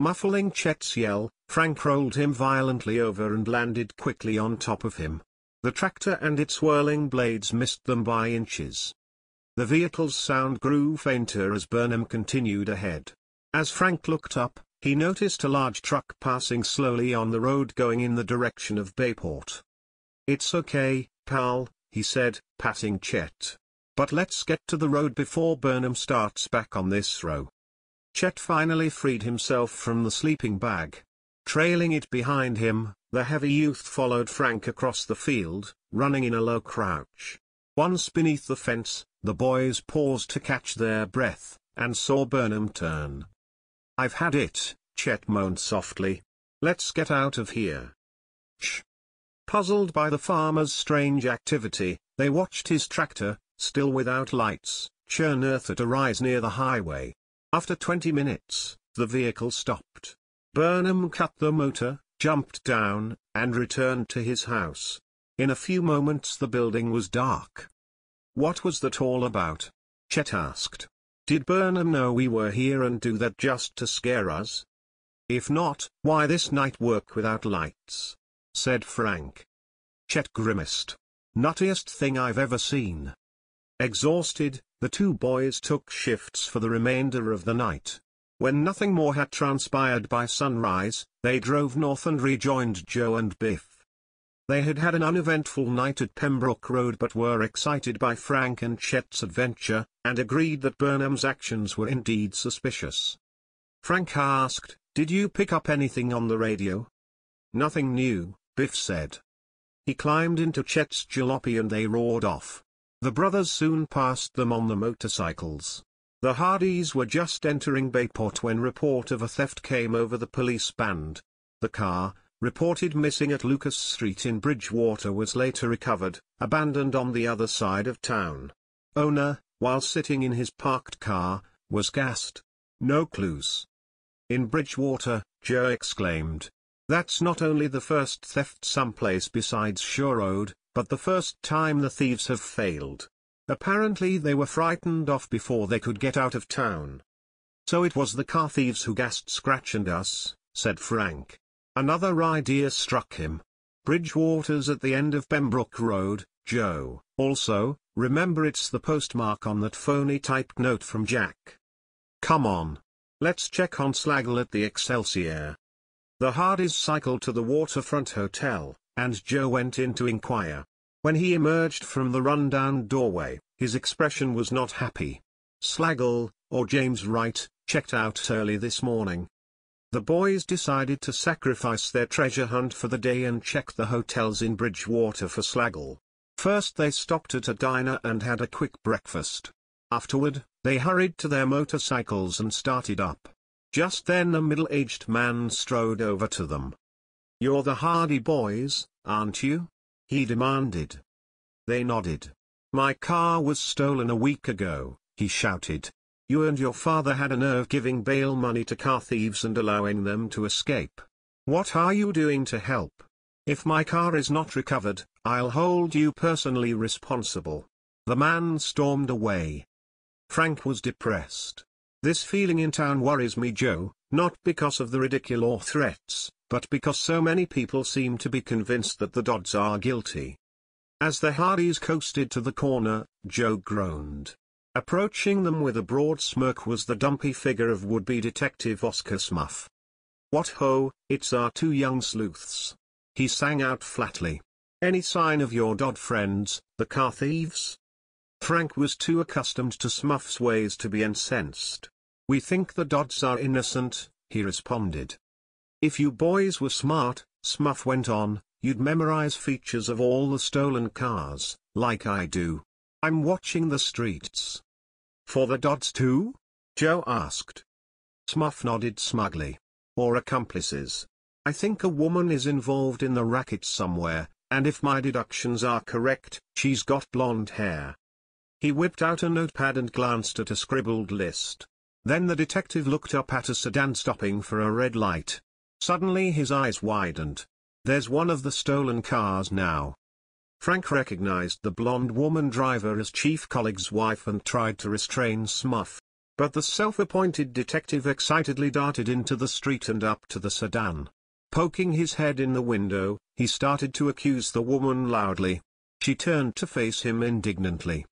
Muffling Chet's yell, Frank rolled him violently over and landed quickly on top of him. The tractor and its whirling blades missed them by inches. The vehicle's sound grew fainter as Burnham continued ahead. As Frank looked up, he noticed a large truck passing slowly on the road going in the direction of Bayport. It's okay, pal, he said, patting Chet. But let's get to the road before Burnham starts back on this row. Chet finally freed himself from the sleeping bag. Trailing it behind him, the heavy youth followed Frank across the field, running in a low crouch. Once beneath the fence, the boys paused to catch their breath, and saw Burnham turn. I've had it, Chet moaned softly. Let's get out of here. Shh. Puzzled by the farmer's strange activity, they watched his tractor, still without lights, churn earth at a rise near the highway. After 20 minutes, the vehicle stopped. Burnham cut the motor, jumped down, and returned to his house. In a few moments the building was dark. What was that all about? Chet asked. Did Burnham know we were here and do that just to scare us? If not, why this night work without lights? Said Frank. Chet grimaced. Nuttiest thing I've ever seen. Exhausted, the two boys took shifts for the remainder of the night. When nothing more had transpired by sunrise, they drove north and rejoined Joe and Biff. They had had an uneventful night at Pembroke Road but were excited by Frank and Chet's adventure, and agreed that Burnham's actions were indeed suspicious. Frank asked, did you pick up anything on the radio? Nothing new, Biff said. He climbed into Chet's jalopy and they roared off. The brothers soon passed them on the motorcycles. The Hardys were just entering Bayport when report of a theft came over the police band. The car, reported missing at Lucas Street in Bridgewater was later recovered, abandoned on the other side of town. Owner, while sitting in his parked car, was gassed. No clues. In Bridgewater, Joe exclaimed. That's not only the first theft someplace besides Shore Road, but the first time the thieves have failed. Apparently they were frightened off before they could get out of town. So it was the car thieves who gassed Scratch and us, said Frank. Another idea struck him. Bridgewater's at the end of Pembroke Road, Joe. Also, remember it's the postmark on that phony typed note from Jack. Come on. Let's check on Slagle at the Excelsior. The Hardys cycled to the waterfront hotel, and Joe went in to inquire. When he emerged from the rundown doorway, his expression was not happy. Slagle, or James Wright, checked out early this morning. The boys decided to sacrifice their treasure hunt for the day and check the hotels in Bridgewater for Slagle. First they stopped at a diner and had a quick breakfast. Afterward, they hurried to their motorcycles and started up. Just then a middle-aged man strode over to them. You're the Hardy boys, aren't you? He demanded. They nodded. My car was stolen a week ago, he shouted. You and your father had a nerve giving bail money to car thieves and allowing them to escape. What are you doing to help? If my car is not recovered, I'll hold you personally responsible. The man stormed away. Frank was depressed. This feeling in town worries me Joe, not because of the ridicule or threats, but because so many people seem to be convinced that the Dodds are guilty. As the Hardys coasted to the corner, Joe groaned. Approaching them with a broad smirk was the dumpy figure of would-be detective Oscar Smuff. What ho, it's our two young sleuths. He sang out flatly. Any sign of your Dodd friends, the car thieves? Frank was too accustomed to Smuff's ways to be incensed. We think the Dodds are innocent, he responded. If you boys were smart, Smuff went on, you'd memorize features of all the stolen cars, like I do. I'm watching the streets. For the Dodds too? Joe asked. Smuff nodded smugly. Or accomplices. I think a woman is involved in the racket somewhere, and if my deductions are correct, she's got blonde hair. He whipped out a notepad and glanced at a scribbled list. Then the detective looked up at a sedan stopping for a red light. Suddenly his eyes widened. There's one of the stolen cars now. Frank recognized the blonde woman driver as Chief Collig's wife and tried to restrain Smuff. But the self-appointed detective excitedly darted into the street and up to the sedan. Poking his head in the window, he started to accuse the woman loudly. She turned to face him indignantly.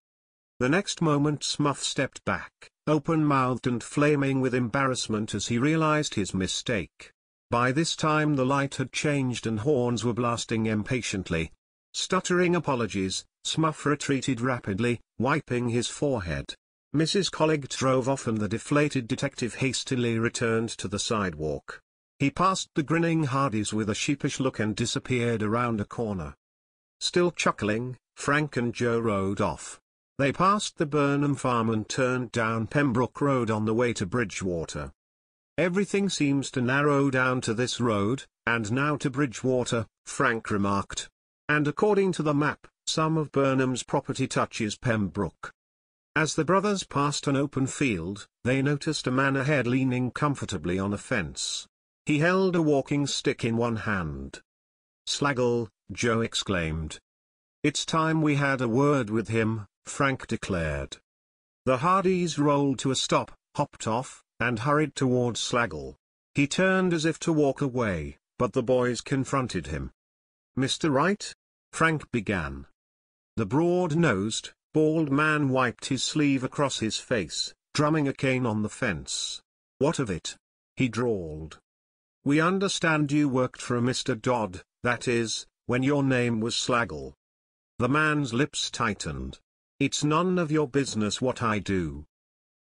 The next moment Smuff stepped back, open-mouthed and flaming with embarrassment as he realized his mistake. By this time the light had changed and horns were blasting impatiently. Stuttering apologies, Smuff retreated rapidly, wiping his forehead. Mrs. Collig drove off and the deflated detective hastily returned to the sidewalk. He passed the grinning Hardys with a sheepish look and disappeared around a corner. Still chuckling, Frank and Joe rode off. They passed the Burnham farm and turned down Pembroke Road on the way to Bridgewater. Everything seems to narrow down to this road, and now to Bridgewater, Frank remarked. And according to the map, some of Burnham's property touches Pembroke. As the brothers passed an open field, they noticed a man ahead leaning comfortably on a fence. He held a walking stick in one hand. Slagle, Joe exclaimed. It's time we had a word with him, Frank declared. The Hardys rolled to a stop, hopped off, and hurried toward Slagle. He turned as if to walk away, but the boys confronted him. Mr. Wright? Frank began. The broad-nosed, bald man wiped his sleeve across his face, drumming a cane on the fence. What of it? He drawled. We understand you worked for a Mr. Dodd, that is, when your name was Slagle. The man's lips tightened. It's none of your business what I do.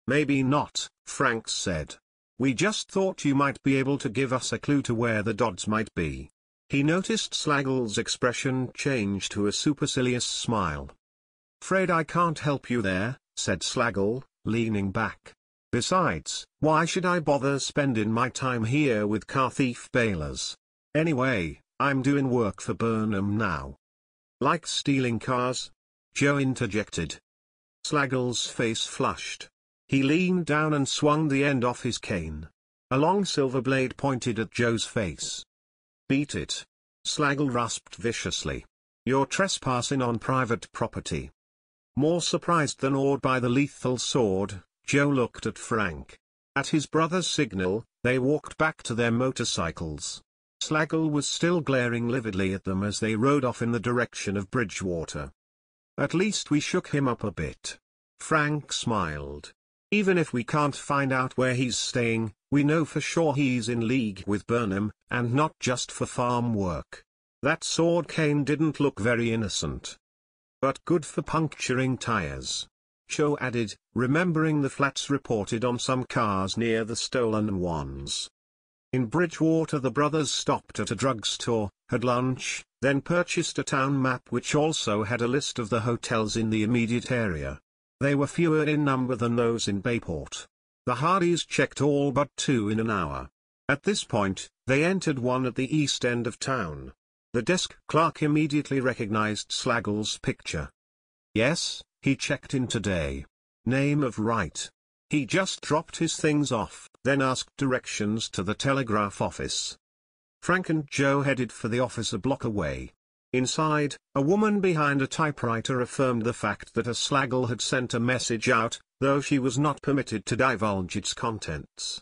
Maybe not, Frank said. We just thought you might be able to give us a clue to where the Dodds might be. He noticed Slagle's expression change to a supercilious smile. Afraid I can't help you there, said Slagle, leaning back. Besides, why should I bother spending my time here with car thief bailers? Anyway, I'm doing work for Burnham now. Like stealing cars? Joe interjected. Slagle's face flushed. He leaned down and swung the end off his cane. A long silver blade pointed at Joe's face. Beat it. Slagle rasped viciously. You're trespassing on private property. More surprised than awed by the lethal sword, Joe looked at Frank. At his brother's signal, they walked back to their motorcycles. Slagle was still glaring lividly at them as they rode off in the direction of Bridgewater. At least we shook him up a bit. Frank smiled. Even if we can't find out where he's staying, we know for sure he's in league with Burnham, and not just for farm work. That sword cane didn't look very innocent. But good for puncturing tires. Joe added, remembering the flats reported on some cars near the stolen ones. In Bridgewater the brothers stopped at a drugstore, had lunch, then purchased a town map which also had a list of the hotels in the immediate area. They were fewer in number than those in Bayport. The Hardys checked all but two in an hour. At this point, they entered one at the east end of town. The desk clerk immediately recognized Slagle's picture. Yes, he checked in today. Name of Wright. He just dropped his things off, then asked directions to the telegraph office. Frank and Joe headed for the office a block away. Inside, a woman behind a typewriter affirmed the fact that a Slagle had sent a message out, though she was not permitted to divulge its contents.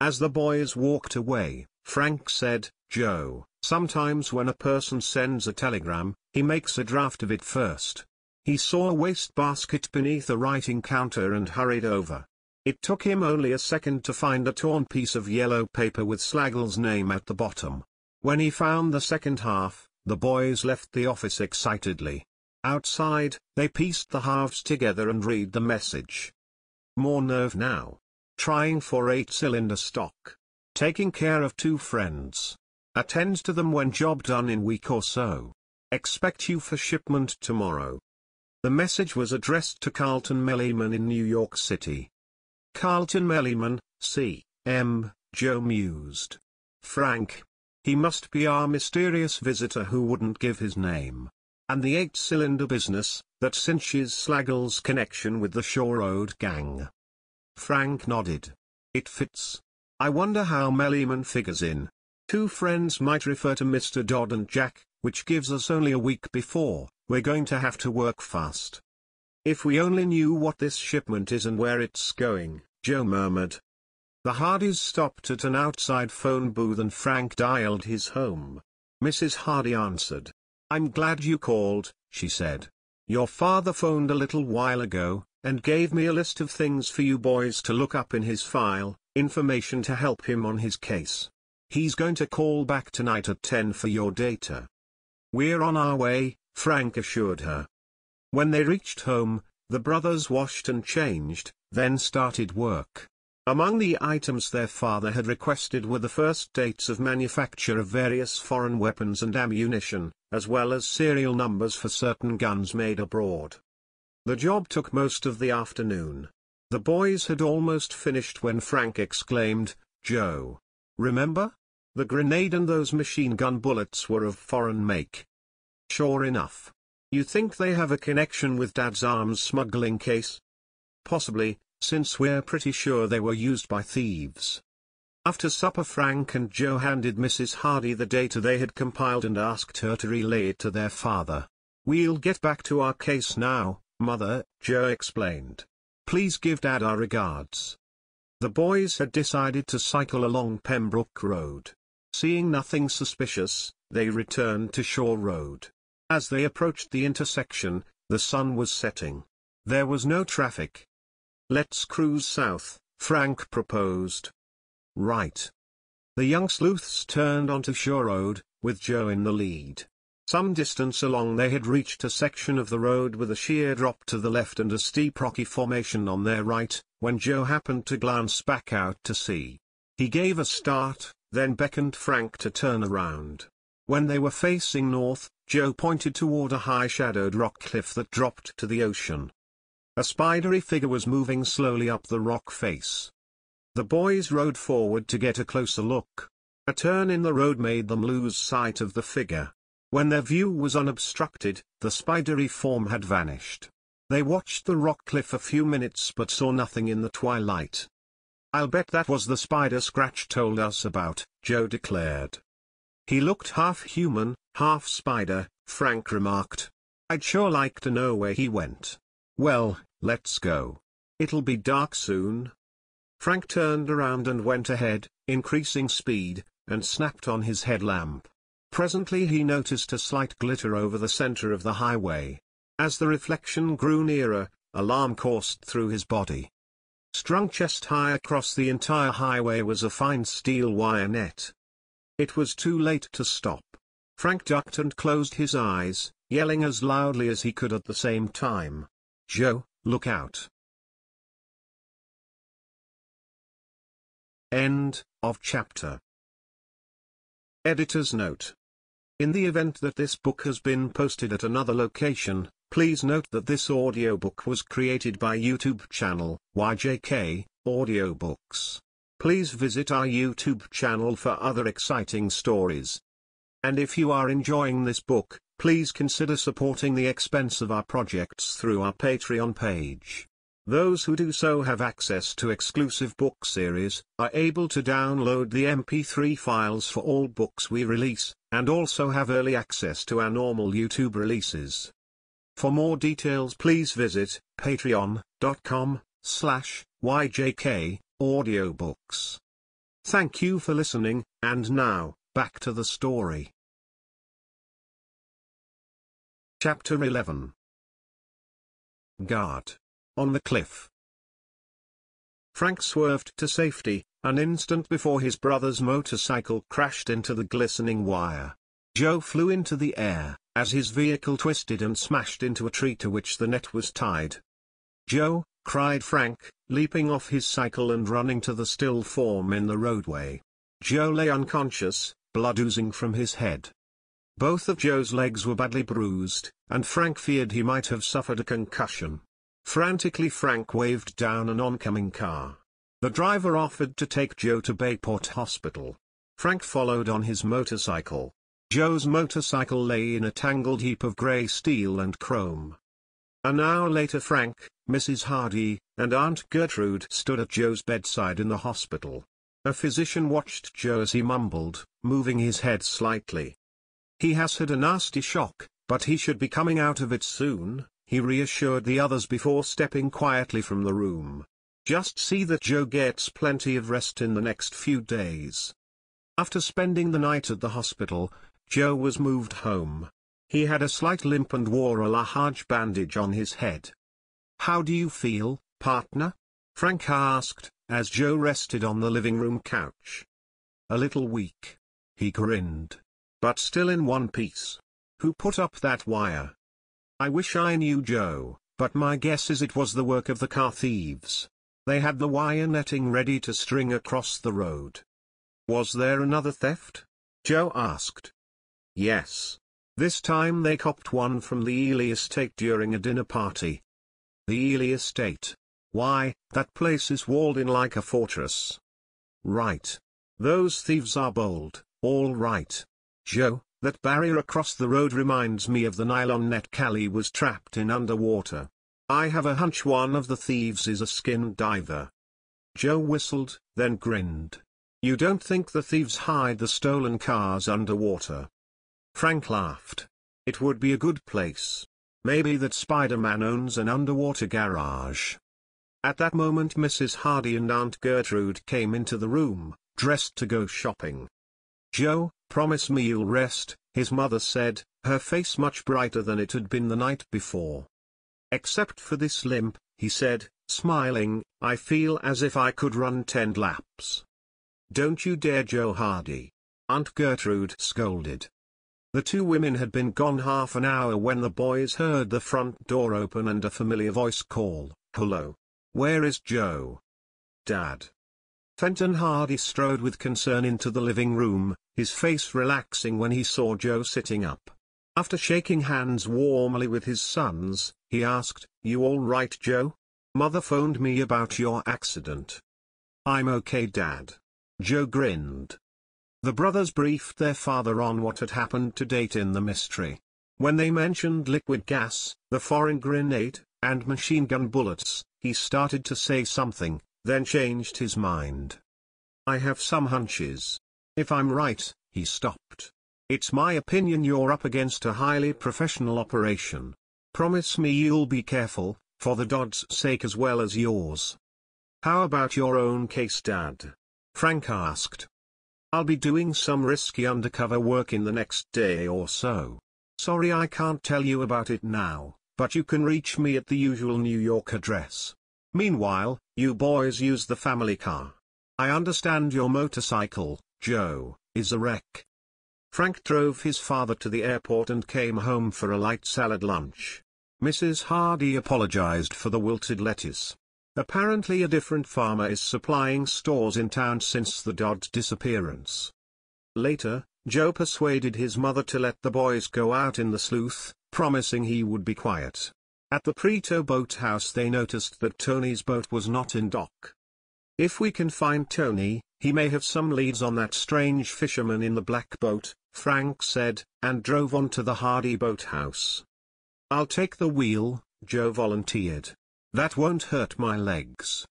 As the boys walked away, Frank said, Joe, Sometimes when a person sends a telegram, he makes a draft of it first. He saw a wastebasket beneath a writing counter and hurried over. It took him only a second to find a torn piece of yellow paper with Slagle's name at the bottom. When he found the second half, the boys left the office excitedly. Outside, they pieced the halves together and read the message. More nerve now. Trying for eight-cylinder stock. Taking care of two friends. Attend to them when job done in week or so. Expect you for shipment tomorrow. The message was addressed to Carlton Mellyman in New York City. Carlton Mellyman, C. M., Joe mused. Frank. He must be our mysterious visitor who wouldn't give his name. And the eight-cylinder business, that cinches Slagle's connection with the Shore Road gang. Frank nodded. It fits. I wonder how Mellyman figures in. Two friends might refer to Mr. Dodd and Jack, which gives us only a week before, we're going to have to work fast. If we only knew what this shipment is and where it's going, Joe murmured. The Hardys stopped at an outside phone booth and Frank dialed his home. Mrs. Hardy answered. I'm glad you called, she said. Your father phoned a little while ago, and gave me a list of things for you boys to look up in his file, information to help him on his case. He's going to call back tonight at 10 for your data. We're on our way, Frank assured her. When they reached home, the brothers washed and changed, then started work. Among the items their father had requested were the first dates of manufacture of various foreign weapons and ammunition, as well as serial numbers for certain guns made abroad. The job took most of the afternoon. The boys had almost finished when Frank exclaimed, Joe. Remember? The grenade and those machine gun bullets were of foreign make. Sure enough. You think they have a connection with Dad's arms smuggling case? Possibly, since we're pretty sure they were used by thieves. After supper Frank and Joe handed Mrs. Hardy the data they had compiled and asked her to relay it to their father. We'll get back to our case now, Mother, Joe explained. Please give Dad our regards. The boys had decided to cycle along Pembroke Road. Seeing nothing suspicious, they returned to Shore Road. As they approached the intersection, the sun was setting. There was no traffic. Let's cruise south, Frank proposed. Right. The young sleuths turned onto Shore Road, with Joe in the lead. Some distance along they had reached a section of the road with a sheer drop to the left and a steep rocky formation on their right, when Joe happened to glance back out to sea. He gave a start, then beckoned Frank to turn around. When they were facing north, Joe pointed toward a high-shadowed rock cliff that dropped to the ocean. A spidery figure was moving slowly up the rock face. The boys rode forward to get a closer look. A turn in the road made them lose sight of the figure. When their view was unobstructed, the spidery form had vanished. They watched the rock cliff a few minutes but saw nothing in the twilight. I'll bet that was the spider Scratch told us about, Joe declared. He looked half human, half spider, Frank remarked. I'd sure like to know where he went. Well, let's go. It'll be dark soon. Frank turned around and went ahead, increasing speed, and snapped on his headlamp. Presently he noticed a slight glitter over the center of the highway. As the reflection grew nearer, alarm coursed through his body. Strung chest high across the entire highway was a fine steel wire net. It was too late to stop. Frank ducked and closed his eyes, yelling as loudly as he could at the same time. Joe, look out. End of chapter. Editor's note. In the event that this book has been posted at another location, please note that this audiobook was created by YouTube channel, YJK, Audiobooks. Please visit our YouTube channel for other exciting stories. And if you are enjoying this book, please consider supporting the expense of our projects through our Patreon page. Those who do so have access to exclusive book series, are able to download the MP3 files for all books we release, and also have early access to our normal YouTube releases. For more details please visit patreon.com slash yjk audiobooks. Thank you for listening, and now, back to the story. Chapter 11 Guard. On the cliff. Frank swerved to safety, an instant before his brother's motorcycle crashed into the glistening wire. Joe flew into the air, as his vehicle twisted and smashed into a tree to which the net was tied. Joe, cried Frank, leaping off his cycle and running to the still form in the roadway. Joe lay unconscious, blood oozing from his head. Both of Joe's legs were badly bruised, and Frank feared he might have suffered a concussion. Frantically Frank waved down an oncoming car. The driver offered to take Joe to Bayport Hospital. Frank followed on his motorcycle. Joe's motorcycle lay in a tangled heap of grey steel and chrome. An hour later Frank, Mrs. Hardy, and Aunt Gertrude stood at Joe's bedside in the hospital. A physician watched Joe as he mumbled, moving his head slightly. He has had a nasty shock, but he should be coming out of it soon, he reassured the others before stepping quietly from the room. Just see that Joe gets plenty of rest in the next few days. After spending the night at the hospital, Joe was moved home. He had a slight limp and wore a large bandage on his head. How do you feel, partner? Frank asked, as Joe rested on the living room couch. A little weak. He grinned. But still in one piece. Who put up that wire? I wish I knew Joe, but my guess is it was the work of the car thieves. They had the wire netting ready to string across the road. Was there another theft? Joe asked. Yes. This time they copped one from the Ely estate during a dinner party, the Ely estate. Why, that place is walled in like a fortress. Right. Those thieves are bold, all right. Joe, that barrier across the road reminds me of the nylon net Callie was trapped in underwater. I have a hunch one of the thieves is a skin diver. Joe whistled, then grinned. You don't think the thieves hide the stolen cars underwater? Frank laughed. It would be a good place. Maybe that Spider-Man owns an underwater garage. At that moment Mrs. Hardy and Aunt Gertrude came into the room, dressed to go shopping. Joe, promise me you'll rest, his mother said, her face much brighter than it had been the night before. Except for this limp, he said, smiling, I feel as if I could run ten laps. Don't you dare Joe Hardy. Aunt Gertrude scolded. The two women had been gone half an hour when the boys heard the front door open and a familiar voice call, Hello. Where is Joe? Dad. Fenton Hardy strode with concern into the living room, his face relaxing when he saw Joe sitting up. After shaking hands warmly with his sons, he asked, You all right Joe? Mother phoned me about your accident. I'm okay Dad. Joe grinned. The brothers briefed their father on what had happened to date in the mystery. When they mentioned liquid gas, the foreign grenade, and machine gun bullets, he started to say something, then changed his mind. I have some hunches. If I'm right, he stopped. It's my opinion you're up against a highly professional operation. Promise me you'll be careful, for the Dodds' sake as well as yours. How about your own case Dad? Frank asked. I'll be doing some risky undercover work in the next day or so. Sorry I can't tell you about it now, but you can reach me at the usual New York address. Meanwhile, you boys use the family car. I understand your motorcycle, Joe, is a wreck. Frank drove his father to the airport and came home for a light salad lunch. Mrs. Hardy apologized for the wilted lettuce. Apparently a different farmer is supplying stores in town since the Dodd disappearance. Later, Joe persuaded his mother to let the boys go out in the sleuth, promising he would be quiet. At the Prito boathouse they noticed that Tony's boat was not in dock. If we can find Tony, he may have some leads on that strange fisherman in the black boat, Frank said, and drove on to the Hardy boathouse. I'll take the wheel, Joe volunteered. That won't hurt my legs.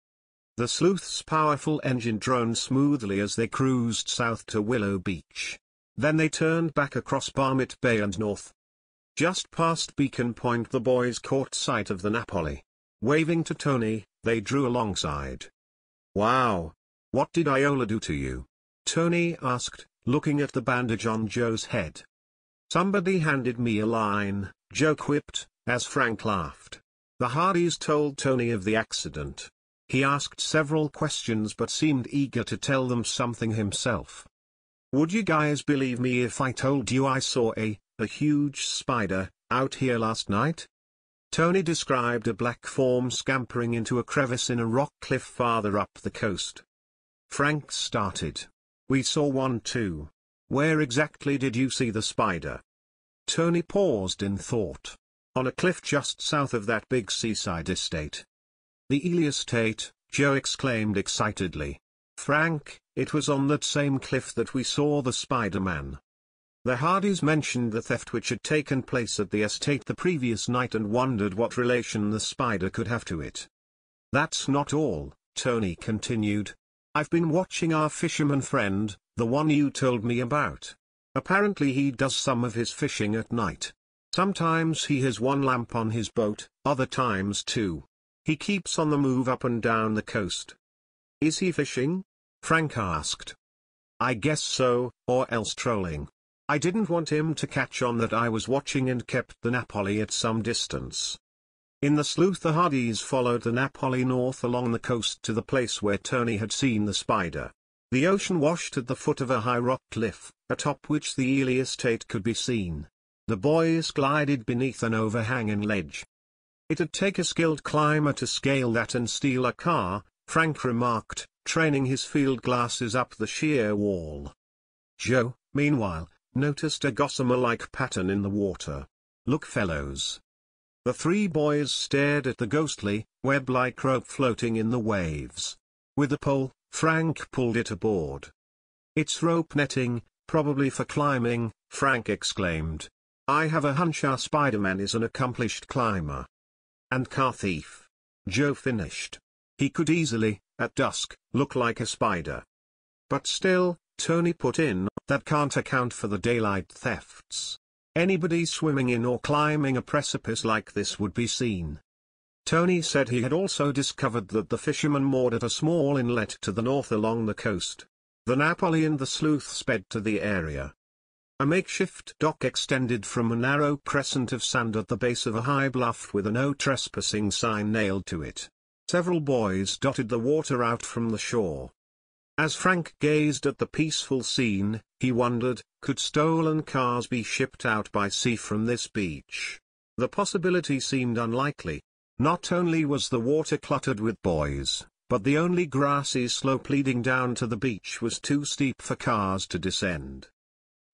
The sleuth's powerful engine droned smoothly as they cruised south to Willow Beach. Then they turned back across Barmet Bay and north. Just past Beacon Point the boys caught sight of the Napoli. Waving to Tony, they drew alongside. Wow! What did Iola do to you? Tony asked, looking at the bandage on Joe's head. Somebody handed me a line, Joe quipped, as Frank laughed. The Hardys told Tony of the accident. He asked several questions but seemed eager to tell them something himself. Would you guys believe me if I told you I saw a, a huge spider, out here last night? Tony described a black form scampering into a crevice in a rock cliff farther up the coast. Frank started. We saw one too. Where exactly did you see the spider? Tony paused in thought. On a cliff just south of that big seaside estate. The Ely estate, Joe exclaimed excitedly. Frank, it was on that same cliff that we saw the Spider-Man. The Hardys mentioned the theft which had taken place at the estate the previous night and wondered what relation the spider could have to it. That's not all, Tony continued. I've been watching our fisherman friend, the one you told me about. Apparently he does some of his fishing at night. Sometimes he has one lamp on his boat, other times two. He keeps on the move up and down the coast. Is he fishing? Frank asked. I guess so, or else trolling. I didn't want him to catch on that I was watching and kept the Napoli at some distance. In the sleuth the Hardys followed the Napoli north along the coast to the place where Tony had seen the spider. The ocean washed at the foot of a high rock cliff, atop which the Ely estate could be seen. The boys glided beneath an overhanging ledge. It'd take a skilled climber to scale that and steal a car, Frank remarked, training his field glasses up the sheer wall. Joe, meanwhile, noticed a gossamer-like pattern in the water. Look fellows. The three boys stared at the ghostly, web-like rope floating in the waves. With a pole, Frank pulled it aboard. It's rope netting, probably for climbing, Frank exclaimed. I have a hunch our Spider-Man is an accomplished climber. And car thief. Joe finished. He could easily, at dusk, look like a spider. But still, Tony put in, that can't account for the daylight thefts. Anybody swimming in or climbing a precipice like this would be seen. Tony said he had also discovered that the fishermen moored at a small inlet to the north along the coast. The Napoli and the sleuth sped to the area. A makeshift dock extended from a narrow crescent of sand at the base of a high bluff with a no trespassing sign nailed to it. Several boys dotted the water out from the shore. As Frank gazed at the peaceful scene, he wondered, could stolen cars be shipped out by sea from this beach? The possibility seemed unlikely. Not only was the water cluttered with boys, but the only grassy slope leading down to the beach was too steep for cars to descend.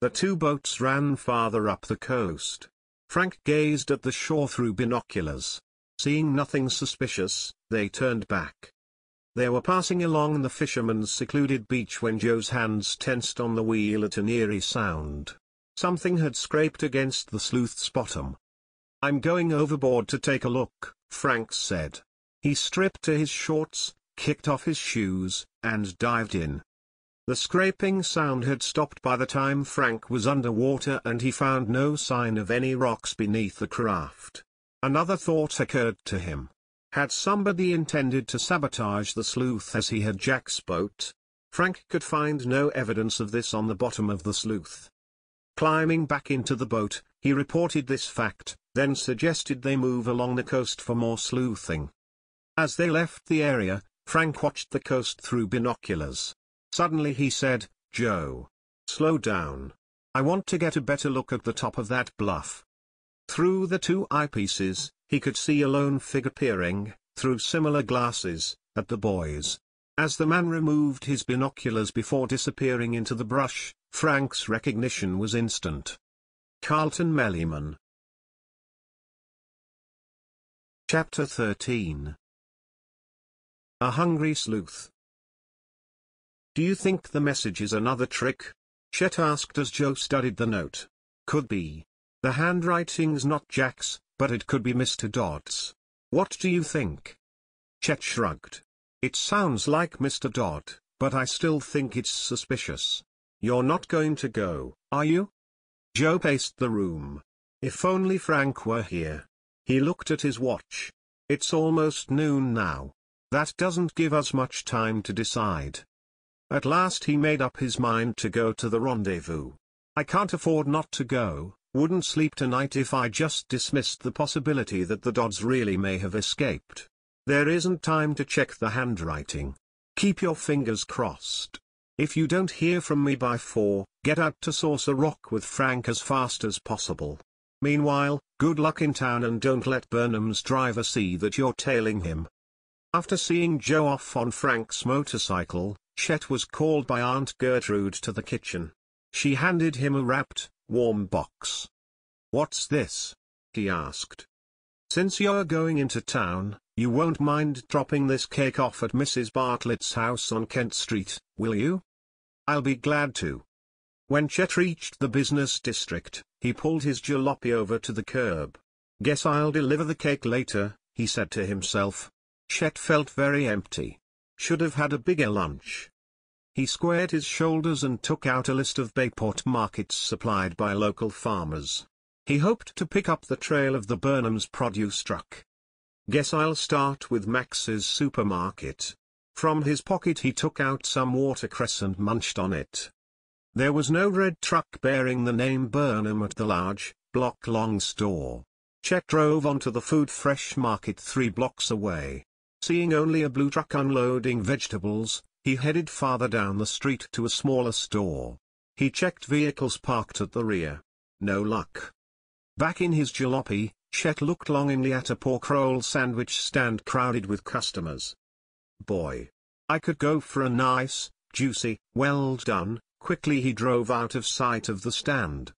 The two boats ran farther up the coast. Frank gazed at the shore through binoculars. Seeing nothing suspicious, they turned back. They were passing along the fisherman's secluded beach when Joe's hands tensed on the wheel at an eerie sound. Something had scraped against the sleuth's bottom. I'm going overboard to take a look, Frank said. He stripped to his shorts, kicked off his shoes, and dived in. The scraping sound had stopped by the time Frank was underwater and he found no sign of any rocks beneath the craft. Another thought occurred to him. Had somebody intended to sabotage the sleuth as he had Jack's boat? Frank could find no evidence of this on the bottom of the sleuth. Climbing back into the boat, he reported this fact, then suggested they move along the coast for more sleuthing. As they left the area, Frank watched the coast through binoculars. Suddenly he said, Joe. Slow down. I want to get a better look at the top of that bluff. Through the two eyepieces, he could see a lone figure peering, through similar glasses, at the boys. As the man removed his binoculars before disappearing into the brush, Frank's recognition was instant. Carlton Merriman. Chapter 13 A Hungry Sleuth do you think the message is another trick? Chet asked as Joe studied the note. Could be. The handwriting's not Jack's, but it could be Mr. Dodd's. What do you think? Chet shrugged. It sounds like Mr. Dodd, but I still think it's suspicious. You're not going to go, are you? Joe paced the room. If only Frank were here. He looked at his watch. It's almost noon now. That doesn't give us much time to decide. At last he made up his mind to go to the rendezvous. I can't afford not to go, wouldn't sleep tonight if I just dismissed the possibility that the Dodds really may have escaped. There isn't time to check the handwriting. Keep your fingers crossed. If you don't hear from me by four, get out to Saucer Rock with Frank as fast as possible. Meanwhile, good luck in town and don't let Burnham's driver see that you're tailing him. After seeing Joe off on Frank's motorcycle, Chet was called by Aunt Gertrude to the kitchen. She handed him a wrapped, warm box. What's this? he asked. Since you're going into town, you won't mind dropping this cake off at Mrs. Bartlett's house on Kent Street, will you? I'll be glad to. When Chet reached the business district, he pulled his jalopy over to the curb. Guess I'll deliver the cake later, he said to himself. Chet felt very empty. Should have had a bigger lunch. He squared his shoulders and took out a list of Bayport markets supplied by local farmers. He hoped to pick up the trail of the Burnham's produce truck. Guess I'll start with Max's supermarket. From his pocket he took out some watercress and munched on it. There was no red truck bearing the name Burnham at the large, block-long store. Chet drove onto the food fresh market three blocks away. Seeing only a blue truck unloading vegetables, he headed farther down the street to a smaller store. He checked vehicles parked at the rear. No luck. Back in his jalopy, Chet looked longingly at a pork roll sandwich stand crowded with customers. Boy. I could go for a nice, juicy, well done, quickly he drove out of sight of the stand.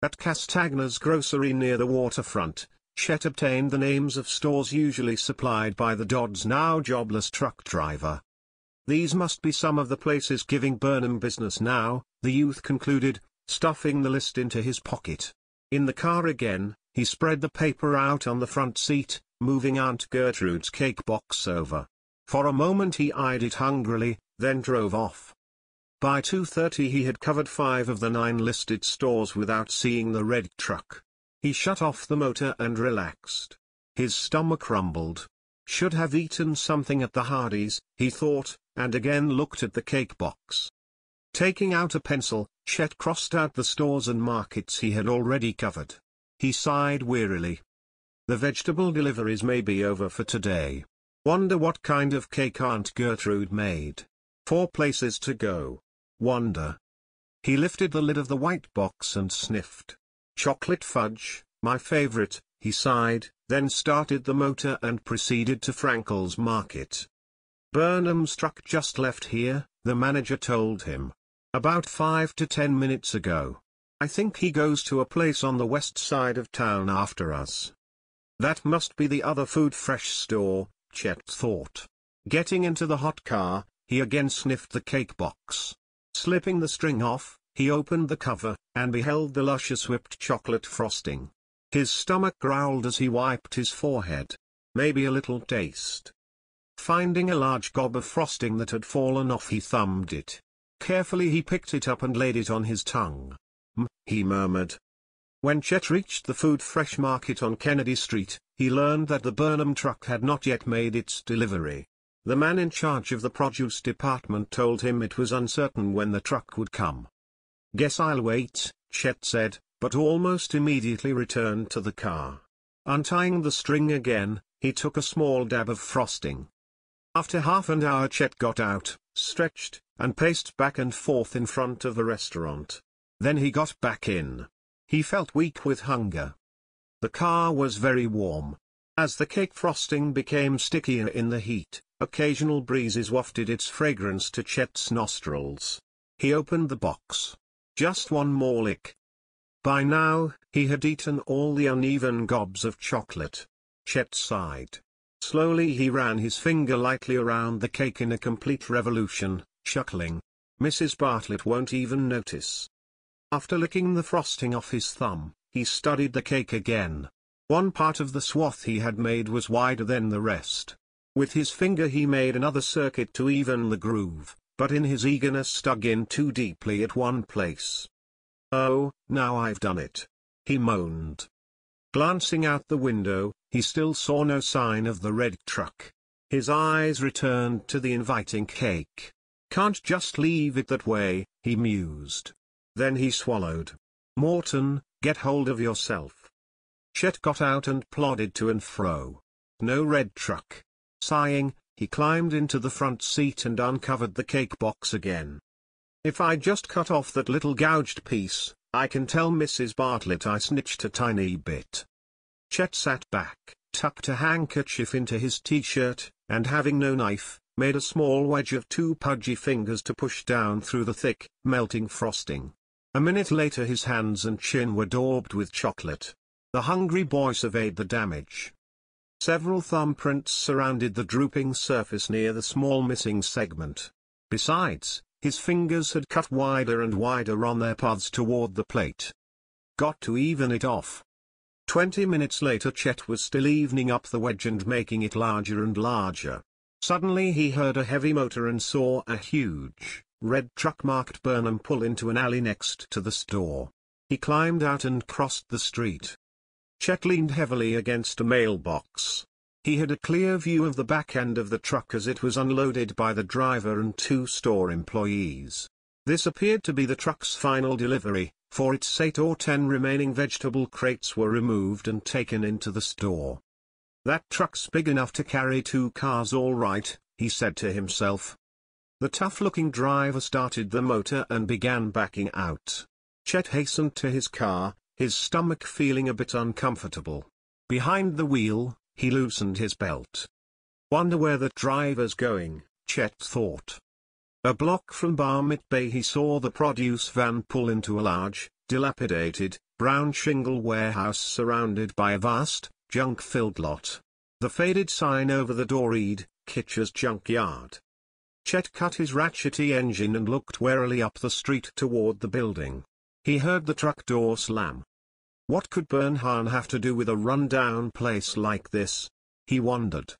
At Castagna's grocery near the waterfront, Chet obtained the names of stores usually supplied by the Dodds now jobless truck driver. These must be some of the places giving Burnham business now, the youth concluded, stuffing the list into his pocket. In the car again, he spread the paper out on the front seat, moving Aunt Gertrude's cake box over. For a moment he eyed it hungrily, then drove off. By 2.30 he had covered five of the nine listed stores without seeing the red truck. He shut off the motor and relaxed. His stomach rumbled. Should have eaten something at the Hardys', he thought, and again looked at the cake box. Taking out a pencil, Chet crossed out the stores and markets he had already covered. He sighed wearily. The vegetable deliveries may be over for today. Wonder what kind of cake Aunt Gertrude made. Four places to go. Wonder. He lifted the lid of the white box and sniffed. Chocolate fudge, my favorite, he sighed, then started the motor and proceeded to Frankel's Market. Burnham's truck just left here, the manager told him. About five to ten minutes ago. I think he goes to a place on the west side of town after us. That must be the other food fresh store, Chet thought. Getting into the hot car, he again sniffed the cake box. Slipping the string off, he opened the cover, and beheld the luscious whipped chocolate frosting. His stomach growled as he wiped his forehead. Maybe a little taste. Finding a large gob of frosting that had fallen off he thumbed it. Carefully he picked it up and laid it on his tongue Mm, he murmured. When Chet reached the food fresh market on Kennedy Street, he learned that the Burnham truck had not yet made its delivery. The man in charge of the produce department told him it was uncertain when the truck would come. Guess I'll wait, Chet said, but almost immediately returned to the car. Untying the string again, he took a small dab of frosting. After half an hour Chet got out, stretched, and paced back and forth in front of the restaurant. Then he got back in. He felt weak with hunger. The car was very warm. As the cake frosting became stickier in the heat, occasional breezes wafted its fragrance to Chet's nostrils. He opened the box. Just one more lick. By now, he had eaten all the uneven gobs of chocolate. Chet sighed. Slowly he ran his finger lightly around the cake in a complete revolution, chuckling. Mrs. Bartlett won't even notice. After licking the frosting off his thumb, he studied the cake again. One part of the swath he had made was wider than the rest. With his finger he made another circuit to even the groove, but in his eagerness dug in too deeply at one place. Oh, now I've done it. He moaned. Glancing out the window, he still saw no sign of the red truck. His eyes returned to the inviting cake. Can't just leave it that way, he mused. Then he swallowed. Morton, get hold of yourself. Chet got out and plodded to and fro. No red truck. Sighing, he climbed into the front seat and uncovered the cake box again. If I just cut off that little gouged piece, I can tell Mrs. Bartlett I snitched a tiny bit. Chet sat back, tucked a handkerchief into his t-shirt, and having no knife, made a small wedge of two pudgy fingers to push down through the thick, melting frosting. A minute later his hands and chin were daubed with chocolate. The hungry boy surveyed the damage. Several thumbprints surrounded the drooping surface near the small missing segment. Besides, his fingers had cut wider and wider on their paths toward the plate. Got to even it off. Twenty minutes later Chet was still evening up the wedge and making it larger and larger. Suddenly he heard a heavy motor and saw a huge, red truck marked Burnham pull into an alley next to the store. He climbed out and crossed the street. Chet leaned heavily against a mailbox. He had a clear view of the back end of the truck as it was unloaded by the driver and two store employees. This appeared to be the truck's final delivery, for its eight or ten remaining vegetable crates were removed and taken into the store. That truck's big enough to carry two cars all right, he said to himself. The tough-looking driver started the motor and began backing out. Chet hastened to his car, his stomach feeling a bit uncomfortable. Behind the wheel, he loosened his belt. Wonder where that driver's going, Chet thought. A block from Barmet Bay he saw the produce van pull into a large, dilapidated, brown shingle warehouse surrounded by a vast, junk-filled lot. The faded sign over the door read, Kitcher's Junkyard. Chet cut his ratchety engine and looked warily up the street toward the building. He heard the truck door slam. What could Bernhardt have to do with a run-down place like this? He wondered.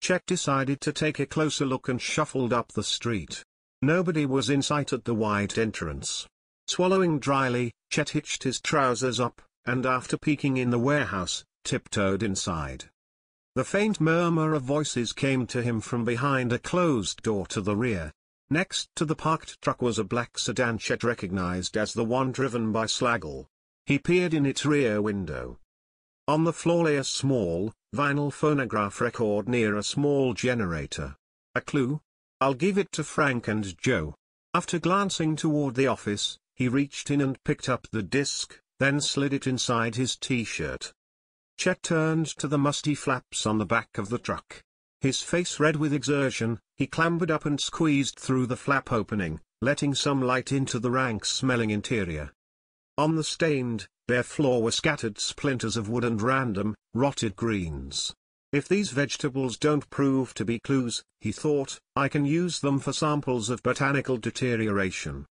Chet decided to take a closer look and shuffled up the street. Nobody was in sight at the wide entrance. Swallowing dryly, Chet hitched his trousers up, and after peeking in the warehouse, tiptoed inside. The faint murmur of voices came to him from behind a closed door to the rear. Next to the parked truck was a black sedan Chet recognized as the one driven by Slagle. He peered in its rear window. On the floor lay a small, vinyl phonograph record near a small generator. A clue? I'll give it to Frank and Joe. After glancing toward the office, he reached in and picked up the disc, then slid it inside his t-shirt. Chet turned to the musty flaps on the back of the truck. His face red with exertion, he clambered up and squeezed through the flap opening, letting some light into the rank-smelling interior. On the stained, bare floor were scattered splinters of wood and random, rotted greens. If these vegetables don't prove to be clues, he thought, I can use them for samples of botanical deterioration.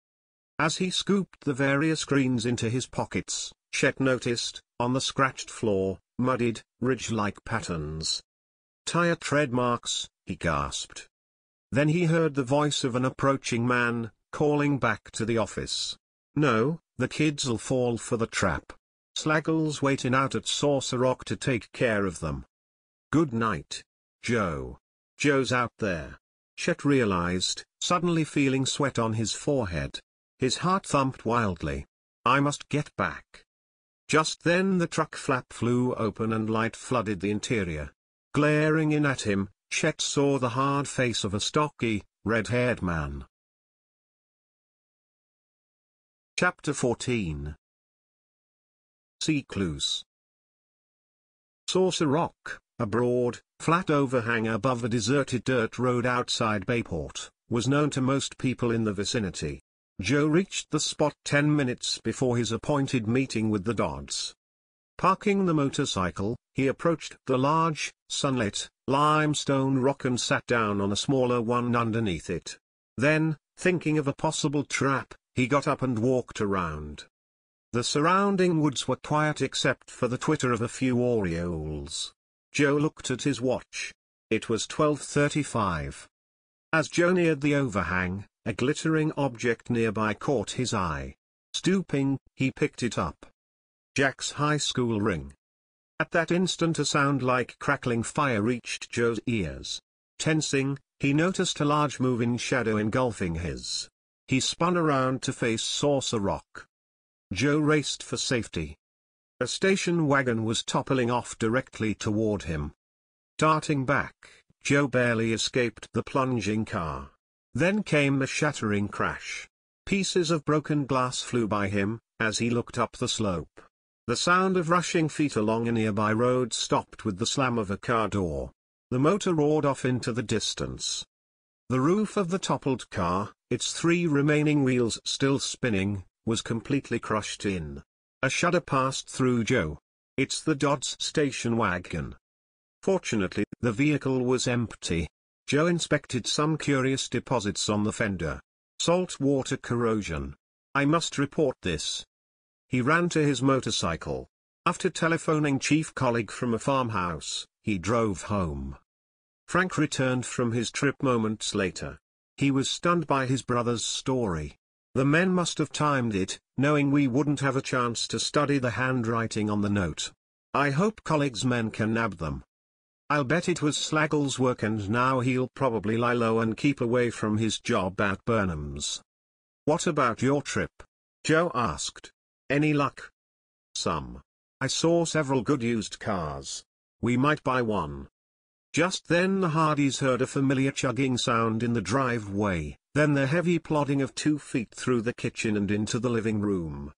As he scooped the various greens into his pockets, Chet noticed, on the scratched floor, muddied, ridge-like patterns, Tire tread marks, he gasped. Then he heard the voice of an approaching man, calling back to the office. No, the kids'll fall for the trap. Slagle's waiting out at Saucer Rock to take care of them. Good night, Joe. Joe's out there. Chet realized, suddenly feeling sweat on his forehead. His heart thumped wildly. I must get back. Just then the truck flap flew open and light flooded the interior. Glaring in at him, Chet saw the hard face of a stocky, red-haired man. Chapter 14 Sea Clues Saucer Rock, a broad, flat overhang above a deserted dirt road outside Bayport, was known to most people in the vicinity. Joe reached the spot ten minutes before his appointed meeting with the Dodds. Parking the motorcycle, he approached the large, sunlit, limestone rock and sat down on a smaller one underneath it. Then, thinking of a possible trap, he got up and walked around. The surrounding woods were quiet except for the twitter of a few orioles. Joe looked at his watch. It was 12.35. As Joe neared the overhang, a glittering object nearby caught his eye. Stooping, he picked it up. Jack's high school ring. At that instant a sound like crackling fire reached Joe's ears. Tensing, he noticed a large moving shadow engulfing his. He spun around to face Saucer Rock. Joe raced for safety. A station wagon was toppling off directly toward him. Darting back, Joe barely escaped the plunging car. Then came a shattering crash. Pieces of broken glass flew by him, as he looked up the slope. The sound of rushing feet along a nearby road stopped with the slam of a car door. The motor roared off into the distance. The roof of the toppled car, its three remaining wheels still spinning, was completely crushed in. A shudder passed through Joe. It's the Dodds station wagon. Fortunately, the vehicle was empty. Joe inspected some curious deposits on the fender. Salt water corrosion. I must report this. He ran to his motorcycle. After telephoning chief Collig from a farmhouse, he drove home. Frank returned from his trip moments later. He was stunned by his brother's story. The men must have timed it, knowing we wouldn't have a chance to study the handwriting on the note. I hope Collig's men can nab them. I'll bet it was Slagle's work and now he'll probably lie low and keep away from his job at Burnham's. What about your trip? Joe asked. Any luck? Some. I saw several good used cars. We might buy one. Just then the Hardys heard a familiar chugging sound in the driveway. Then the heavy plodding of two feet through the kitchen and into the living room.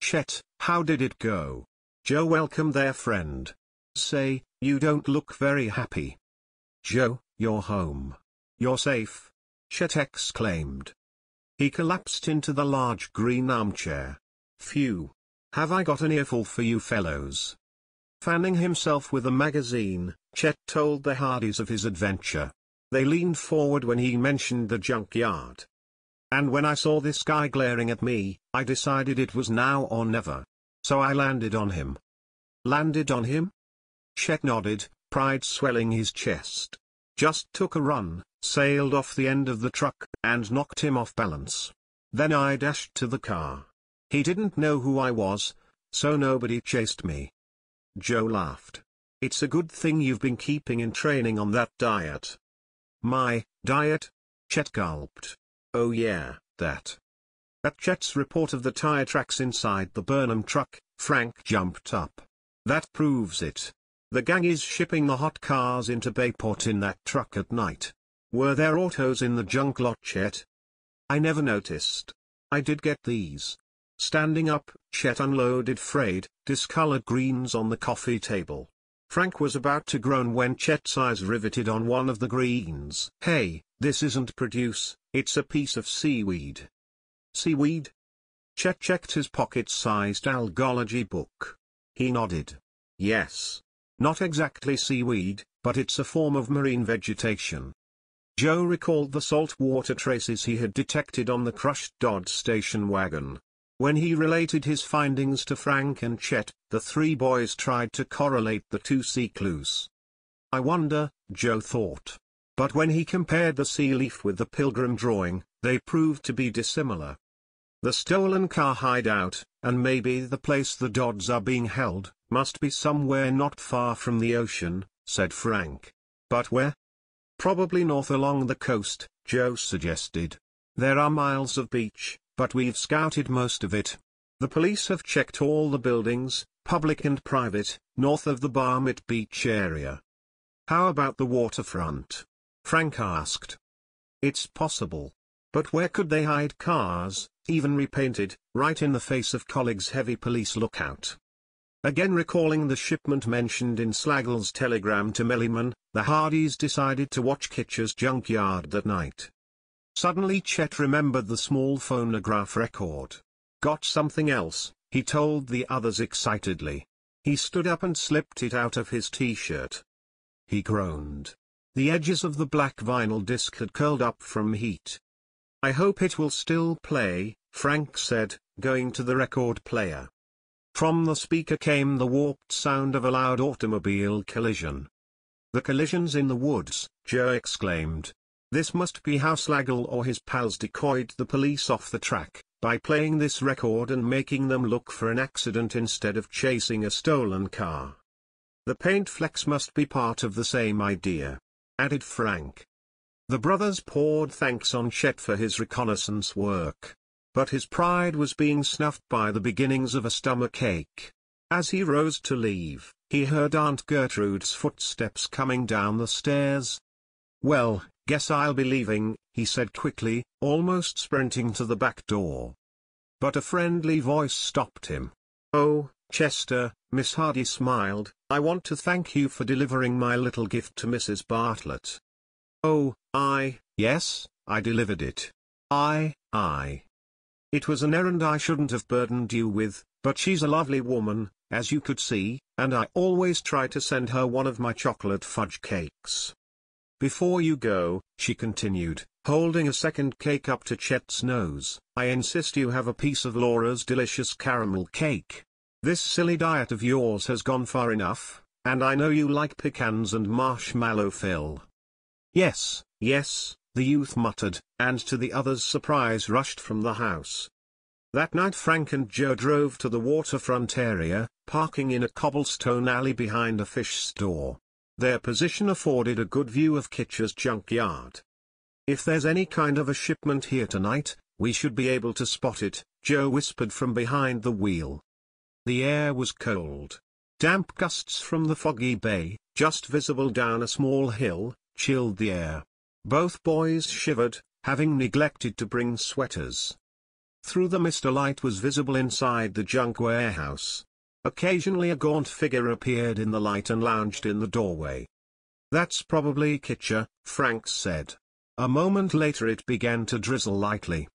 Chet, how did it go? Joe welcomed their friend. Say, you don't look very happy. Joe, you're home. You're safe. Chet exclaimed. He collapsed into the large green armchair. Phew. Have I got an earful for you fellows? Fanning himself with a magazine, Chet told the Hardys of his adventure. They leaned forward when he mentioned the junkyard. And when I saw this guy glaring at me, I decided it was now or never. So I landed on him. Landed on him? Chet nodded, pride swelling his chest. Just took a run, sailed off the end of the truck, and knocked him off balance. Then I dashed to the car. He didn't know who I was, so nobody chased me. Joe laughed. It's a good thing you've been keeping in training on that diet. My, diet? Chet gulped. Oh yeah, that. At Chet's report of the tire tracks inside the Burnham truck, Frank jumped up. That proves it. The gang is shipping the hot cars into Bayport in that truck at night. Were there autos in the junk lot Chet? I never noticed. I did get these. Standing up, Chet unloaded frayed, discolored greens on the coffee table. Frank was about to groan when Chet's eyes riveted on one of the greens. Hey, this isn't produce, it's a piece of seaweed. Seaweed? Chet checked his pocket-sized algology book. He nodded. Yes. Not exactly seaweed, but it's a form of marine vegetation. Joe recalled the salt water traces he had detected on the crushed Dodge station wagon. When he related his findings to Frank and Chet, the three boys tried to correlate the two sea clues. I wonder, Joe thought. But when he compared the sea leaf with the pilgrim drawing, they proved to be dissimilar. The stolen car hideout, and maybe the place the Dodds are being held, must be somewhere not far from the ocean, said Frank. But where? Probably north along the coast, Joe suggested. There are miles of beach, but we've scouted most of it. The police have checked all the buildings, public and private, north of the Barmet Beach area. How about the waterfront? Frank asked. It's possible. But where could they hide cars, even repainted, right in the face of Collig's heavy police lookout? Again recalling the shipment mentioned in Slagle's telegram to Merriman, the Hardys decided to watch Kitcher's junkyard that night. Suddenly Chet remembered the small phonograph record. Got something else, he told the others excitedly. He stood up and slipped it out of his t-shirt. He groaned. The edges of the black vinyl disc had curled up from heat. I hope it will still play, Frank said, going to the record player. From the speaker came the warped sound of a loud automobile collision. The collisions in the woods, Joe exclaimed, this must be how Slagle or his pals decoyed the police off the track, by playing this record and making them look for an accident instead of chasing a stolen car. The paint flecks must be part of the same idea. Added Frank. The brothers poured thanks on Chet for his reconnaissance work. But his pride was being snuffed by the beginnings of a stomach ache. As he rose to leave, he heard Aunt Gertrude's footsteps coming down the stairs. Well, Guess I'll be leaving, he said quickly, almost sprinting to the back door. But a friendly voice stopped him. Oh, Chester, Miss Hardy smiled, I want to thank you for delivering my little gift to Mrs. Bartlett. Oh, I, yes, I delivered it. I, I. It was an errand I shouldn't have burdened you with, but she's a lovely woman, as you could see, and I always try to send her one of my chocolate fudge cakes. Before you go, she continued, holding a second cake up to Chet's nose, I insist you have a piece of Laura's delicious caramel cake. This silly diet of yours has gone far enough, and I know you like pecans and marshmallow fill. Yes, yes, the youth muttered, and to the others' surprise rushed from the house. That night Frank and Joe drove to the waterfront area, parking in a cobblestone alley behind a fish store. Their position afforded a good view of Kitcher's junkyard. If there's any kind of a shipment here tonight, we should be able to spot it, Joe whispered from behind the wheel. The air was cold. Damp gusts from the foggy bay, just visible down a small hill, chilled the air. Both boys shivered, having neglected to bring sweaters. Through the mist a light was visible inside the junk warehouse. Occasionally a gaunt figure appeared in the light and lounged in the doorway. That's probably Kitcher, Frank said. A moment later it began to drizzle lightly.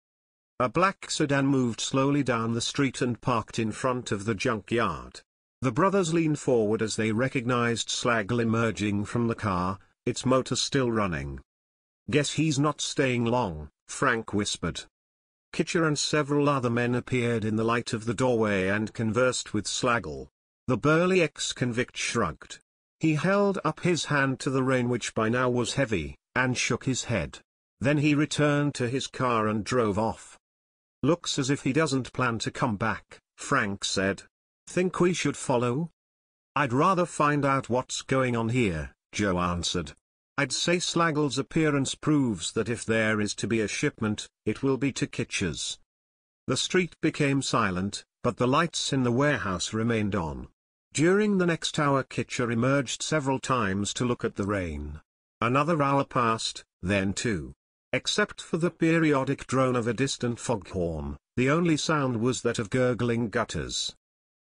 A black sedan moved slowly down the street and parked in front of the junkyard. The brothers leaned forward as they recognized Slagle emerging from the car, its motor still running. Guess he's not staying long, Frank whispered. Kitcher and several other men appeared in the light of the doorway and conversed with Slagle. The burly ex-convict shrugged. He held up his hand to the rain which by now was heavy, and shook his head. Then he returned to his car and drove off. Looks as if he doesn't plan to come back, Frank said. Think we should follow? I'd rather find out what's going on here, Joe answered. I'd say Slagle's appearance proves that if there is to be a shipment, it will be to Kitcher's. The street became silent, but the lights in the warehouse remained on. During the next hour Kitcher emerged several times to look at the rain. Another hour passed, then two. Except for the periodic drone of a distant foghorn, the only sound was that of gurgling gutters.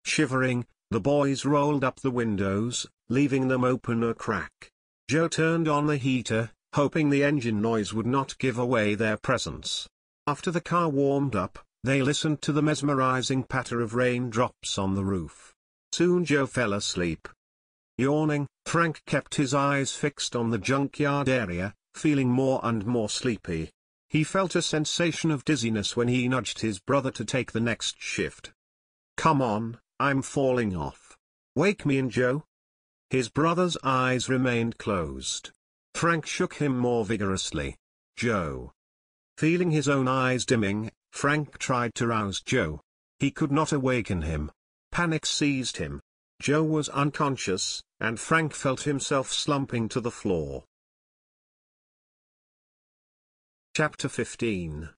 Shivering, the boys rolled up the windows, leaving them open a crack. Joe turned on the heater, hoping the engine noise would not give away their presence. After the car warmed up, they listened to the mesmerizing patter of raindrops on the roof. Soon Joe fell asleep. Yawning, Frank kept his eyes fixed on the junkyard area, feeling more and more sleepy. He felt a sensation of dizziness when he nudged his brother to take the next shift. Come on, I'm falling off. Wake me and Joe. His brother's eyes remained closed. Frank shook him more vigorously. Joe. Feeling his own eyes dimming, Frank tried to rouse Joe. He could not awaken him. Panic seized him. Joe was unconscious, and Frank felt himself slumping to the floor. Chapter 15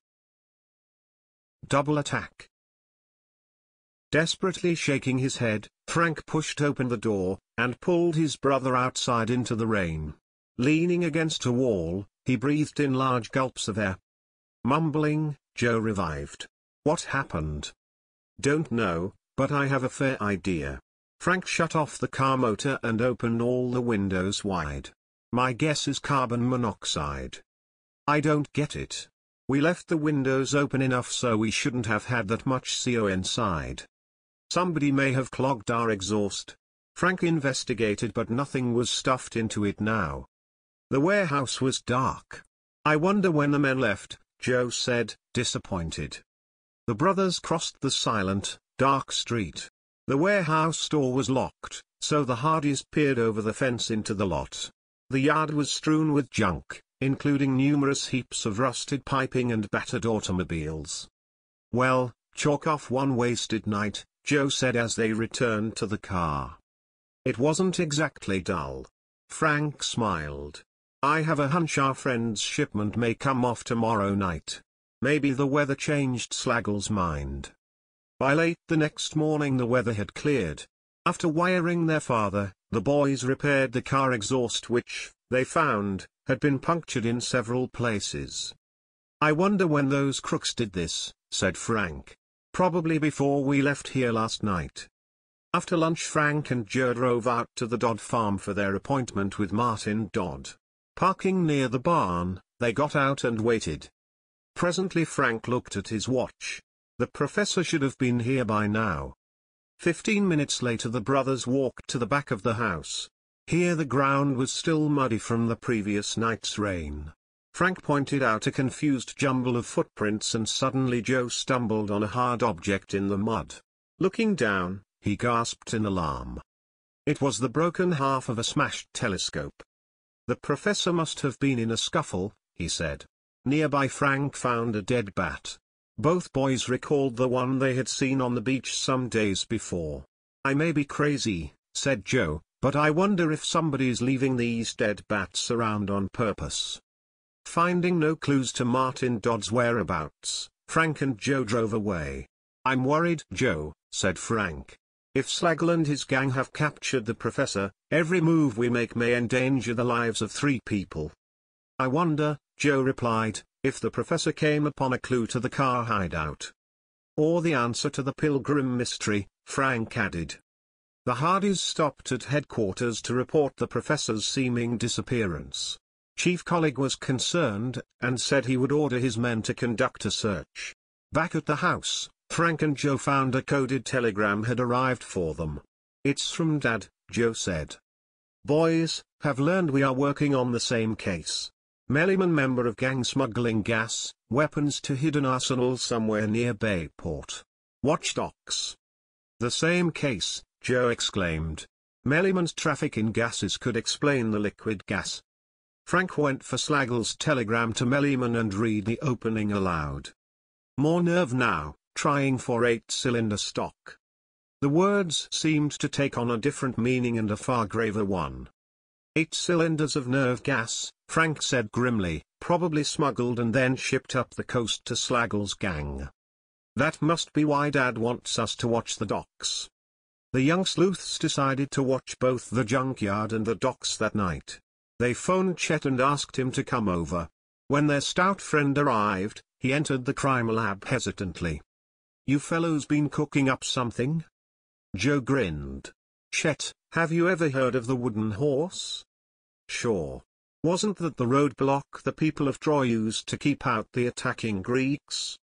Double Attack Desperately shaking his head, Frank pushed open the door, and pulled his brother outside into the rain. Leaning against a wall, he breathed in large gulps of air. Mumbling, Joe revived. What happened? Don't know, but I have a fair idea. Frank shut off the car motor and opened all the windows wide. My guess is carbon monoxide. I don't get it. We left the windows open enough so we shouldn't have had that much CO inside. Somebody may have clogged our exhaust. Frank investigated but nothing was stuffed into it now. The warehouse was dark. I wonder when the men left, Joe said, disappointed. The brothers crossed the silent, dark street. The warehouse door was locked, so the Hardys peered over the fence into the lot. The yard was strewn with junk, including numerous heaps of rusted piping and battered automobiles. Well, chalk off one wasted night, Joe said as they returned to the car. It wasn't exactly dull. Frank smiled. I have a hunch our friend's shipment may come off tomorrow night. Maybe the weather changed Slagle's mind. By late the next morning the weather had cleared. After wiring their father, the boys repaired the car exhaust which, they found, had been punctured in several places. I wonder when those crooks did this, said Frank. Probably before we left here last night. After lunch Frank and Joe drove out to the Dodd farm for their appointment with Martin Dodd. Parking near the barn, they got out and waited. Presently Frank looked at his watch. The professor should have been here by now. Fifteen minutes later the brothers walked to the back of the house. Here the ground was still muddy from the previous night's rain. Frank pointed out a confused jumble of footprints and suddenly Joe stumbled on a hard object in the mud. Looking down, he gasped in alarm. It was the broken half of a smashed telescope. The professor must have been in a scuffle, he said. Nearby Frank found a dead bat. Both boys recalled the one they had seen on the beach some days before. I may be crazy, said Joe, but I wonder if somebody's leaving these dead bats around on purpose. Finding no clues to Martin Dodd's whereabouts, Frank and Joe drove away. I'm worried, Joe, said Frank. If Slagle and his gang have captured the professor, every move we make may endanger the lives of three people. I wonder, Joe replied, if the professor came upon a clue to the car hideout. Or the answer to the Pilgrim mystery, Frank added. The Hardys stopped at headquarters to report the professor's seeming disappearance. Chief Collig was concerned, and said he would order his men to conduct a search. Back at the house, Frank and Joe found a coded telegram had arrived for them. It's from Dad, Joe said. Boys, have learned we are working on the same case. Merriman member of gang smuggling gas, weapons to hidden arsenal somewhere near Bayport. Watch docks. The same case, Joe exclaimed. Merriman's traffic in gases could explain the liquid gas. Frank went for Slagle's telegram to Merriman and read the opening aloud. More nerve now, trying for eight-cylinder stock. The words seemed to take on a different meaning and a far graver one. Eight cylinders of nerve gas, Frank said grimly, probably smuggled and then shipped up the coast to Slagle's gang. That must be why Dad wants us to watch the docks. The young sleuths decided to watch both the junkyard and the docks that night. They phoned Chet and asked him to come over. When their stout friend arrived, he entered the crime lab hesitantly. You fellows been cooking up something? Joe grinned. Chet, have you ever heard of the wooden horse? Sure. Wasn't that the roadblock the people of Troy used to keep out the attacking Greeks?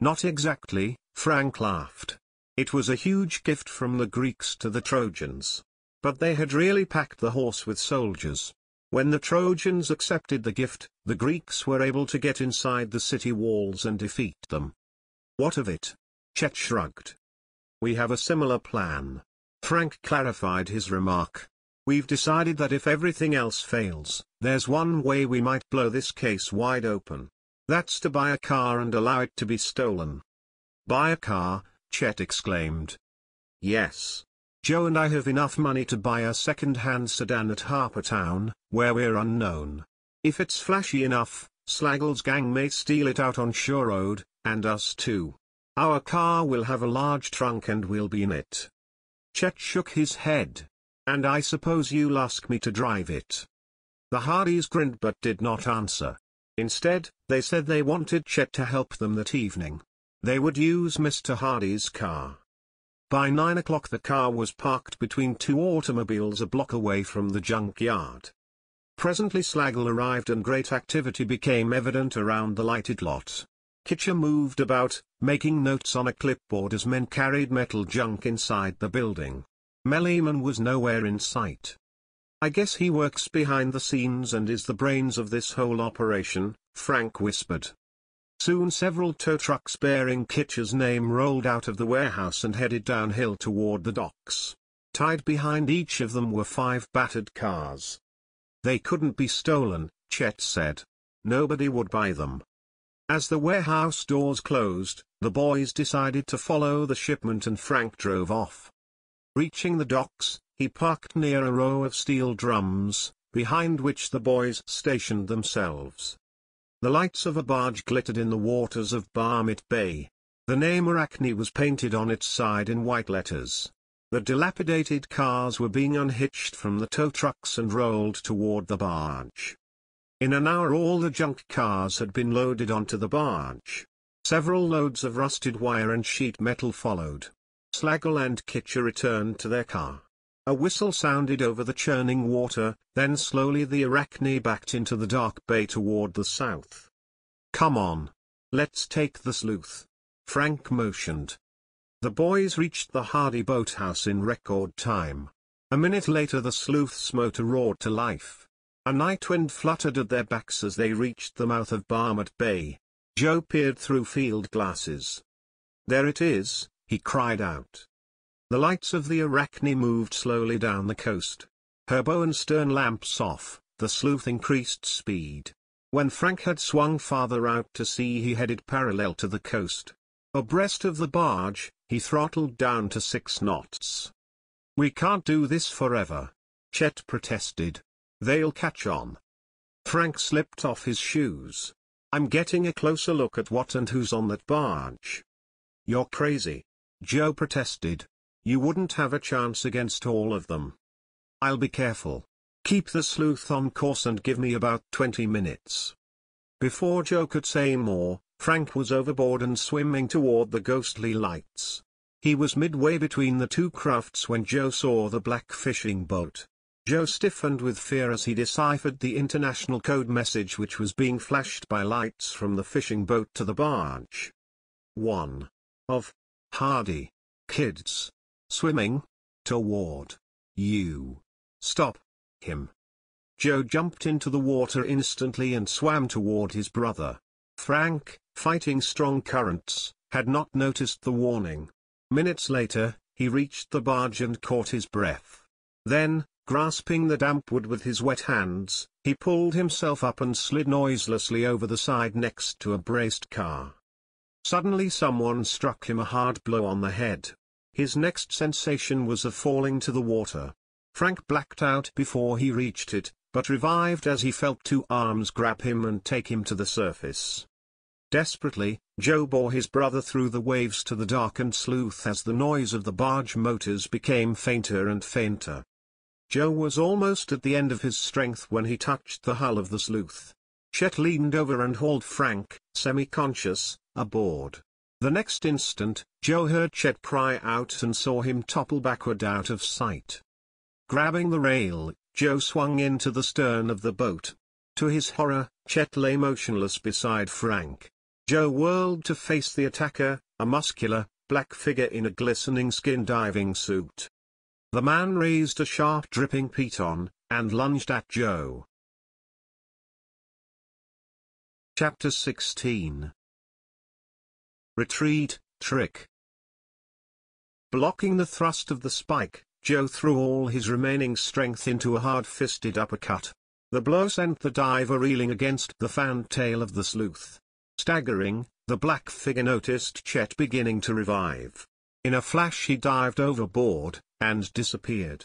Not exactly, Frank laughed. It was a huge gift from the Greeks to the Trojans. But they had really packed the horse with soldiers. When the Trojans accepted the gift, the Greeks were able to get inside the city walls and defeat them. What of it? Chet shrugged. We have a similar plan. Frank clarified his remark. We've decided that if everything else fails, there's one way we might blow this case wide open. That's to buy a car and allow it to be stolen. Buy a car, Chet exclaimed. Yes. Joe and I have enough money to buy a second-hand sedan at Harpertown, where we're unknown. If it's flashy enough, Slagle's gang may steal it out on Shore Road, and us too. Our car will have a large trunk and we'll be in it. Chet shook his head. And I suppose you'll ask me to drive it. The Hardys grinned but did not answer. Instead, they said they wanted Chet to help them that evening. They would use Mr. Hardy's car. By nine o'clock the car was parked between two automobiles a block away from the junkyard. Presently Slagle arrived and great activity became evident around the lighted lot. Kitcher moved about, making notes on a clipboard as men carried metal junk inside the building. Merriman was nowhere in sight. I guess he works behind the scenes and is the brains of this whole operation, Frank whispered. Soon several tow trucks bearing Kitcher's name rolled out of the warehouse and headed downhill toward the docks. Tied behind each of them were five battered cars. They couldn't be stolen, Chet said. Nobody would buy them. As the warehouse doors closed, the boys decided to follow the shipment and Frank drove off. Reaching the docks, he parked near a row of steel drums, behind which the boys stationed themselves. The lights of a barge glittered in the waters of Barmet Bay. The name Arachne was painted on its side in white letters. The dilapidated cars were being unhitched from the tow trucks and rolled toward the barge. In an hour all the junk cars had been loaded onto the barge. Several loads of rusted wire and sheet metal followed. Slagle and Kitcher returned to their car. A whistle sounded over the churning water, then slowly the Arachne backed into the dark bay toward the south. Come on. Let's take the sleuth. Frank motioned. The boys reached the Hardy boathouse in record time. A minute later the sleuth's motor roared to life. A night wind fluttered at their backs as they reached the mouth of Barmet Bay. Joe peered through field glasses. There it is, he cried out. The lights of the Arachne moved slowly down the coast. Her bow and stern lamps off, the sleuth increased speed. When Frank had swung farther out to sea he headed parallel to the coast. Abreast of the barge, he throttled down to six knots. We can't do this forever. Chet protested. They'll catch on. Frank slipped off his shoes. I'm getting a closer look at what and who's on that barge. You're crazy. Joe protested. You wouldn't have a chance against all of them. I'll be careful. Keep the sleuth on course and give me about 20 minutes. Before Joe could say more, Frank was overboard and swimming toward the ghostly lights. He was midway between the two crafts when Joe saw the black fishing boat. Joe stiffened with fear as he deciphered the international code message which was being flashed by lights from the fishing boat to the barge. 1. Of. Hardy. Kids. Swimming. Toward. You. Stop. Him. Joe jumped into the water instantly and swam toward his brother. Frank, fighting strong currents, had not noticed the warning. Minutes later, he reached the barge and caught his breath. Then, grasping the damp wood with his wet hands, he pulled himself up and slid noiselessly over the side next to a braced car. Suddenly someone struck him a hard blow on the head. His next sensation was of falling to the water. Frank blacked out before he reached it, but revived as he felt two arms grab him and take him to the surface. Desperately, Joe bore his brother through the waves to the darkened sleuth as the noise of the barge motors became fainter and fainter. Joe was almost at the end of his strength when he touched the hull of the sleuth. Chet leaned over and hauled Frank, semi-conscious, aboard. The next instant, Joe heard Chet cry out and saw him topple backward out of sight. Grabbing the rail, Joe swung into the stern of the boat. To his horror, Chet lay motionless beside Frank. Joe whirled to face the attacker, a muscular, black figure in a glistening skin diving suit. The man raised a sharp dripping piton, and lunged at Joe. Chapter 16 Retreat, Trick Blocking the thrust of the spike, Joe threw all his remaining strength into a hard-fisted uppercut. The blow sent the diver reeling against the fan tail of the sleuth. Staggering, the black figure noticed Chet beginning to revive. In a flash he dived overboard, and disappeared.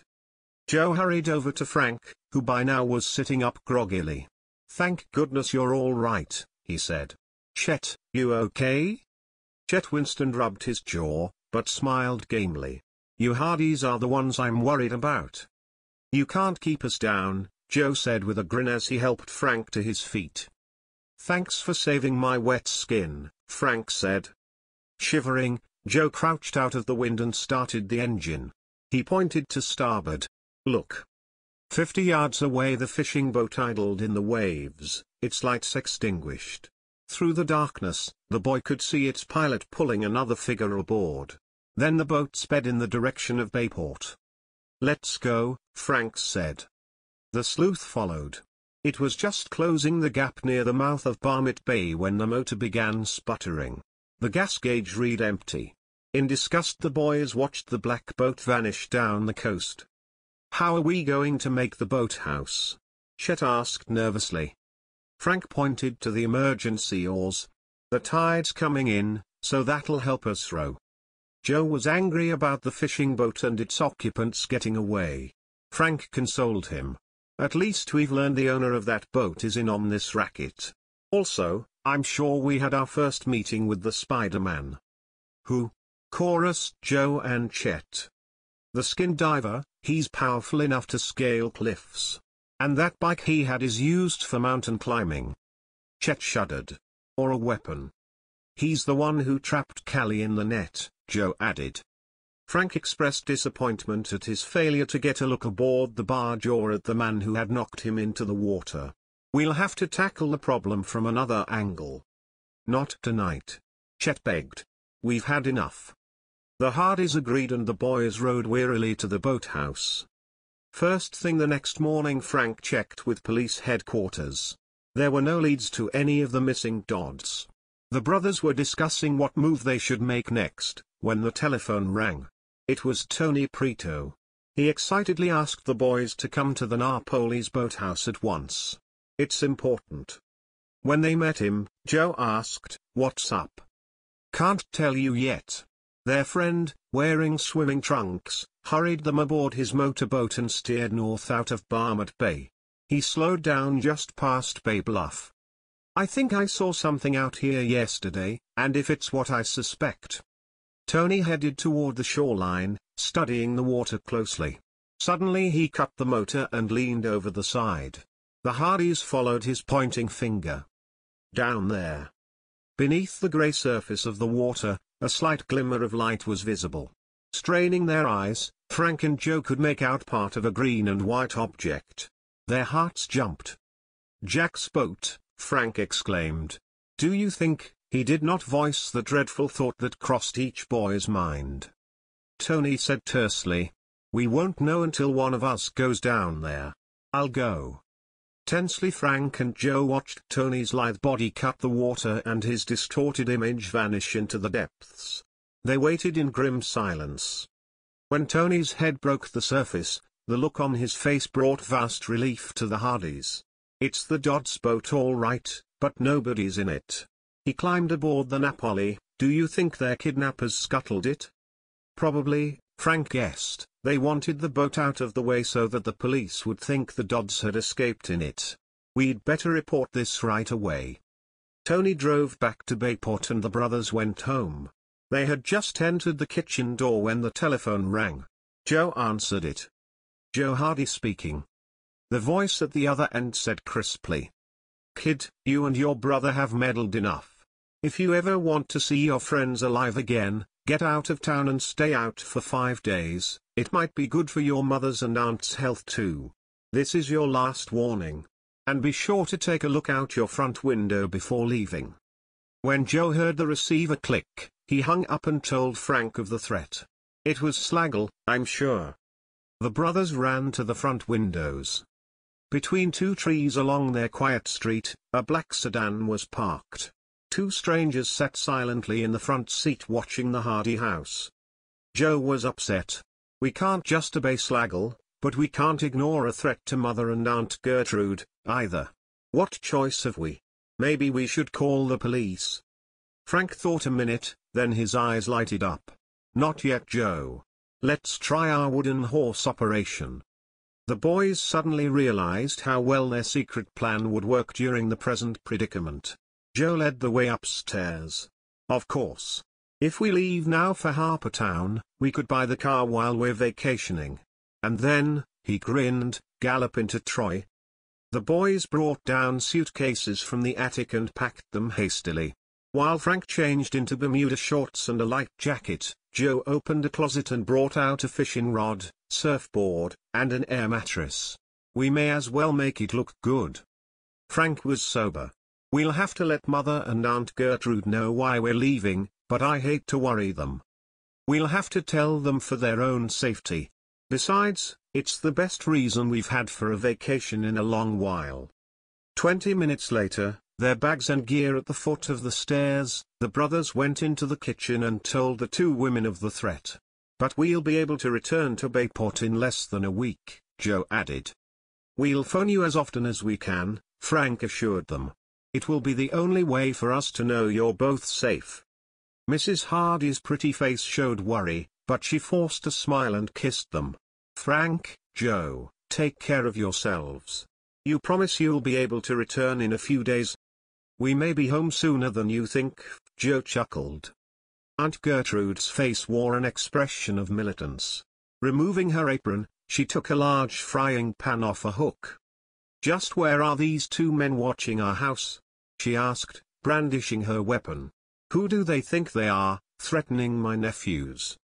Joe hurried over to Frank, who by now was sitting up groggily. Thank goodness you're all right, he said. Chet, you okay? Chet Winston rubbed his jaw, but smiled gamely. You Hardys are the ones I'm worried about. You can't keep us down, Joe said with a grin as he helped Frank to his feet. Thanks for saving my wet skin, Frank said. Shivering, Joe crouched out of the wind and started the engine. He pointed to starboard. Look. Fifty yards away the fishing boat idled in the waves, its lights extinguished. Through the darkness, the boy could see its pilot pulling another figure aboard. Then the boat sped in the direction of Bayport. Let's go, Frank said. The sleuth followed. It was just closing the gap near the mouth of Barmet Bay when the motor began sputtering. The gas gauge read empty. In disgust the boys watched the black boat vanish down the coast. How are we going to make the boathouse? Chet asked nervously. Frank pointed to the emergency oars. The tide's coming in, so that'll help us row. Joe was angry about the fishing boat and its occupants getting away. Frank consoled him. At least we've learned the owner of that boat is in on this racket. Also, I'm sure we had our first meeting with the Spider-Man. Who? Chorused Joe and Chet. The skin diver, he's powerful enough to scale cliffs. And that bike he had is used for mountain climbing. Chet shuddered. Or a weapon. He's the one who trapped Callie in the net, Joe added. Frank expressed disappointment at his failure to get a look aboard the barge or at the man who had knocked him into the water. We'll have to tackle the problem from another angle. Not tonight. Chet begged. we've had enough. The Hardys agreed and the boys rode wearily to the boathouse. First thing the next morning Frank checked with police headquarters. There were no leads to any of the missing Dodds. The brothers were discussing what move they should make next, when the telephone rang. It was Tony Prito. He excitedly asked the boys to come to the Napoli's boathouse at once. It's important. When they met him, Joe asked, What's up? Can't tell you yet. Their friend, wearing swimming trunks, hurried them aboard his motorboat and steered north out of Barmet Bay. He slowed down just past Bay Bluff. I think I saw something out here yesterday, and if it's what I suspect. Tony headed toward the shoreline, studying the water closely. Suddenly he cut the motor and leaned over the side. The Hardys followed his pointing finger. Down there. Beneath the grey surface of the water, a slight glimmer of light was visible. Straining their eyes, Frank and Joe could make out part of a green and white object. Their hearts jumped. Jack's boat, Frank exclaimed. Do you think, he did not voice the dreadful thought that crossed each boy's mind. Tony said tersely. We won't know until one of us goes down there. I'll go. Tensely Frank and Joe watched Tony's lithe body cut the water and his distorted image vanish into the depths. They waited in grim silence. When Tony's head broke the surface, the look on his face brought vast relief to the Hardys. It's the Dodds boat all right, but nobody's in it. He climbed aboard the Napoli, do you think their kidnappers scuttled it? Probably, Frank guessed, they wanted the boat out of the way so that the police would think the Dodds had escaped in it. We'd better report this right away. Tony drove back to Bayport and the brothers went home. They had just entered the kitchen door when the telephone rang. Joe answered it. Joe Hardy speaking. The voice at the other end said crisply. Kid, you and your brother have meddled enough. If you ever want to see your friends alive again, Get out of town and stay out for five days, it might be good for your mother's and aunt's health too. This is your last warning. And be sure to take a look out your front window before leaving. When Joe heard the receiver click, he hung up and told Frank of the threat. It was Slagle, I'm sure. The brothers ran to the front windows. Between two trees along their quiet street, a black sedan was parked. Two strangers sat silently in the front seat watching the Hardy house. Joe was upset. We can't just obey Slagle, but we can't ignore a threat to Mother and Aunt Gertrude, either. What choice have we? Maybe we should call the police. Frank thought a minute, then his eyes lighted up. Not yet Joe. Let's try our wooden horse operation. The boys suddenly realized how well their secret plan would work during the present predicament. Joe led the way upstairs. Of course. If we leave now for Harpertown, we could buy the car while we're vacationing. And then, he grinned, gallop into Troy. The boys brought down suitcases from the attic and packed them hastily. While Frank changed into Bermuda shorts and a light jacket, Joe opened a closet and brought out a fishing rod, surfboard, and an air mattress. We may as well make it look good. Frank was sober. We'll have to let Mother and Aunt Gertrude know why we're leaving, but I hate to worry them. We'll have to tell them for their own safety. Besides, it's the best reason we've had for a vacation in a long while. Twenty minutes later, their bags and gear at the foot of the stairs, the brothers went into the kitchen and told the two women of the threat. But we'll be able to return to Bayport in less than a week, Joe added. We'll phone you as often as we can, Frank assured them. It will be the only way for us to know you're both safe. Mrs. Hardy's pretty face showed worry, but she forced a smile and kissed them. Frank, Joe, take care of yourselves. You promise you'll be able to return in a few days? We may be home sooner than you think, Joe chuckled. Aunt Gertrude's face wore an expression of militance. Removing her apron, she took a large frying pan off a hook. Just where are these two men watching our house? she asked, brandishing her weapon. Who do they think they are, threatening my nephews?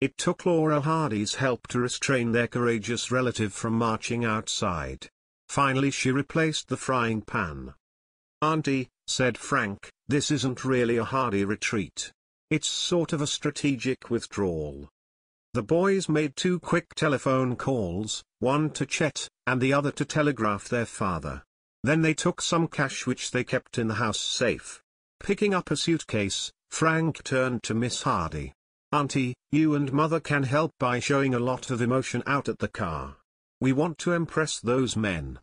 It took Laura Hardy's help to restrain their courageous relative from marching outside. Finally she replaced the frying pan. Auntie, said Frank, this isn't really a Hardy retreat. It's sort of a strategic withdrawal. The boys made two quick telephone calls, one to Chet, and the other to telegraph their father. Then they took some cash which they kept in the house safe. Picking up a suitcase, Frank turned to Miss Hardy. Auntie, you and Mother can help by showing a lot of emotion out at the car. We want to impress those men.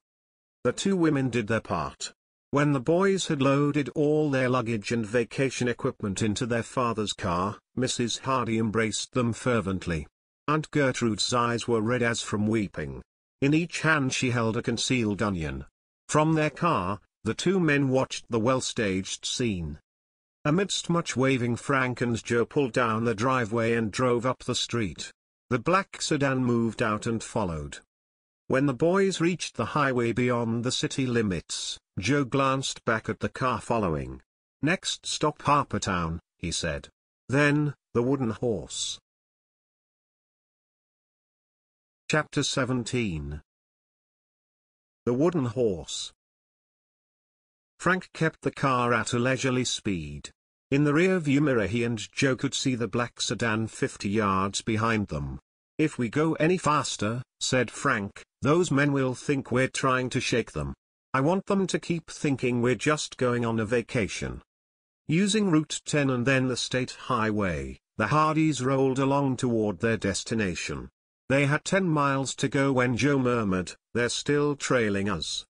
The two women did their part. When the boys had loaded all their luggage and vacation equipment into their father's car, Mrs. Hardy embraced them fervently. Aunt Gertrude's eyes were red as from weeping. In each hand she held a concealed onion. From their car, the two men watched the well-staged scene. Amidst much waving Frank and Joe pulled down the driveway and drove up the street. The black sedan moved out and followed. When the boys reached the highway beyond the city limits, Joe glanced back at the car following. Next stop Harpertown, he said. Then, the wooden horse. Chapter 17 The Wooden Horse Frank kept the car at a leisurely speed. In the rear-view mirror he and Joe could see the black sedan 50 yards behind them. If we go any faster, said Frank, those men will think we're trying to shake them. I want them to keep thinking we're just going on a vacation. Using Route 10 and then the state highway, the Hardys rolled along toward their destination. They had 10 miles to go when Joe murmured, they're still trailing us.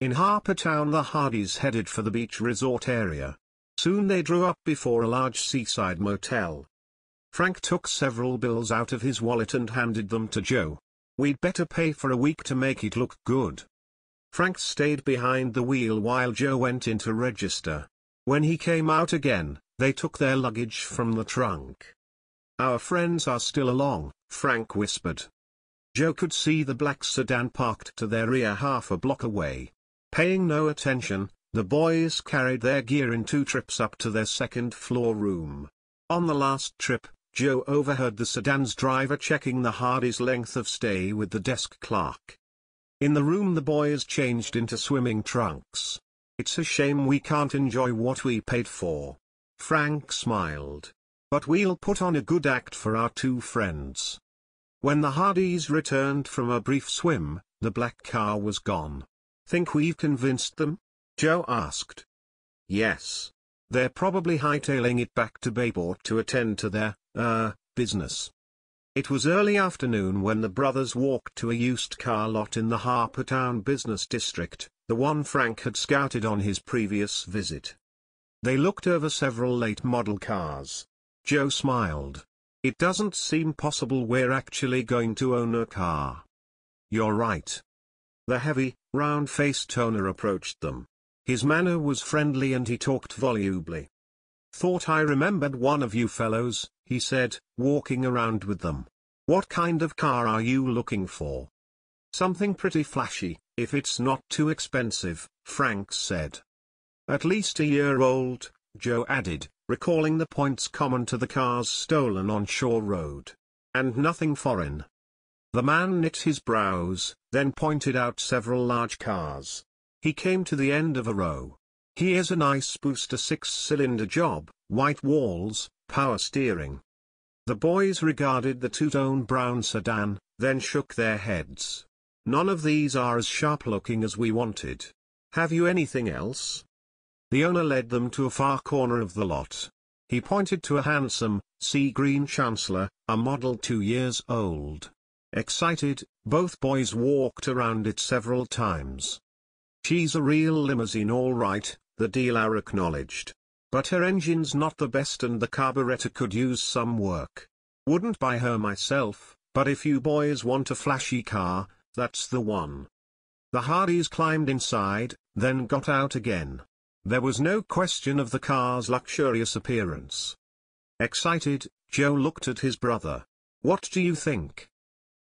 In Harpertown the Hardys headed for the beach resort area. Soon they drew up before a large seaside motel. Frank took several bills out of his wallet and handed them to Joe. We'd better pay for a week to make it look good. Frank stayed behind the wheel while Joe went in to register. When he came out again, they took their luggage from the trunk. Our friends are still along, Frank whispered. Joe could see the black sedan parked to their rear half a block away. Paying no attention, the boys carried their gear in two trips up to their second floor room. On the last trip, Joe overheard the sedan's driver checking the Hardy's length of stay with the desk clerk. In the room the boys changed into swimming trunks. It's a shame we can't enjoy what we paid for. Frank smiled. But we'll put on a good act for our two friends. When the Hardys returned from a brief swim, the black car was gone. Think we've convinced them? Joe asked. Yes. They're probably hightailing it back to Bayport to attend to their, uh, business. It was early afternoon when the brothers walked to a used car lot in the Harpertown business district, the one Frank had scouted on his previous visit. They looked over several late model cars. Joe smiled. It doesn't seem possible we're actually going to own a car. You're right. The heavy, round-faced owner approached them. His manner was friendly and he talked volubly. Thought I remembered one of you fellows, he said, walking around with them. What kind of car are you looking for? Something pretty flashy, if it's not too expensive, Frank said. At least a year old, Joe added, recalling the points common to the cars stolen on Shore Road. And nothing foreign. The man knit his brows, then pointed out several large cars. He came to the end of a row. Here's a nice booster six-cylinder job, white walls, power steering. The boys regarded the two-tone brown sedan, then shook their heads. None of these are as sharp-looking as we wanted. Have you anything else? The owner led them to a far corner of the lot. He pointed to a handsome, sea green Chancellor, a model two years old. Excited, both boys walked around it several times. She's a real limousine all right, the dealer acknowledged. But her engine's not the best and the carburetor could use some work. Wouldn't buy her myself, but if you boys want a flashy car, that's the one. The Hardys climbed inside, then got out again. There was no question of the car's luxurious appearance. Excited, Joe looked at his brother. What do you think?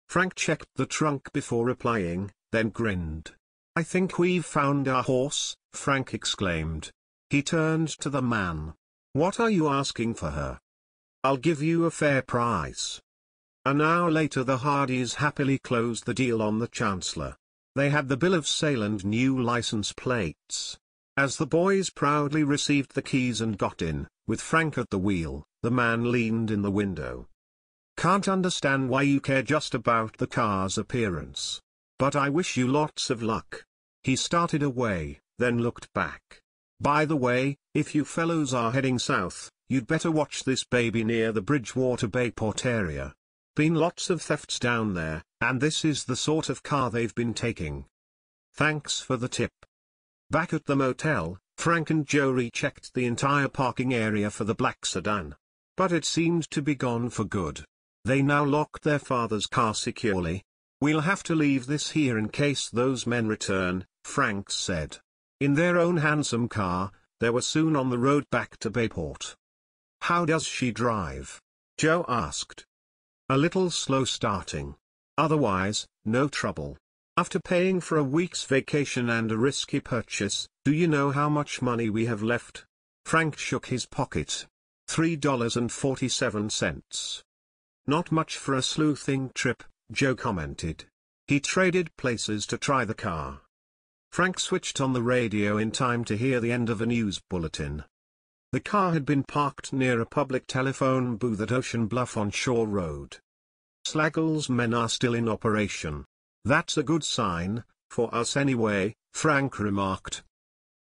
Frank checked the trunk before replying, then grinned. I think we've found our horse, Frank exclaimed. He turned to the man. What are you asking for her? I'll give you a fair price. An hour later the Hardys happily closed the deal on the Chancellor. They had the bill of sale and new license plates. As the boys proudly received the keys and got in, with Frank at the wheel, the man leaned in the window. Can't understand why you care just about the car's appearance. But I wish you lots of luck. He started away, then looked back. By the way, if you fellows are heading south, you'd better watch this baby near the Bridgewater Bayport area. Been lots of thefts down there, and this is the sort of car they've been taking. Thanks for the tip. Back at the motel, Frank and Joe rechecked the entire parking area for the black sedan. But it seemed to be gone for good. They now locked their father's car securely. We'll have to leave this here in case those men return, Frank said. In their own handsome car, they were soon on the road back to Bayport. How does she drive? Joe asked. A little slow starting. Otherwise, no trouble. After paying for a week's vacation and a risky purchase, do you know how much money we have left? Frank shook his pocket. $3.47. Not much for a sleuthing trip, Joe commented. He traded places to try the car. Frank switched on the radio in time to hear the end of a news bulletin. The car had been parked near a public telephone booth at Ocean Bluff on Shore Road. Slagle's men are still in operation. That's a good sign, for us anyway, Frank remarked.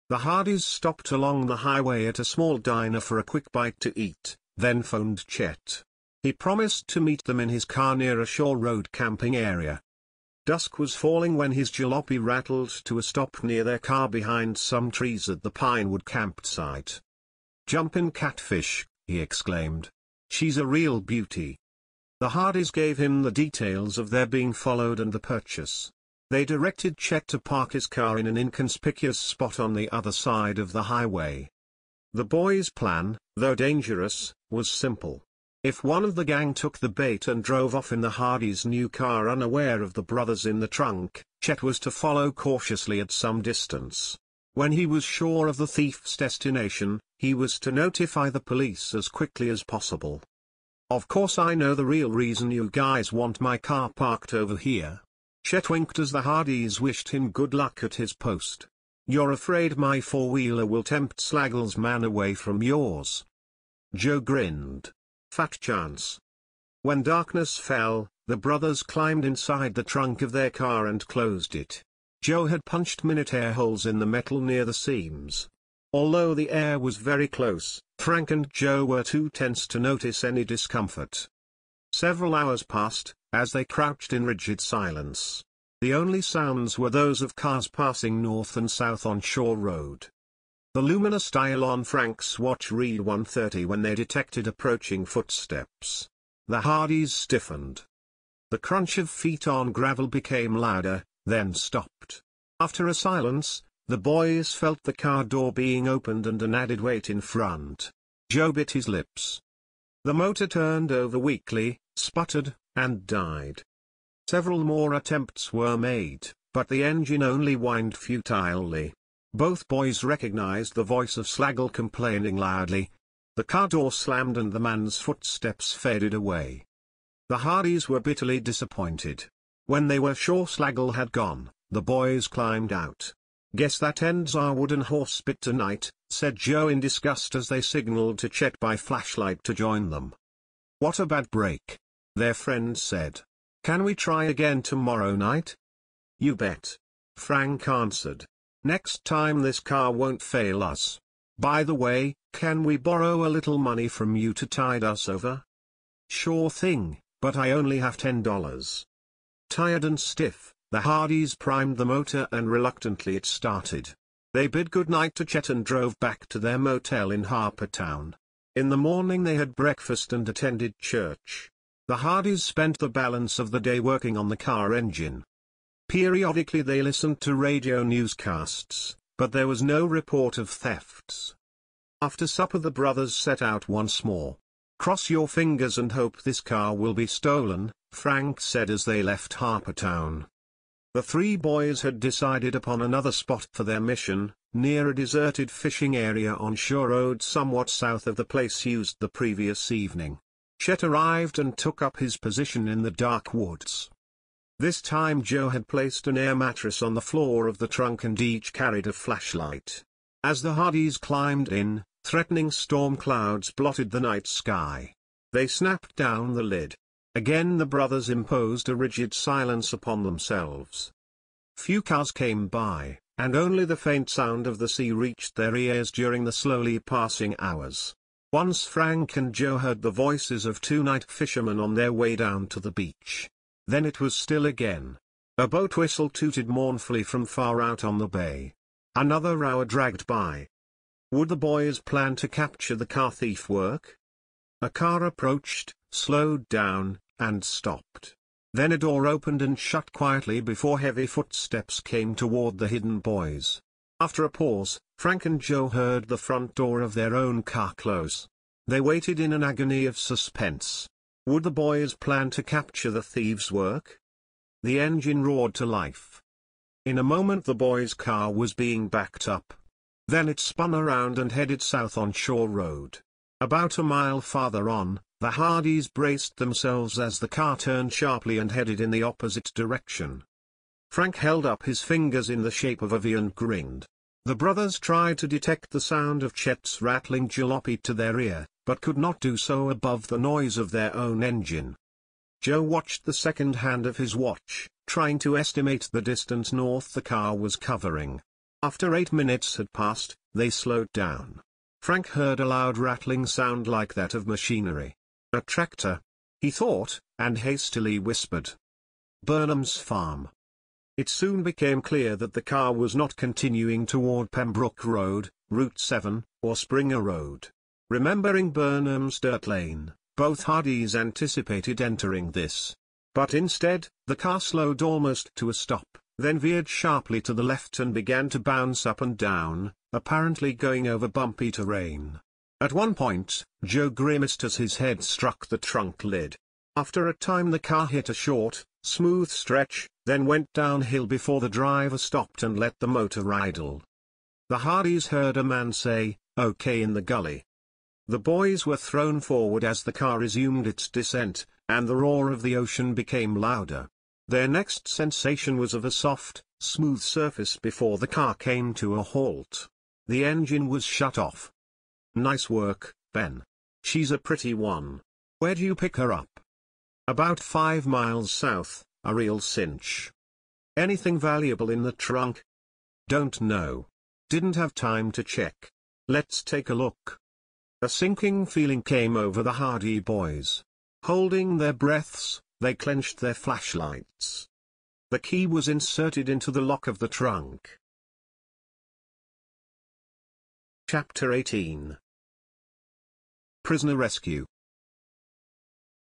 The Hardys stopped along the highway at a small diner for a quick bite to eat, then phoned Chet. He promised to meet them in his car near a Shore Road camping area. Dusk was falling when his jalopy rattled to a stop near their car behind some trees at the Pinewood campsite. Jumpin' catfish, he exclaimed. She's a real beauty. The Hardys gave him the details of their being followed and the purchase. They directed Chet to park his car in an inconspicuous spot on the other side of the highway. The boys' plan, though dangerous, was simple. If one of the gang took the bait and drove off in the Hardys' new car unaware of the brothers in the trunk, Chet was to follow cautiously at some distance. When he was sure of the thief's destination, he was to notify the police as quickly as possible. Of course I know the real reason you guys want my car parked over here. Chet winked as the Hardys wished him good luck at his post. You're afraid my four-wheeler will tempt Slagle's man away from yours. Joe grinned. Fat chance. When darkness fell, the brothers climbed inside the trunk of their car and closed it. Joe had punched minute air holes in the metal near the seams. Although the air was very close, Frank and Joe were too tense to notice any discomfort. Several hours passed, as they crouched in rigid silence. The only sounds were those of cars passing north and south on Shore Road. The luminous dial on Frank's watch read 1.30 when they detected approaching footsteps. The Hardys stiffened. The crunch of feet on gravel became louder, then stopped. After a silence, the boys felt the car door being opened and an added weight in front. Joe bit his lips. The motor turned over weakly, sputtered, and died. Several more attempts were made, but the engine only whined futilely. Both boys recognized the voice of Slagle complaining loudly. The car door slammed and the man's footsteps faded away. The Hardys were bitterly disappointed. When they were sure Slagle had gone, the boys climbed out. Guess that ends our wooden horse bit tonight, said Joe in disgust as they signaled to Chet by flashlight to join them. What a bad break, their friend said. Can we try again tomorrow night? You bet. Frank answered. Next time this car won't fail us. By the way, can we borrow a little money from you to tide us over? Sure thing, but I only have ten dollars. Tired and stiff, the Hardys primed the motor and reluctantly it started. They bid goodnight to Chet and drove back to their motel in Harpertown. In the morning they had breakfast and attended church. The Hardys spent the balance of the day working on the car engine. Periodically they listened to radio newscasts, but there was no report of thefts. After supper the brothers set out once more. Cross your fingers and hope this car will be stolen, Frank said as they left Harpertown. The three boys had decided upon another spot for their mission, near a deserted fishing area on Shore Road somewhat south of the place used the previous evening. Chet arrived and took up his position in the dark woods. This time Joe had placed an air mattress on the floor of the trunk and each carried a flashlight. As the Hardys climbed in, Threatening storm clouds blotted the night sky. They snapped down the lid. Again the brothers imposed a rigid silence upon themselves. Few cars came by, and only the faint sound of the sea reached their ears during the slowly passing hours. Once Frank and Joe heard the voices of two night fishermen on their way down to the beach. Then it was still again. A boat whistle tooted mournfully from far out on the bay. Another hour dragged by. Would the boys plan to capture the car thief work? A car approached, slowed down, and stopped. Then a door opened and shut quietly before heavy footsteps came toward the hidden boys. After a pause, Frank and Joe heard the front door of their own car close. They waited in an agony of suspense. Would the boys plan to capture the thieves' work? The engine roared to life. In a moment the boys' car was being backed up. Then it spun around and headed south on Shore Road. About a mile farther on, the Hardys braced themselves as the car turned sharply and headed in the opposite direction. Frank held up his fingers in the shape of a V and grinned. The brothers tried to detect the sound of Chet's rattling jalopy to their ear, but could not do so above the noise of their own engine. Joe watched the second hand of his watch, trying to estimate the distance north the car was covering. After eight minutes had passed, they slowed down. Frank heard a loud rattling sound like that of machinery. A tractor. He thought, and hastily whispered. Burnham's farm. It soon became clear that the car was not continuing toward Pembroke Road, Route 7, or Springer Road. Remembering Burnham's dirt lane, both Hardys anticipated entering this. But instead, the car slowed almost to a stop, then veered sharply to the left and began to bounce up and down, apparently going over bumpy terrain. At one point, Joe grimaced as his head struck the trunk lid. After a time the car hit a short, smooth stretch, then went downhill before the driver stopped and let the motor idle. The Hardys heard a man say, okay in the gully. The boys were thrown forward as the car resumed its descent, and the roar of the ocean became louder. Their next sensation was of a soft, smooth surface before the car came to a halt. The engine was shut off. Nice work, Ben. She's a pretty one. Where do you pick her up? About five miles south, a real cinch. Anything valuable in the trunk? Don't know. Didn't have time to check. Let's take a look. A sinking feeling came over the Hardy boys. Holding their breaths, they clenched their flashlights. The key was inserted into the lock of the trunk. Chapter 18 Prisoner Rescue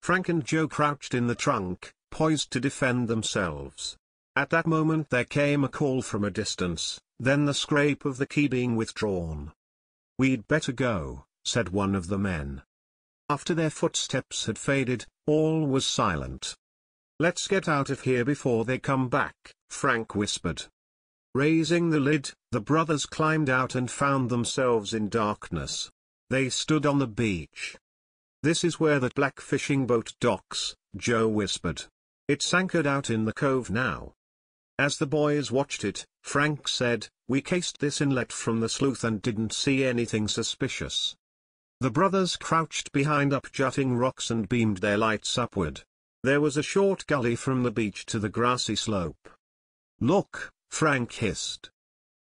Frank and Joe crouched in the trunk, poised to defend themselves. At that moment there came a call from a distance, then the scrape of the key being withdrawn. We'd better go, said one of the men. After their footsteps had faded, all was silent. Let's get out of here before they come back, Frank whispered. Raising the lid, the brothers climbed out and found themselves in darkness. They stood on the beach. This is where that black fishing boat docks, Joe whispered. It's anchored out in the cove now. As the boys watched it, Frank said, We cased this inlet from the sleuth and didn't see anything suspicious. The brothers crouched behind up-jutting rocks and beamed their lights upward. There was a short gully from the beach to the grassy slope. Look, Frank hissed.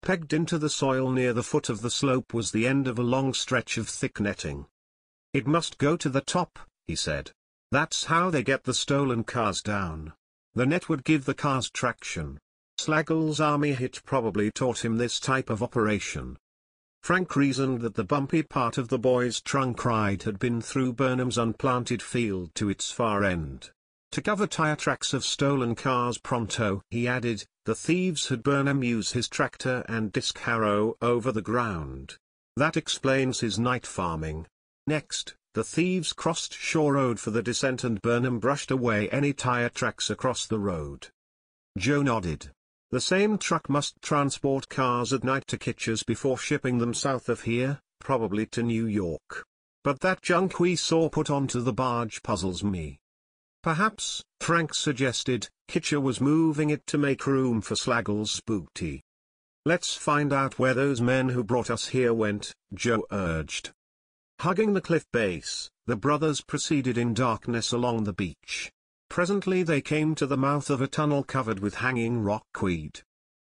Pegged into the soil near the foot of the slope was the end of a long stretch of thick netting. It must go to the top, he said. That's how they get the stolen cars down. The net would give the cars traction. Slagle's army hit probably taught him this type of operation. Frank reasoned that the bumpy part of the boy's trunk ride had been through Burnham's unplanted field to its far end. To cover tire tracks of stolen cars pronto, he added, the thieves had Burnham use his tractor and disc harrow over the ground. That explains his night farming. Next, the thieves crossed Shore Road for the descent and Burnham brushed away any tire tracks across the road. Joe nodded. The same truck must transport cars at night to Kitchers before shipping them south of here, probably to New York. But that junk we saw put onto the barge puzzles me. Perhaps, Frank suggested, Kitcher was moving it to make room for Slagle's booty. Let's find out where those men who brought us here went, Joe urged. Hugging the cliff base, the brothers proceeded in darkness along the beach. Presently they came to the mouth of a tunnel covered with hanging rockweed.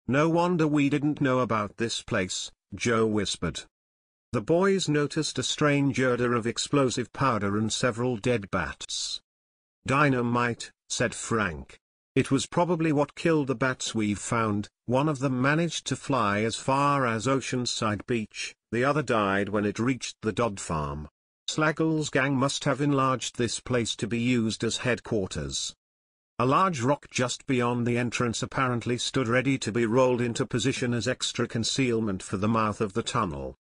No wonder we didn't know about this place, Joe whispered. The boys noticed a strange odor of explosive powder and several dead bats. Dynamite, said Frank. It was probably what killed the bats we've found, one of them managed to fly as far as Oceanside Beach, the other died when it reached the Dodd farm. Slagle's gang must have enlarged this place to be used as headquarters. A large rock just beyond the entrance apparently stood ready to be rolled into position as extra concealment for the mouth of the tunnel.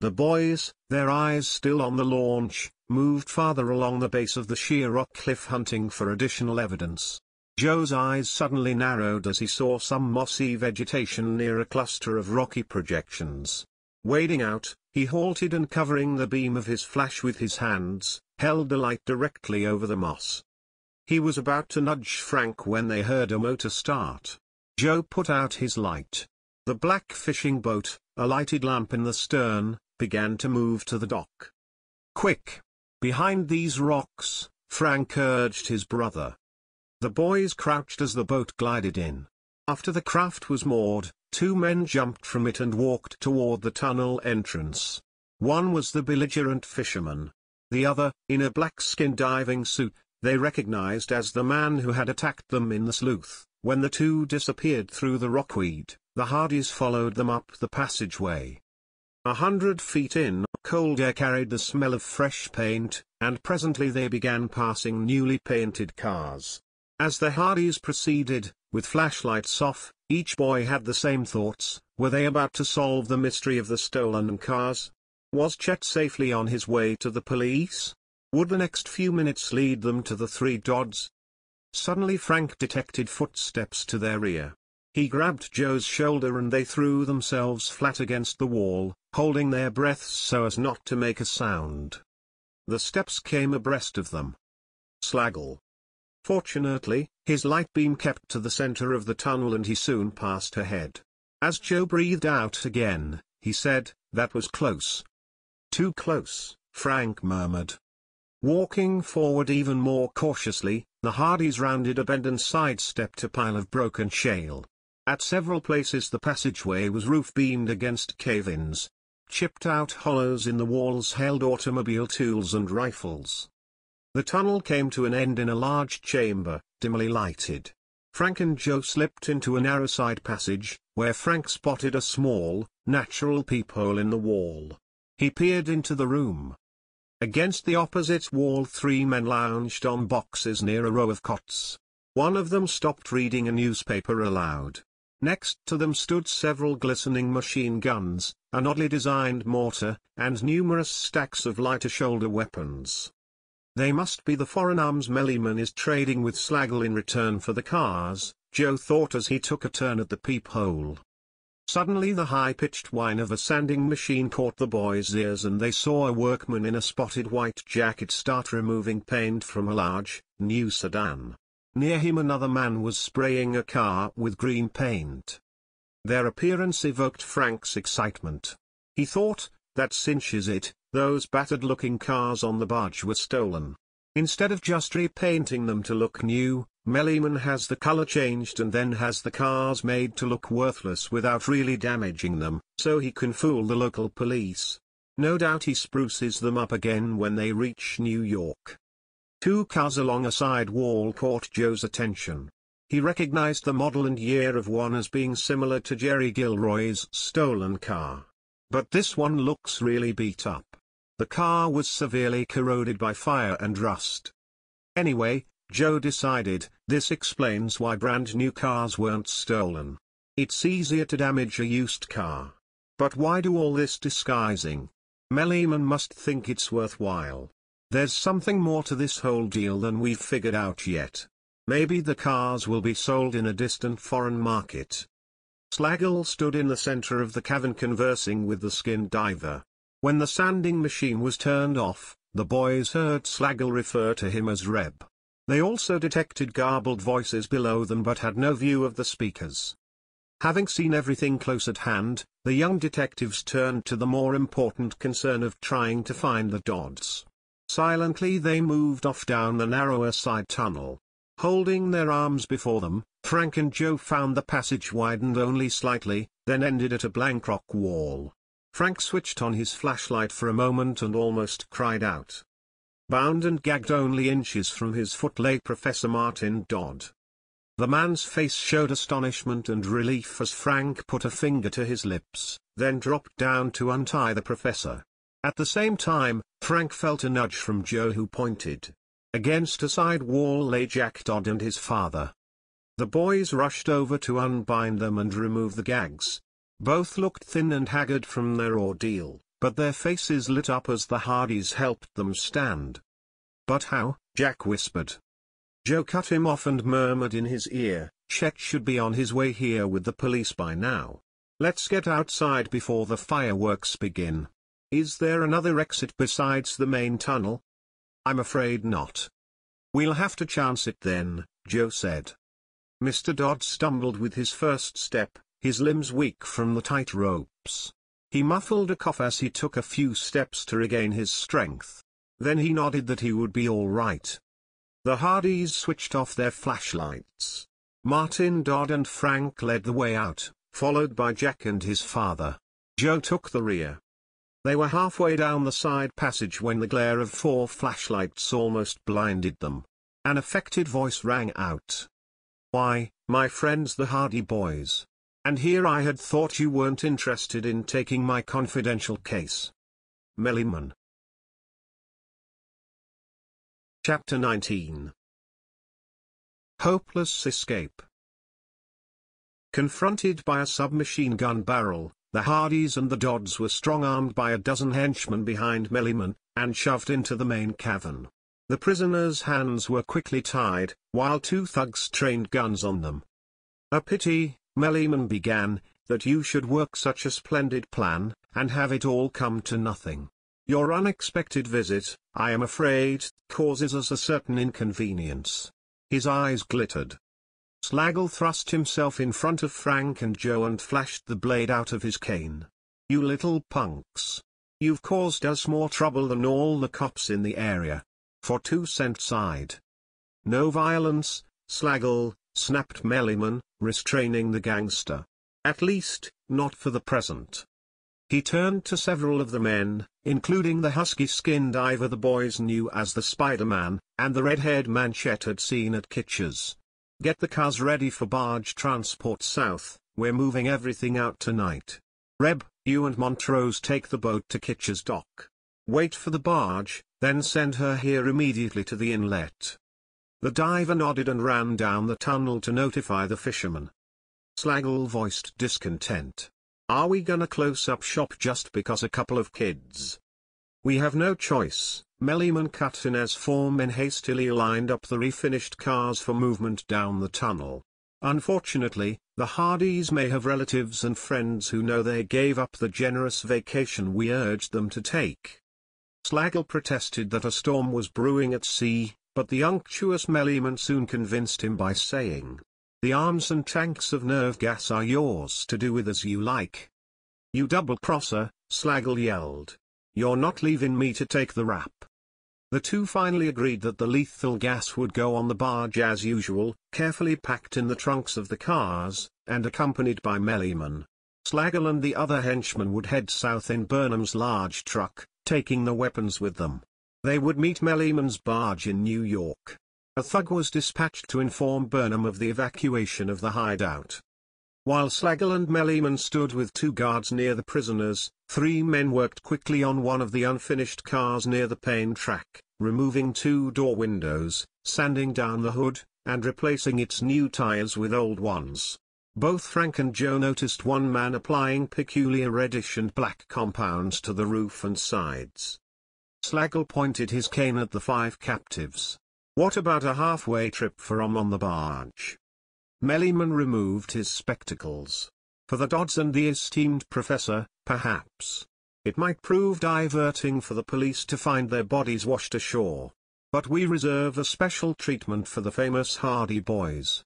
The boys, their eyes still on the launch, moved farther along the base of the sheer rock cliff hunting for additional evidence. Joe's eyes suddenly narrowed as he saw some mossy vegetation near a cluster of rocky projections. Wading out, he halted and covering the beam of his flash with his hands, held the light directly over the moss. He was about to nudge Frank when they heard a motor start. Joe put out his light. The black fishing boat, a lighted lamp in the stern, began to move to the dock. Quick! Behind these rocks, Frank urged his brother. The boys crouched as the boat glided in. After the craft was moored, Two men jumped from it and walked toward the tunnel entrance. One was the belligerent fisherman. The other, in a black-skin diving suit, they recognized as the man who had attacked them in the sleuth. When the two disappeared through the rockweed, the Hardys followed them up the passageway. A hundred feet in, cold air carried the smell of fresh paint, and presently they began passing newly painted cars. As the Hardys proceeded, with flashlights off, each boy had the same thoughts, were they about to solve the mystery of the stolen cars? Was Chet safely on his way to the police? Would the next few minutes lead them to the three Dodds? Suddenly Frank detected footsteps to their rear. He grabbed Joe's shoulder and they threw themselves flat against the wall, holding their breaths so as not to make a sound. The steps came abreast of them. Slagle, Fortunately, his light beam kept to the center of the tunnel and he soon passed ahead. As Joe breathed out again, he said, that was close. Too close, Frank murmured. Walking forward even more cautiously, the Hardys rounded a bend and sidestepped a pile of broken shale. At several places the passageway was roof-beamed against cave-ins. Chipped out hollows in the walls held automobile tools and rifles. The tunnel came to an end in a large chamber, dimly lighted. Frank and Joe slipped into a narrow side passage, where Frank spotted a small, natural peephole in the wall. He peered into the room. Against the opposite wall three men lounged on boxes near a row of cots. One of them stopped reading a newspaper aloud. Next to them stood several glistening machine guns, an oddly designed mortar, and numerous stacks of lighter shoulder weapons. They must be the foreign arms Merriman is trading with Slagle in return for the cars, Joe thought as he took a turn at the peephole. Suddenly the high-pitched whine of a sanding machine caught the boys' ears and they saw a workman in a spotted white jacket start removing paint from a large, new sedan. Near him another man was spraying a car with green paint. Their appearance evoked Frank's excitement. He thought, that cinches it, those battered-looking cars on the barge were stolen. Instead of just repainting them to look new, Merriman has the color changed and then has the cars made to look worthless without really damaging them, so he can fool the local police. No doubt he spruces them up again when they reach New York. Two cars along a side wall caught Joe's attention. He recognized the model and year of one as being similar to Jerry Gilroy's stolen car. But this one looks really beat up. The car was severely corroded by fire and rust. Anyway, Joe decided, this explains why brand new cars weren't stolen. It's easier to damage a used car. But why do all this disguising? Merriman must think it's worthwhile. There's something more to this whole deal than we've figured out yet. Maybe the cars will be sold in a distant foreign market. Slagle stood in the center of the cavern conversing with the skin diver. When the sanding machine was turned off, the boys heard Slagle refer to him as Reb. They also detected garbled voices below them but had no view of the speakers. Having seen everything close at hand, the young detectives turned to the more important concern of trying to find the Dodds. Silently they moved off down the narrower side tunnel. Holding their arms before them, Frank and Joe found the passage widened only slightly, then ended at a blank rock wall. Frank switched on his flashlight for a moment and almost cried out. Bound and gagged only inches from his foot lay Professor Martin Dodd. The man's face showed astonishment and relief as Frank put a finger to his lips, then dropped down to untie the professor. At the same time, Frank felt a nudge from Joe who pointed. Against a side wall lay Jack Dodd and his father. The boys rushed over to unbind them and remove the gags. Both looked thin and haggard from their ordeal, but their faces lit up as the Hardys helped them stand. But how, Jack whispered. Joe cut him off and murmured in his ear, Chet should be on his way here with the police by now. Let's get outside before the fireworks begin. Is there another exit besides the main tunnel? I'm afraid not. We'll have to chance it then, Joe said. Mr. Dodd stumbled with his first step, his limbs weak from the tight ropes. He muffled a cough as he took a few steps to regain his strength. Then he nodded that he would be all right. The Hardys switched off their flashlights. Martin Dodd and Frank led the way out, followed by Jack and his father. Joe took the rear. They were halfway down the side passage when the glare of four flashlights almost blinded them. An affected voice rang out. Why, my friends the Hardy boys. And here I had thought you weren't interested in taking my confidential case. Merriman. Chapter 19 Hopeless Escape Confronted by a submachine gun barrel, the Hardys and the Dodds were strong-armed by a dozen henchmen behind Merriman, and shoved into the main cavern. The prisoners' hands were quickly tied, while two thugs trained guns on them. A pity, Merriman began, that you should work such a splendid plan, and have it all come to nothing. Your unexpected visit, I am afraid, causes us a certain inconvenience. His eyes glittered. Slagle thrust himself in front of Frank and Joe and flashed the blade out of his cane. You little punks. You've caused us more trouble than all the cops in the area. For two cent side. No violence, Slagle, snapped Merriman, restraining the gangster. At least, not for the present. He turned to several of the men, including the husky-skinned Ivor the boys knew as the Spider-Man, and the red-haired man Chet had seen at Kitcher's. Get the cars ready for barge transport south, we're moving everything out tonight. Reb, you and Montrose take the boat to Kitcher's dock. Wait for the barge, then send her here immediately to the inlet. The diver nodded and ran down the tunnel to notify the fisherman. Slagle voiced discontent. Are we gonna close up shop just because a couple of kids? We have no choice, Merriman cut in as four men hastily lined up the refinished cars for movement down the tunnel. Unfortunately, the Hardys may have relatives and friends who know they gave up the generous vacation we urged them to take. Slagle protested that a storm was brewing at sea, but the unctuous Merriman soon convinced him by saying, the arms and tanks of nerve gas are yours to do with as you like. You double-crosser, Slagle yelled. You're not leaving me to take the rap. The two finally agreed that the lethal gas would go on the barge as usual, carefully packed in the trunks of the cars, and accompanied by Merriman. Slagle and the other henchmen would head south in Burnham's large truck, taking the weapons with them. They would meet Merriman's barge in New York. A thug was dispatched to inform Burnham of the evacuation of the hideout. While Slagle and Merriman stood with two guards near the prisoners, three men worked quickly on one of the unfinished cars near the Pain track, removing two door windows, sanding down the hood, and replacing its new tires with old ones. Both Frank and Joe noticed one man applying peculiar reddish and black compounds to the roof and sides. Slagle pointed his cane at the five captives. What about a halfway trip for Om on the barge? Merriman removed his spectacles. For the Dodds and the esteemed professor, perhaps. It might prove diverting for the police to find their bodies washed ashore. But we reserve a special treatment for the famous Hardy boys.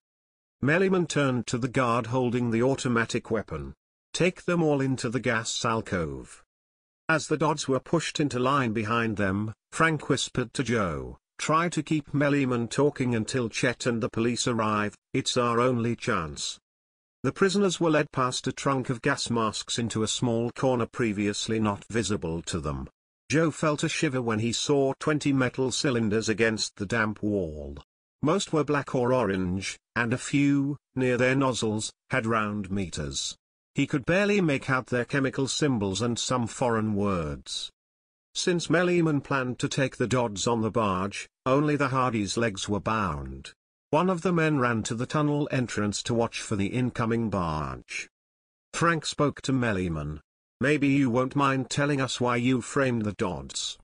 Merriman turned to the guard holding the automatic weapon. Take them all into the gas alcove. As the Dodds were pushed into line behind them, Frank whispered to Joe, try to keep Merriman talking until Chet and the police arrive, it's our only chance. The prisoners were led past a trunk of gas masks into a small corner previously not visible to them. Joe felt a shiver when he saw 20 metal cylinders against the damp wall. Most were black or orange, and a few, near their nozzles, had round meters. He could barely make out their chemical symbols and some foreign words. Since Merriman planned to take the Dodds on the barge, only the Hardys' legs were bound. One of the men ran to the tunnel entrance to watch for the incoming barge. Frank spoke to Merriman. Maybe you won't mind telling us why you framed the Dodds.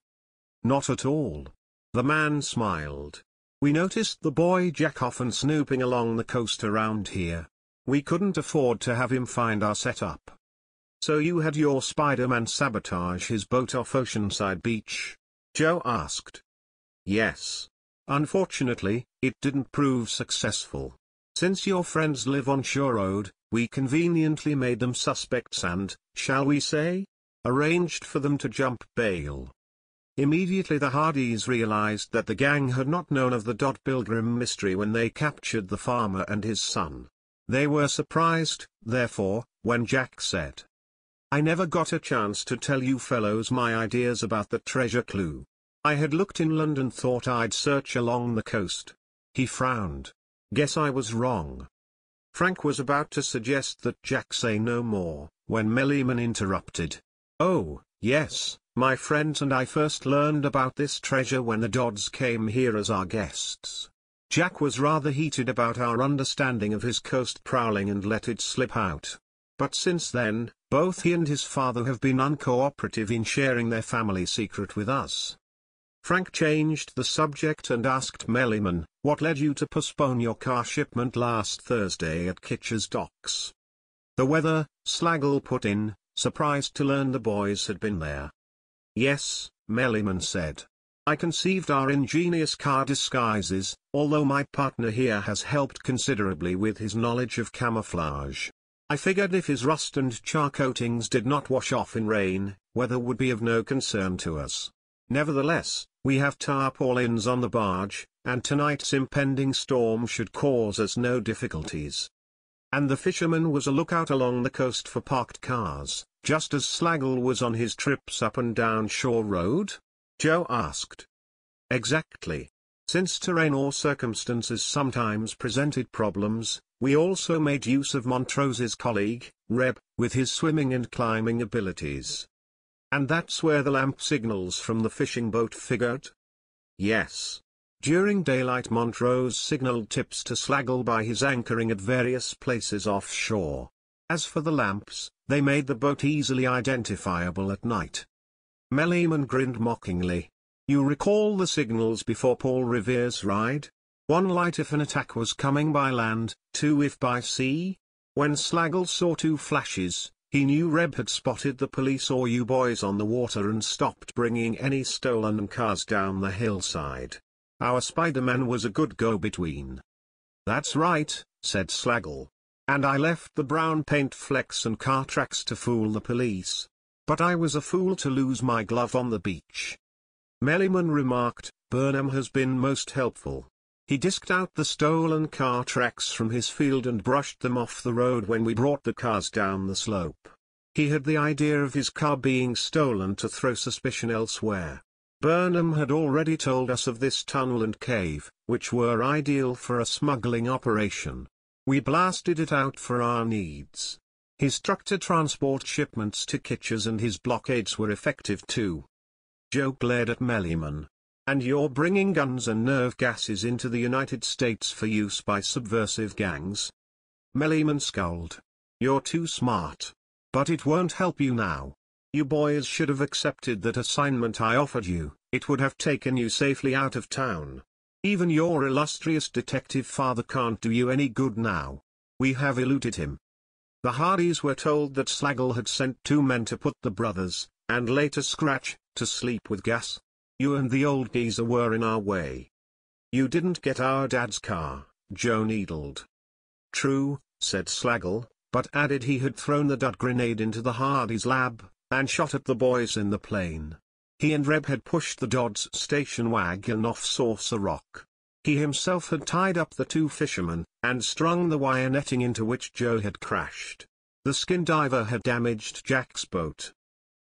Not at all. The man smiled. We noticed the boy Jack often snooping along the coast around here. We couldn't afford to have him find our setup. So you had your Spider-Man sabotage his boat off Oceanside Beach? Joe asked. Yes. Unfortunately, it didn't prove successful. Since your friends live on Shore Road, we conveniently made them suspects and, shall we say, arranged for them to jump bail. Immediately the Hardys realized that the gang had not known of the Dodd Pilgrim mystery when they captured the farmer and his son. They were surprised, therefore, when Jack said, I never got a chance to tell you fellows my ideas about the treasure clue. I had looked inland and thought I'd search along the coast. He frowned. Guess I was wrong. Frank was about to suggest that Jack say no more, when Merriman interrupted. Oh, yes, my friends and I first learned about this treasure when the Dodds came here as our guests. Jack was rather heated about our understanding of his coast prowling and let it slip out. But since then, both he and his father have been uncooperative in sharing their family secret with us. Frank changed the subject and asked Merriman, what led you to postpone your car shipment last Thursday at Kitcher's docks? The weather, Slagle put in, surprised to learn the boys had been there. Yes, Merriman said. I conceived our ingenious car disguises, although my partner here has helped considerably with his knowledge of camouflage. I figured if his rust and char coatings did not wash off in rain, weather would be of no concern to us. Nevertheless, we have tarpaulins on the barge, and tonight's impending storm should cause us no difficulties. And the fisherman was a lookout along the coast for parked cars, just as Slagle was on his trips up and down Shore Road? Joe asked. Exactly. Since terrain or circumstances sometimes presented problems, we also made use of Montrose's colleague, Reb, with his swimming and climbing abilities. And that's where the lamp signals from the fishing boat figured? Yes. During daylight Montrose signaled tips to Slagle by his anchoring at various places offshore. As for the lamps, they made the boat easily identifiable at night. Merriman grinned mockingly. You recall the signals before Paul Revere's ride? One light if an attack was coming by land, two if by sea? When Slagle saw two flashes, he knew Reb had spotted the police or you boys on the water and stopped bringing any stolen cars down the hillside. Our Spider-Man was a good go-between. That's right, said Slagle. And I left the brown paint flecks and car tracks to fool the police. But I was a fool to lose my glove on the beach. Merriman remarked, Burnham has been most helpful. He disked out the stolen car tracks from his field and brushed them off the road when we brought the cars down the slope. He had the idea of his car being stolen to throw suspicion elsewhere. Burnham had already told us of this tunnel and cave, which were ideal for a smuggling operation. We blasted it out for our needs. His truck to transport shipments to Kitchers and his blockades were effective too. Joe glared at Merriman. And you're bringing guns and nerve gases into the United States for use by subversive gangs? Merriman scowled. You're too smart. But it won't help you now. You boys should have accepted that assignment I offered you, it would have taken you safely out of town. Even your illustrious detective father can't do you any good now. We have eluded him. The Hardys were told that Slagle had sent two men to put the brothers, and later Scratch, to sleep with gas. You and the old geezer were in our way. You didn't get our dad's car, Joe needled. True, said Slagle, but added he had thrown the dud grenade into the Hardy's lab, and shot at the boys in the plane. He and Reb had pushed the Dodds station wagon off Saucer Rock. He himself had tied up the two fishermen, and strung the wire netting into which Joe had crashed. The skin diver had damaged Jack's boat.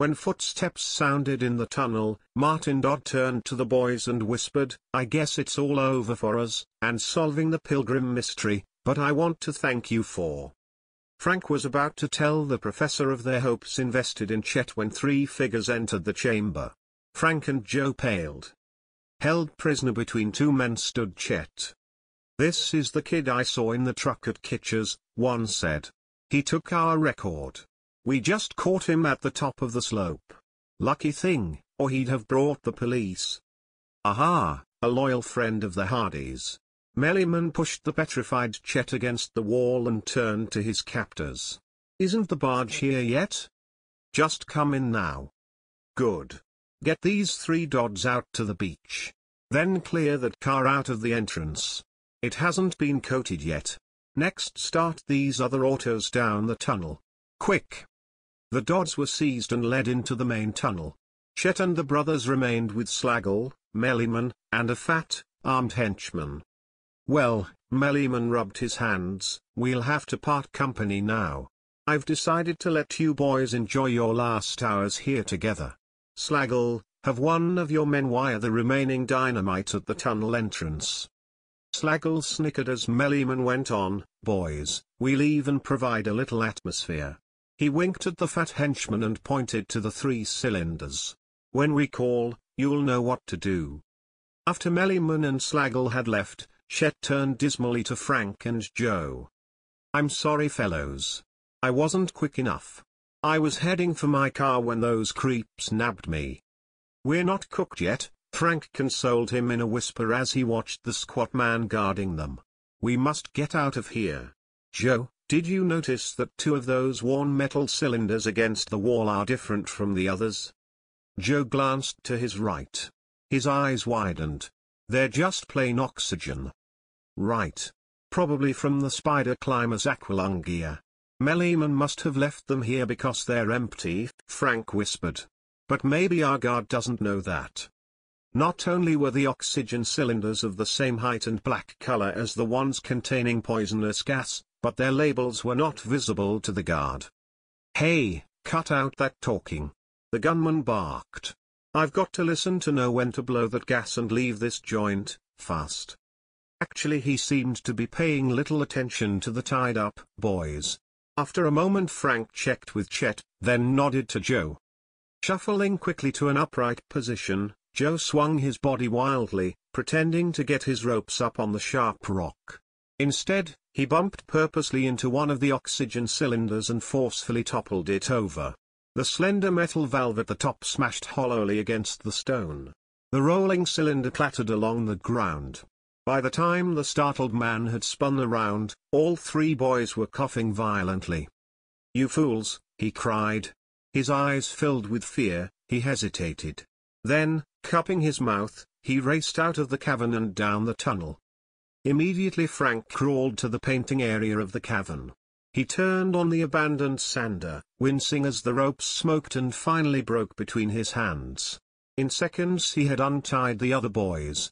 When footsteps sounded in the tunnel, Martin Dodd turned to the boys and whispered, I guess it's all over for us, and solving the Pilgrim mystery, but I want to thank you for. Frank was about to tell the professor of their hopes invested in Chet when three figures entered the chamber. Frank and Joe paled. Held prisoner between two men stood Chet. This is the kid I saw in the truck at Kitcher's, one said. He took our record. We just caught him at the top of the slope. Lucky thing, or he'd have brought the police. Aha, a loyal friend of the Hardys. Merriman pushed the petrified Chet against the wall and turned to his captors. Isn't the barge here yet? Just come in now. Good. Get these three Dodds out to the beach. Then clear that car out of the entrance. It hasn't been coated yet. Next start these other autos down the tunnel. Quick. The Dodds were seized and led into the main tunnel. Chet and the brothers remained with Slagle, Merriman, and a fat, armed henchman. Well, Merriman rubbed his hands, we'll have to part company now. I've decided to let you boys enjoy your last hours here together. Slagle, have one of your men wire the remaining dynamite at the tunnel entrance. Slagle snickered as Merriman went on, boys, we'll even provide a little atmosphere. He winked at the fat henchman and pointed to the three cylinders. When we call, you'll know what to do. After Merriman and Slagle had left, Chet turned dismally to Frank and Joe. I'm sorry fellows. I wasn't quick enough. I was heading for my car when those creeps nabbed me. We're not cooked yet, Frank consoled him in a whisper as he watched the squat man guarding them. We must get out of here. Joe, did you notice that two of those worn metal cylinders against the wall are different from the others? Joe glanced to his right. His eyes widened. They're just plain oxygen. Right. Probably from the spider climber's aquilungia. Merriman must have left them here because they're empty, Frank whispered. But maybe our guard doesn't know that. Not only were the oxygen cylinders of the same height and black color as the ones containing poisonous gas, but their labels were not visible to the guard. Hey, cut out that talking. The gunman barked. I've got to listen to know when to blow that gas and leave this joint, fast. Actually he seemed to be paying little attention to the tied-up boys. After a moment Frank checked with Chet, then nodded to Joe. Shuffling quickly to an upright position, Joe swung his body wildly, pretending to get his ropes up on the sharp rock. Instead, he bumped purposely into one of the oxygen cylinders and forcefully toppled it over. The slender metal valve at the top smashed hollowly against the stone. The rolling cylinder clattered along the ground. By the time the startled man had spun around, all three boys were coughing violently. You fools, he cried. His eyes filled with fear, he hesitated. Then, cupping his mouth, he raced out of the cavern and down the tunnel. Immediately Frank crawled to the painting area of the cavern. He turned on the abandoned sander, wincing as the ropes smoked and finally broke between his hands. In seconds he had untied the other boys,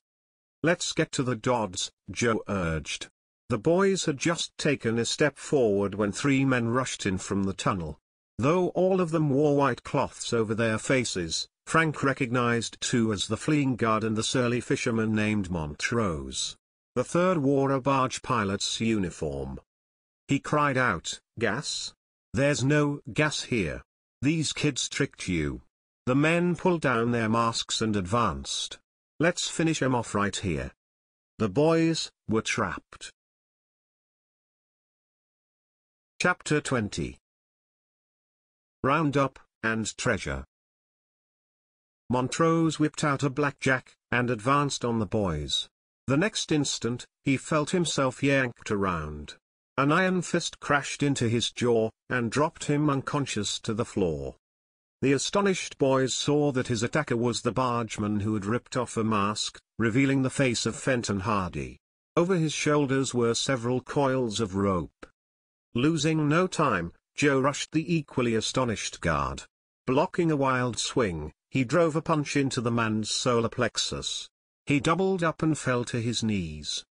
Let's get to the Dodds, Joe urged. The boys had just taken a step forward when three men rushed in from the tunnel. Though all of them wore white cloths over their faces, Frank recognized two as the fleeing guard and the surly fisherman named Montrose. The third wore a barge pilot's uniform. He cried out, Gas? There's no gas here. These kids tricked you. The men pulled down their masks and advanced. Let's finish him off right here. The boys were trapped. Chapter 20 Roundup and Treasure Montrose whipped out a blackjack, and advanced on the boys. The next instant, he felt himself yanked around. An iron fist crashed into his jaw, and dropped him unconscious to the floor. The astonished boys saw that his attacker was the bargeman who had ripped off a mask, revealing the face of Fenton Hardy. Over his shoulders were several coils of rope. Losing no time, Joe rushed the equally astonished guard. Blocking a wild swing, he drove a punch into the man's solar plexus. He doubled up and fell to his knees.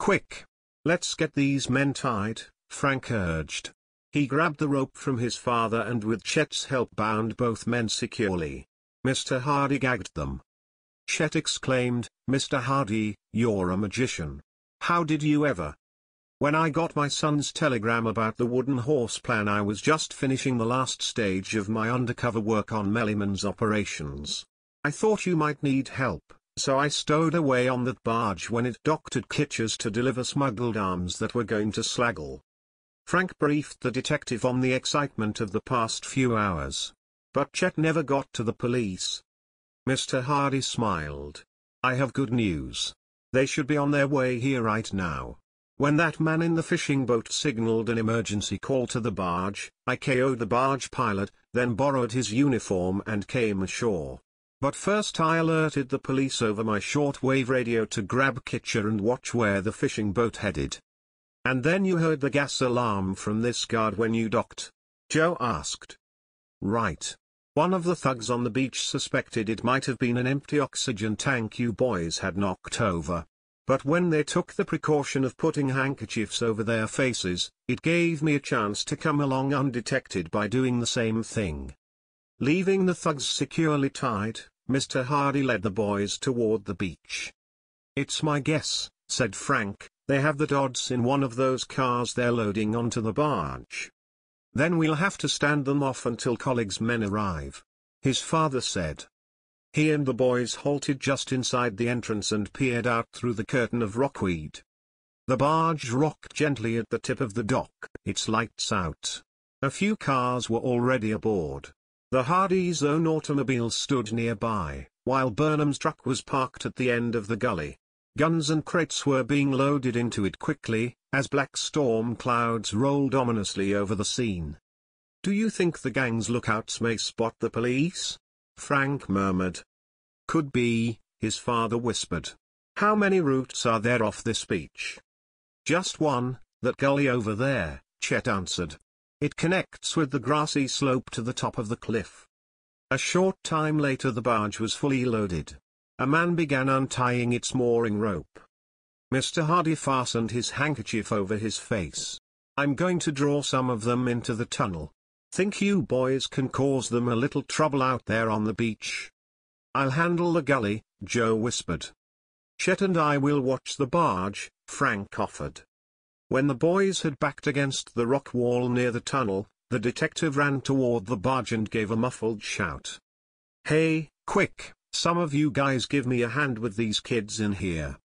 Quick! Let's get these men tied, Frank urged. He grabbed the rope from his father and with Chet's help bound both men securely. Mr. Hardy gagged them. Chet exclaimed, Mr. Hardy, you're a magician. How did you ever? When I got my son's telegram about the wooden horse plan I was just finishing the last stage of my undercover work on Merriman's operations. I thought you might need help, so I stowed away on that barge when it docked at Kitcher's to deliver smuggled arms that were going to Slagle. Frank briefed the detective on the excitement of the past few hours. But Chet never got to the police. Mr. Hardy smiled. I have good news. They should be on their way here right now. When that man in the fishing boat signaled an emergency call to the barge, I KO'd the barge pilot, then borrowed his uniform and came ashore. But first I alerted the police over my shortwave radio to grab Kitcher and watch where the fishing boat headed. And then you heard the gas alarm from this guard when you docked? Joe asked. Right. One of the thugs on the beach suspected it might have been an empty oxygen tank you boys had knocked over. But when they took the precaution of putting handkerchiefs over their faces, it gave me a chance to come along undetected by doing the same thing. Leaving the thugs securely tied, Mr. Hardy led the boys toward the beach. It's my guess, said Frank, they have the Dodds in one of those cars they're loading onto the barge. Then we'll have to stand them off until Collig's men arrive. His father said. He and the boys halted just inside the entrance and peered out through the curtain of rockweed. The barge rocked gently at the tip of the dock, its lights out. A few cars were already aboard. The Hardys' own automobile stood nearby, while Burnham's truck was parked at the end of the gully. Guns and crates were being loaded into it quickly, as black storm clouds rolled ominously over the scene. Do you think the gang's lookouts may spot the police? Frank murmured. Could be, his father whispered. How many routes are there off this beach? Just one, that gully over there, Chet answered. It connects with the grassy slope to the top of the cliff. A short time later the barge was fully loaded. A man began untying its mooring rope. Mr. Hardy fastened his handkerchief over his face. I'm going to draw some of them into the tunnel. Think you boys can cause them a little trouble out there on the beach? I'll handle the gully, Joe whispered. Chet and I will watch the barge, Frank offered. When the boys had backed against the rock wall near the tunnel, the detective ran toward the barge and gave a muffled shout. Hey, quick, some of you guys give me a hand with these kids in here.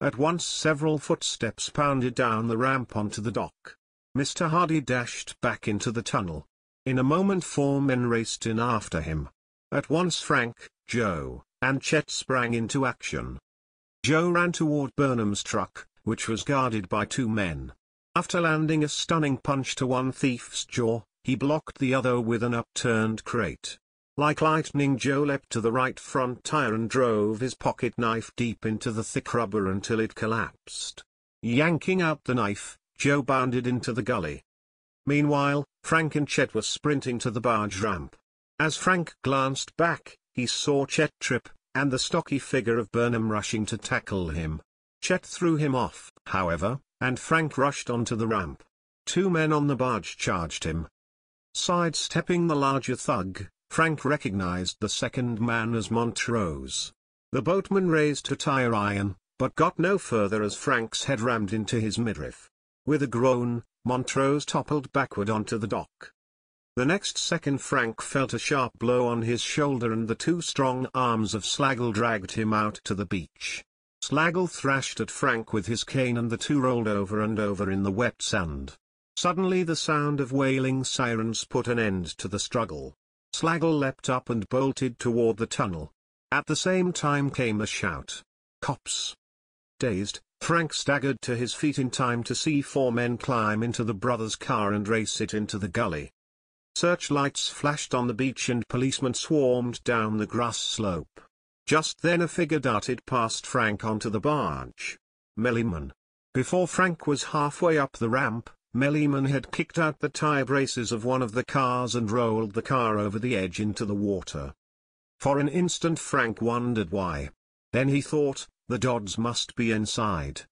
At once several footsteps pounded down the ramp onto the dock. Mr. Hardy dashed back into the tunnel. In a moment four men raced in after him. At once Frank, Joe, and Chet sprang into action. Joe ran toward Burnham's truck, which was guarded by two men. After landing a stunning punch to one thief's jaw, he blocked the other with an upturned crate. Like lightning Joe leapt to the right front tire and drove his pocket knife deep into the thick rubber until it collapsed. Yanking out the knife, Joe bounded into the gully. Meanwhile, Frank and Chet were sprinting to the barge ramp. As Frank glanced back, he saw Chet trip, and the stocky figure of Burnham rushing to tackle him. Chet threw him off, however, and Frank rushed onto the ramp. Two men on the barge charged him. Sidestepping the larger thug, Frank recognized the second man as Montrose. The boatman raised a tire iron, but got no further as Frank's head rammed into his midriff. With a groan, Montrose toppled backward onto the dock. The next second Frank felt a sharp blow on his shoulder and the two strong arms of Slagle dragged him out to the beach. Slagle thrashed at Frank with his cane and the two rolled over and over in the wet sand. Suddenly the sound of wailing sirens put an end to the struggle. Slagle leapt up and bolted toward the tunnel. At the same time came a shout. Cops! Dazed, Frank staggered to his feet in time to see four men climb into the brothers' car and race it into the gully. Searchlights flashed on the beach and policemen swarmed down the grass slope. Just then a figure darted past Frank onto the barge. Merriman. Before Frank was halfway up the ramp, Merriman had kicked out the tie braces of one of the cars and rolled the car over the edge into the water. For an instant Frank wondered why. Then he thought, the Dodds must be inside.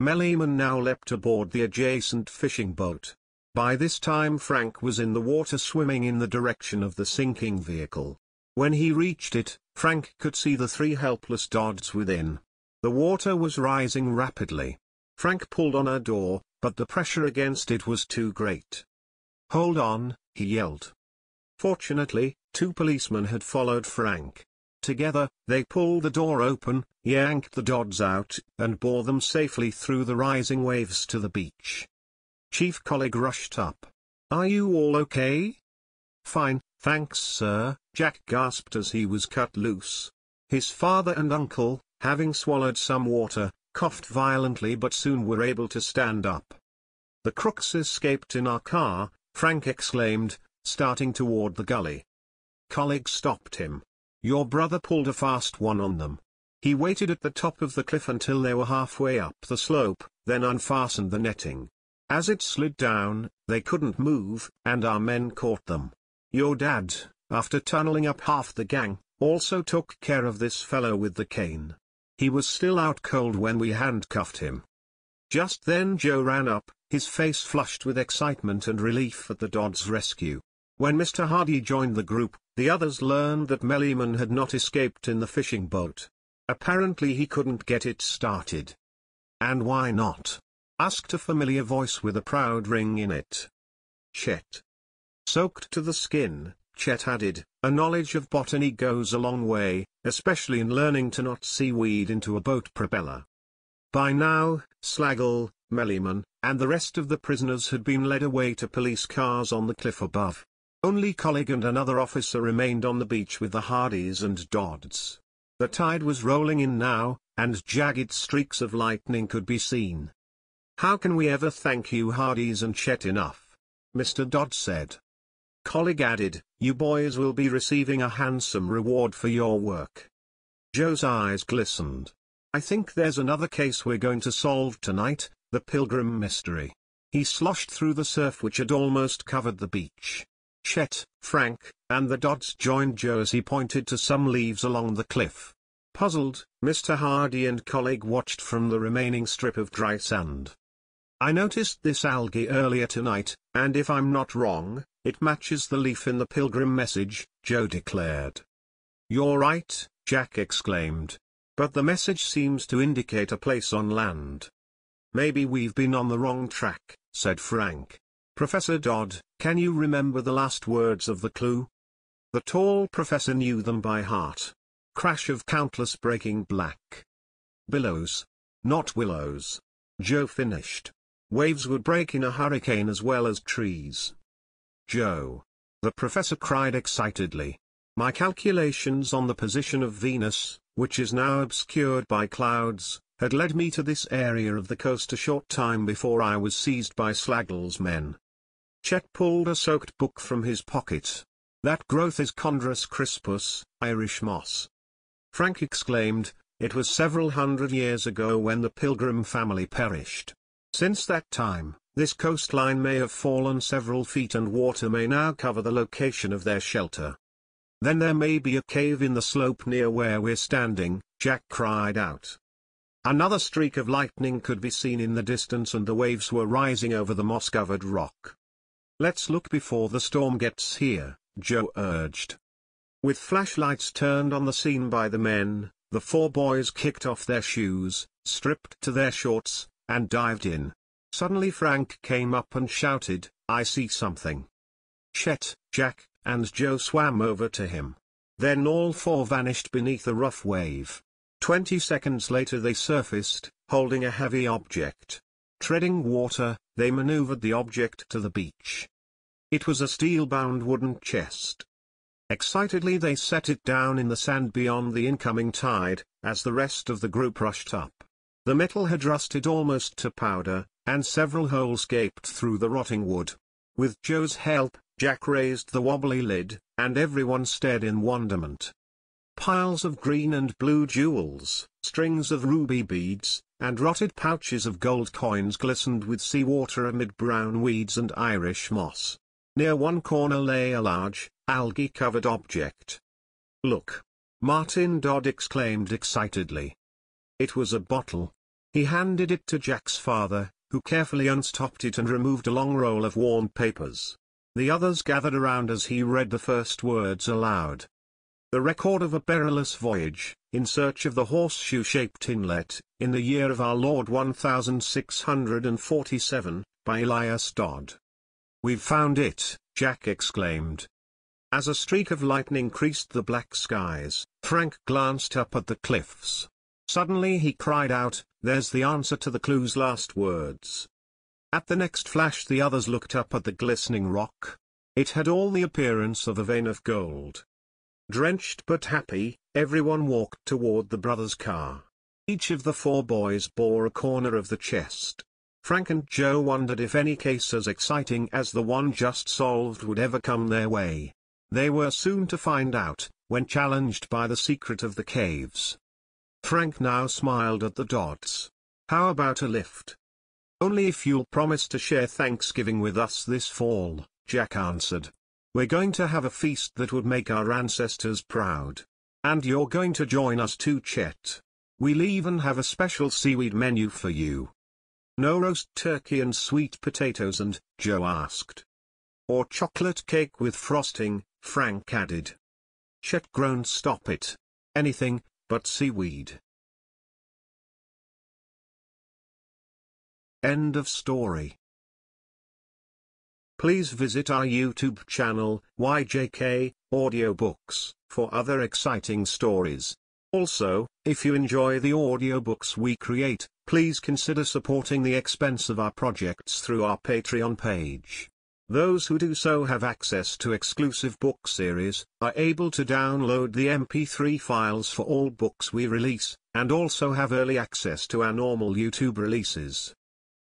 Merriman now leapt aboard the adjacent fishing boat. By this time Frank was in the water swimming in the direction of the sinking vehicle. When he reached it, Frank could see the three helpless Dodds within. The water was rising rapidly. Frank pulled on a door, but the pressure against it was too great. Hold on, he yelled. Fortunately, two policemen had followed Frank. Together, they pulled the door open, yanked the Dodds out, and bore them safely through the rising waves to the beach. Chief Collig rushed up. Are you all okay? Fine, thanks sir, Jack gasped as he was cut loose. His father and uncle, having swallowed some water, coughed violently but soon were able to stand up. The crooks escaped in our car, Frank exclaimed, starting toward the gully. Collig stopped him. Your brother pulled a fast one on them. He waited at the top of the cliff until they were halfway up the slope, then unfastened the netting. As it slid down, they couldn't move, and our men caught them. Your dad, after tunneling up half the gang, also took care of this fellow with the cane. He was still out cold when we handcuffed him. Just then Joe ran up, his face flushed with excitement and relief at the Dodds' rescue. When Mr. Hardy joined the group, the others learned that Merriman had not escaped in the fishing boat. Apparently he couldn't get it started. And why not? asked a familiar voice with a proud ring in it. Chet. Soaked to the skin, Chet added, a knowledge of botany goes a long way, especially in learning to knot seaweed into a boat propeller. By now, Slagle, Merriman, and the rest of the prisoners had been led away to police cars on the cliff above. Only Collig and another officer remained on the beach with the Hardys and Dodds. The tide was rolling in now, and jagged streaks of lightning could be seen. How can we ever thank you Hardys and Chet enough? Mr. Dodd said. Collig added, you boys will be receiving a handsome reward for your work. Joe's eyes glistened. I think there's another case we're going to solve tonight, the Pilgrim Mystery. He sloshed through the surf which had almost covered the beach. Chet, Frank, and the Dodds joined Joe as he pointed to some leaves along the cliff. Puzzled, Mr. Hardy and Collig watched from the remaining strip of dry sand. I noticed this algae earlier tonight, and if I'm not wrong, it matches the leaf in the pilgrim message, Joe declared. You're right, Jack exclaimed. But the message seems to indicate a place on land. Maybe we've been on the wrong track, said Frank. Professor Dodd, can you remember the last words of the clue? The tall professor knew them by heart. Crash of countless breaking black. Billows. Not willows. Joe finished. Waves would break in a hurricane as well as trees. Joe. The professor cried excitedly. My calculations on the position of Venus, which is now obscured by clouds, had led me to this area of the coast a short time before I was seized by Slagle's men. Chet pulled a soaked book from his pocket. That growth is Chondrus crispus, Irish moss. Frank exclaimed, it was several hundred years ago when the Pilgrim family perished. Since that time, this coastline may have fallen several feet and water may now cover the location of their shelter. Then there may be a cave in the slope near where we're standing, Jack cried out. Another streak of lightning could be seen in the distance and the waves were rising over the moss-covered rock. Let's look before the storm gets here, Joe urged. With flashlights turned on the scene by the men, the four boys kicked off their shoes, stripped to their shorts, and dived in. Suddenly Frank came up and shouted, I see something. Chet, Jack, and Joe swam over to him. Then all four vanished beneath a rough wave. Twenty seconds later they surfaced, holding a heavy object. Treading water, they maneuvered the object to the beach. It was a steel-bound wooden chest. Excitedly they set it down in the sand beyond the incoming tide, as the rest of the group rushed up. The metal had rusted almost to powder, and several holes gaped through the rotting wood. With Joe's help, Jack raised the wobbly lid, and everyone stared in wonderment. Piles of green and blue jewels, strings of ruby beads, and rotted pouches of gold coins glistened with seawater amid brown weeds and Irish moss. Near one corner lay a large, algae-covered object. Look! Martin Dodd exclaimed excitedly. It was a bottle. He handed it to Jack's father, who carefully unstopped it and removed a long roll of worn papers. The others gathered around as he read the first words aloud. The record of a perilous voyage, in search of the horseshoe-shaped inlet, in the year of our Lord 1647, by Elias Dodd. We've found it, Jack exclaimed. As a streak of lightning creased the black skies, Frank glanced up at the cliffs. Suddenly he cried out, there's the answer to the clue's last words. At the next flash the others looked up at the glistening rock. It had all the appearance of a vein of gold. Drenched but happy, everyone walked toward the brothers' car. Each of the four boys bore a corner of the chest. Frank and Joe wondered if any case as exciting as the one just solved would ever come their way. They were soon to find out, when challenged by the secret of the caves. Frank now smiled at the dots. How about a lift? Only if you'll promise to share Thanksgiving with us this fall, Jack answered. We're going to have a feast that would make our ancestors proud. And you're going to join us too Chet. We'll even have a special seaweed menu for you. No roast turkey and sweet potatoes and, Joe asked. Or chocolate cake with frosting, Frank added. Chet groaned stop it. Anything, but seaweed. End of story. Please visit our YouTube channel, YJK Audiobooks, for other exciting stories. Also, if you enjoy the audiobooks we create, please consider supporting the expense of our projects through our Patreon page. Those who do so have access to exclusive book series, are able to download the MP3 files for all books we release, and also have early access to our normal YouTube releases.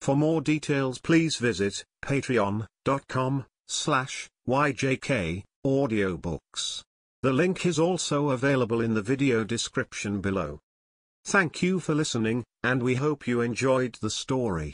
For more details please visit patreon.com slash yjk audiobooks. The link is also available in the video description below. Thank you for listening, and we hope you enjoyed the story.